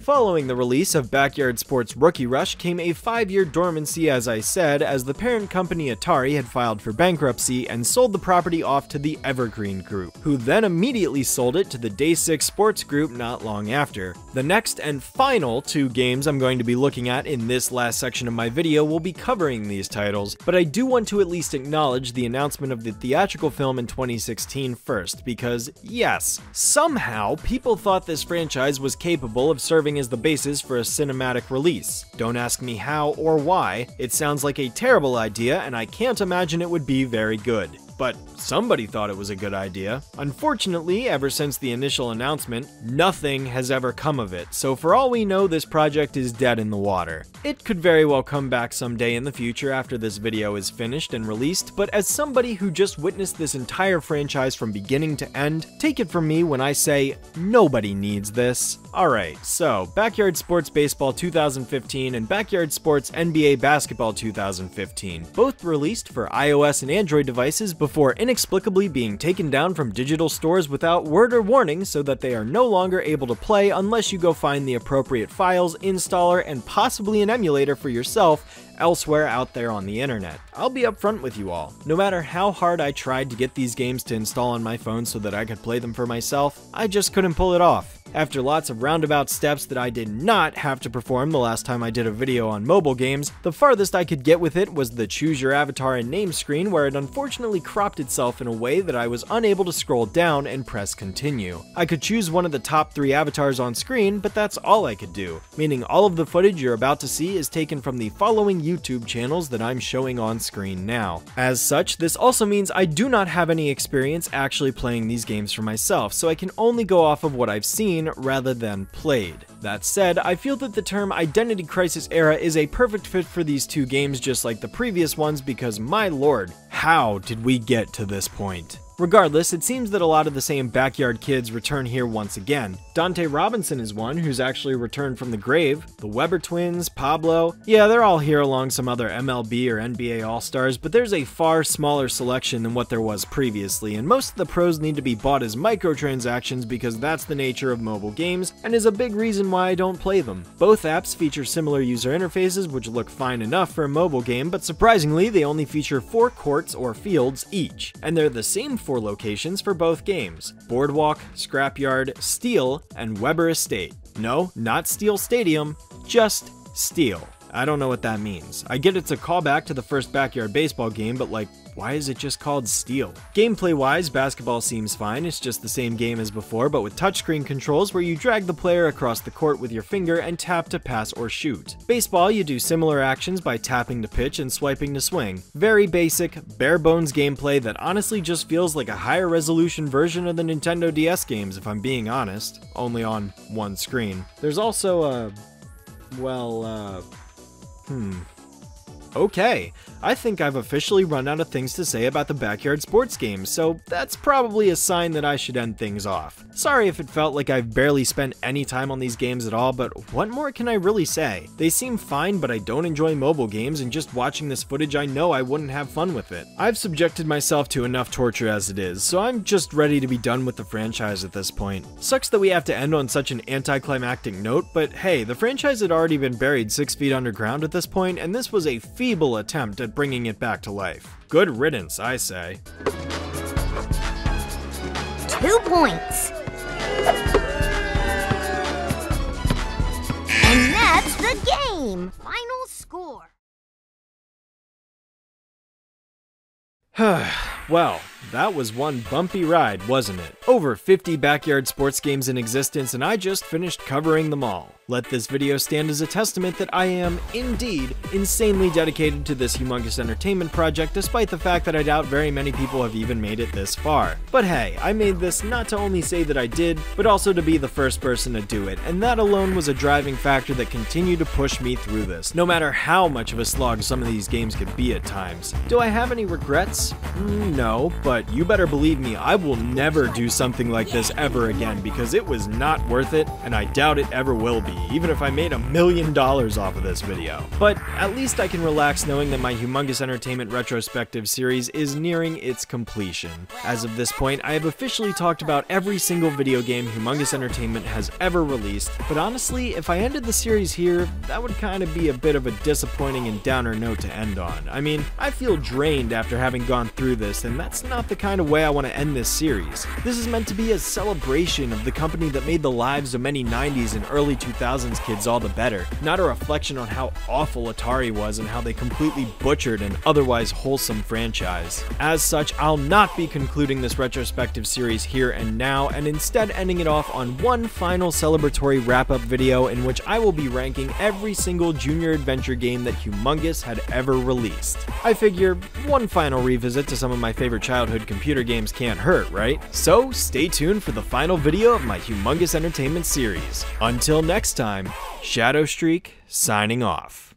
Following the release of Backyard Sports Rookie Rush came a five-year dormancy as I said, as the parent company Atari had filed for bankruptcy and sold the property off to the Evergreen Group, who then immediately sold it to the Day 6 Sports Group not long after. The next and final two games I'm going to be looking at in this last section of my video will be covering these titles, but I do want to at least acknowledge the announcement of the theatrical film in 2016 first, because yes, somehow people thought this franchise was capable of serving as the basis for a cinematic release. Don't ask me how or why, it sounds like a terrible idea and I can't imagine it would be very good. But somebody thought it was a good idea. Unfortunately, ever since the initial announcement, nothing has ever come of it, so for all we know, this project is dead in the water. It could very well come back someday in the future after this video is finished and released, but as somebody who just witnessed this entire franchise from beginning to end, take it from me when I say nobody needs this. Alright, so Backyard Sports Baseball 2015 and Backyard Sports NBA Basketball 2015, both released for iOS and Android devices before inexplicably being taken down from digital stores without word or warning so that they are no longer able to play unless you go find the appropriate files, installer, and possibly an emulator for yourself elsewhere out there on the internet. I'll be upfront with you all. No matter how hard I tried to get these games to install on my phone so that I could play them for myself, I just couldn't pull it off. After lots of roundabout steps that I did not have to perform the last time I did a video on mobile games, the farthest I could get with it was the choose your avatar and name screen where it unfortunately cropped itself in a way that I was unable to scroll down and press continue. I could choose one of the top three avatars on screen, but that's all I could do, meaning all of the footage you're about to see is taken from the following YouTube channels that I'm showing on screen now. As such, this also means I do not have any experience actually playing these games for myself, so I can only go off of what I've seen rather than played. That said, I feel that the term Identity Crisis Era is a perfect fit for these two games just like the previous ones because my lord, how did we get to this point? Regardless, it seems that a lot of the same backyard kids return here once again. Dante Robinson is one who's actually returned from the grave. The Weber twins, Pablo, yeah, they're all here along some other MLB or NBA All Stars, but there's a far smaller selection than what there was previously, and most of the pros need to be bought as microtransactions because that's the nature of mobile games and is a big reason why I don't play them. Both apps feature similar user interfaces, which look fine enough for a mobile game, but surprisingly, they only feature four courts or fields each, and they're the same locations for both games Boardwalk, Scrapyard, Steel, and Weber Estate. No, not Steel Stadium, just Steel. I don't know what that means. I get it's a callback to the first backyard baseball game, but like, why is it just called Steel? Gameplay wise, basketball seems fine, it's just the same game as before, but with touchscreen controls where you drag the player across the court with your finger and tap to pass or shoot. Baseball, you do similar actions by tapping to pitch and swiping to swing. Very basic, bare bones gameplay that honestly just feels like a higher resolution version of the Nintendo DS games, if I'm being honest, only on one screen. There's also a. well, uh. Hmm. Okay, I think I've officially run out of things to say about the backyard sports games, so that's probably a sign that I should end things off. Sorry if it felt like I've barely spent any time on these games at all, but what more can I really say? They seem fine, but I don't enjoy mobile games, and just watching this footage I know I wouldn't have fun with it. I've subjected myself to enough torture as it is, so I'm just ready to be done with the franchise at this point. Sucks that we have to end on such an anticlimactic note, but hey, the franchise had already been buried 6 feet underground at this point, and this was a feeble attempt at bringing it back to life. Good riddance, I say. Two points. And that's the game. Final score. well, that was one bumpy ride, wasn't it? Over 50 backyard sports games in existence, and I just finished covering them all. Let this video stand as a testament that I am, indeed, insanely dedicated to this humongous entertainment project, despite the fact that I doubt very many people have even made it this far. But hey, I made this not to only say that I did, but also to be the first person to do it, and that alone was a driving factor that continued to push me through this, no matter how much of a slog some of these games could be at times. Do I have any regrets? Mm, no, but you better believe me, I will never do something like this ever again because it was not worth it, and I doubt it ever will be even if I made a million dollars off of this video. But at least I can relax knowing that my Humongous Entertainment retrospective series is nearing its completion. As of this point, I have officially talked about every single video game Humongous Entertainment has ever released, but honestly, if I ended the series here, that would kind of be a bit of a disappointing and downer note to end on. I mean, I feel drained after having gone through this, and that's not the kind of way I want to end this series. This is meant to be a celebration of the company that made the lives of many 90s and early 2000s kids all the better, not a reflection on how awful Atari was and how they completely butchered an otherwise wholesome franchise. As such, I'll not be concluding this retrospective series here and now, and instead ending it off on one final celebratory wrap-up video in which I will be ranking every single junior adventure game that Humongous had ever released. I figure one final revisit to some of my favorite childhood childhood computer games can't hurt, right? So stay tuned for the final video of my humongous entertainment series. Until next time, Shadow Streak signing off.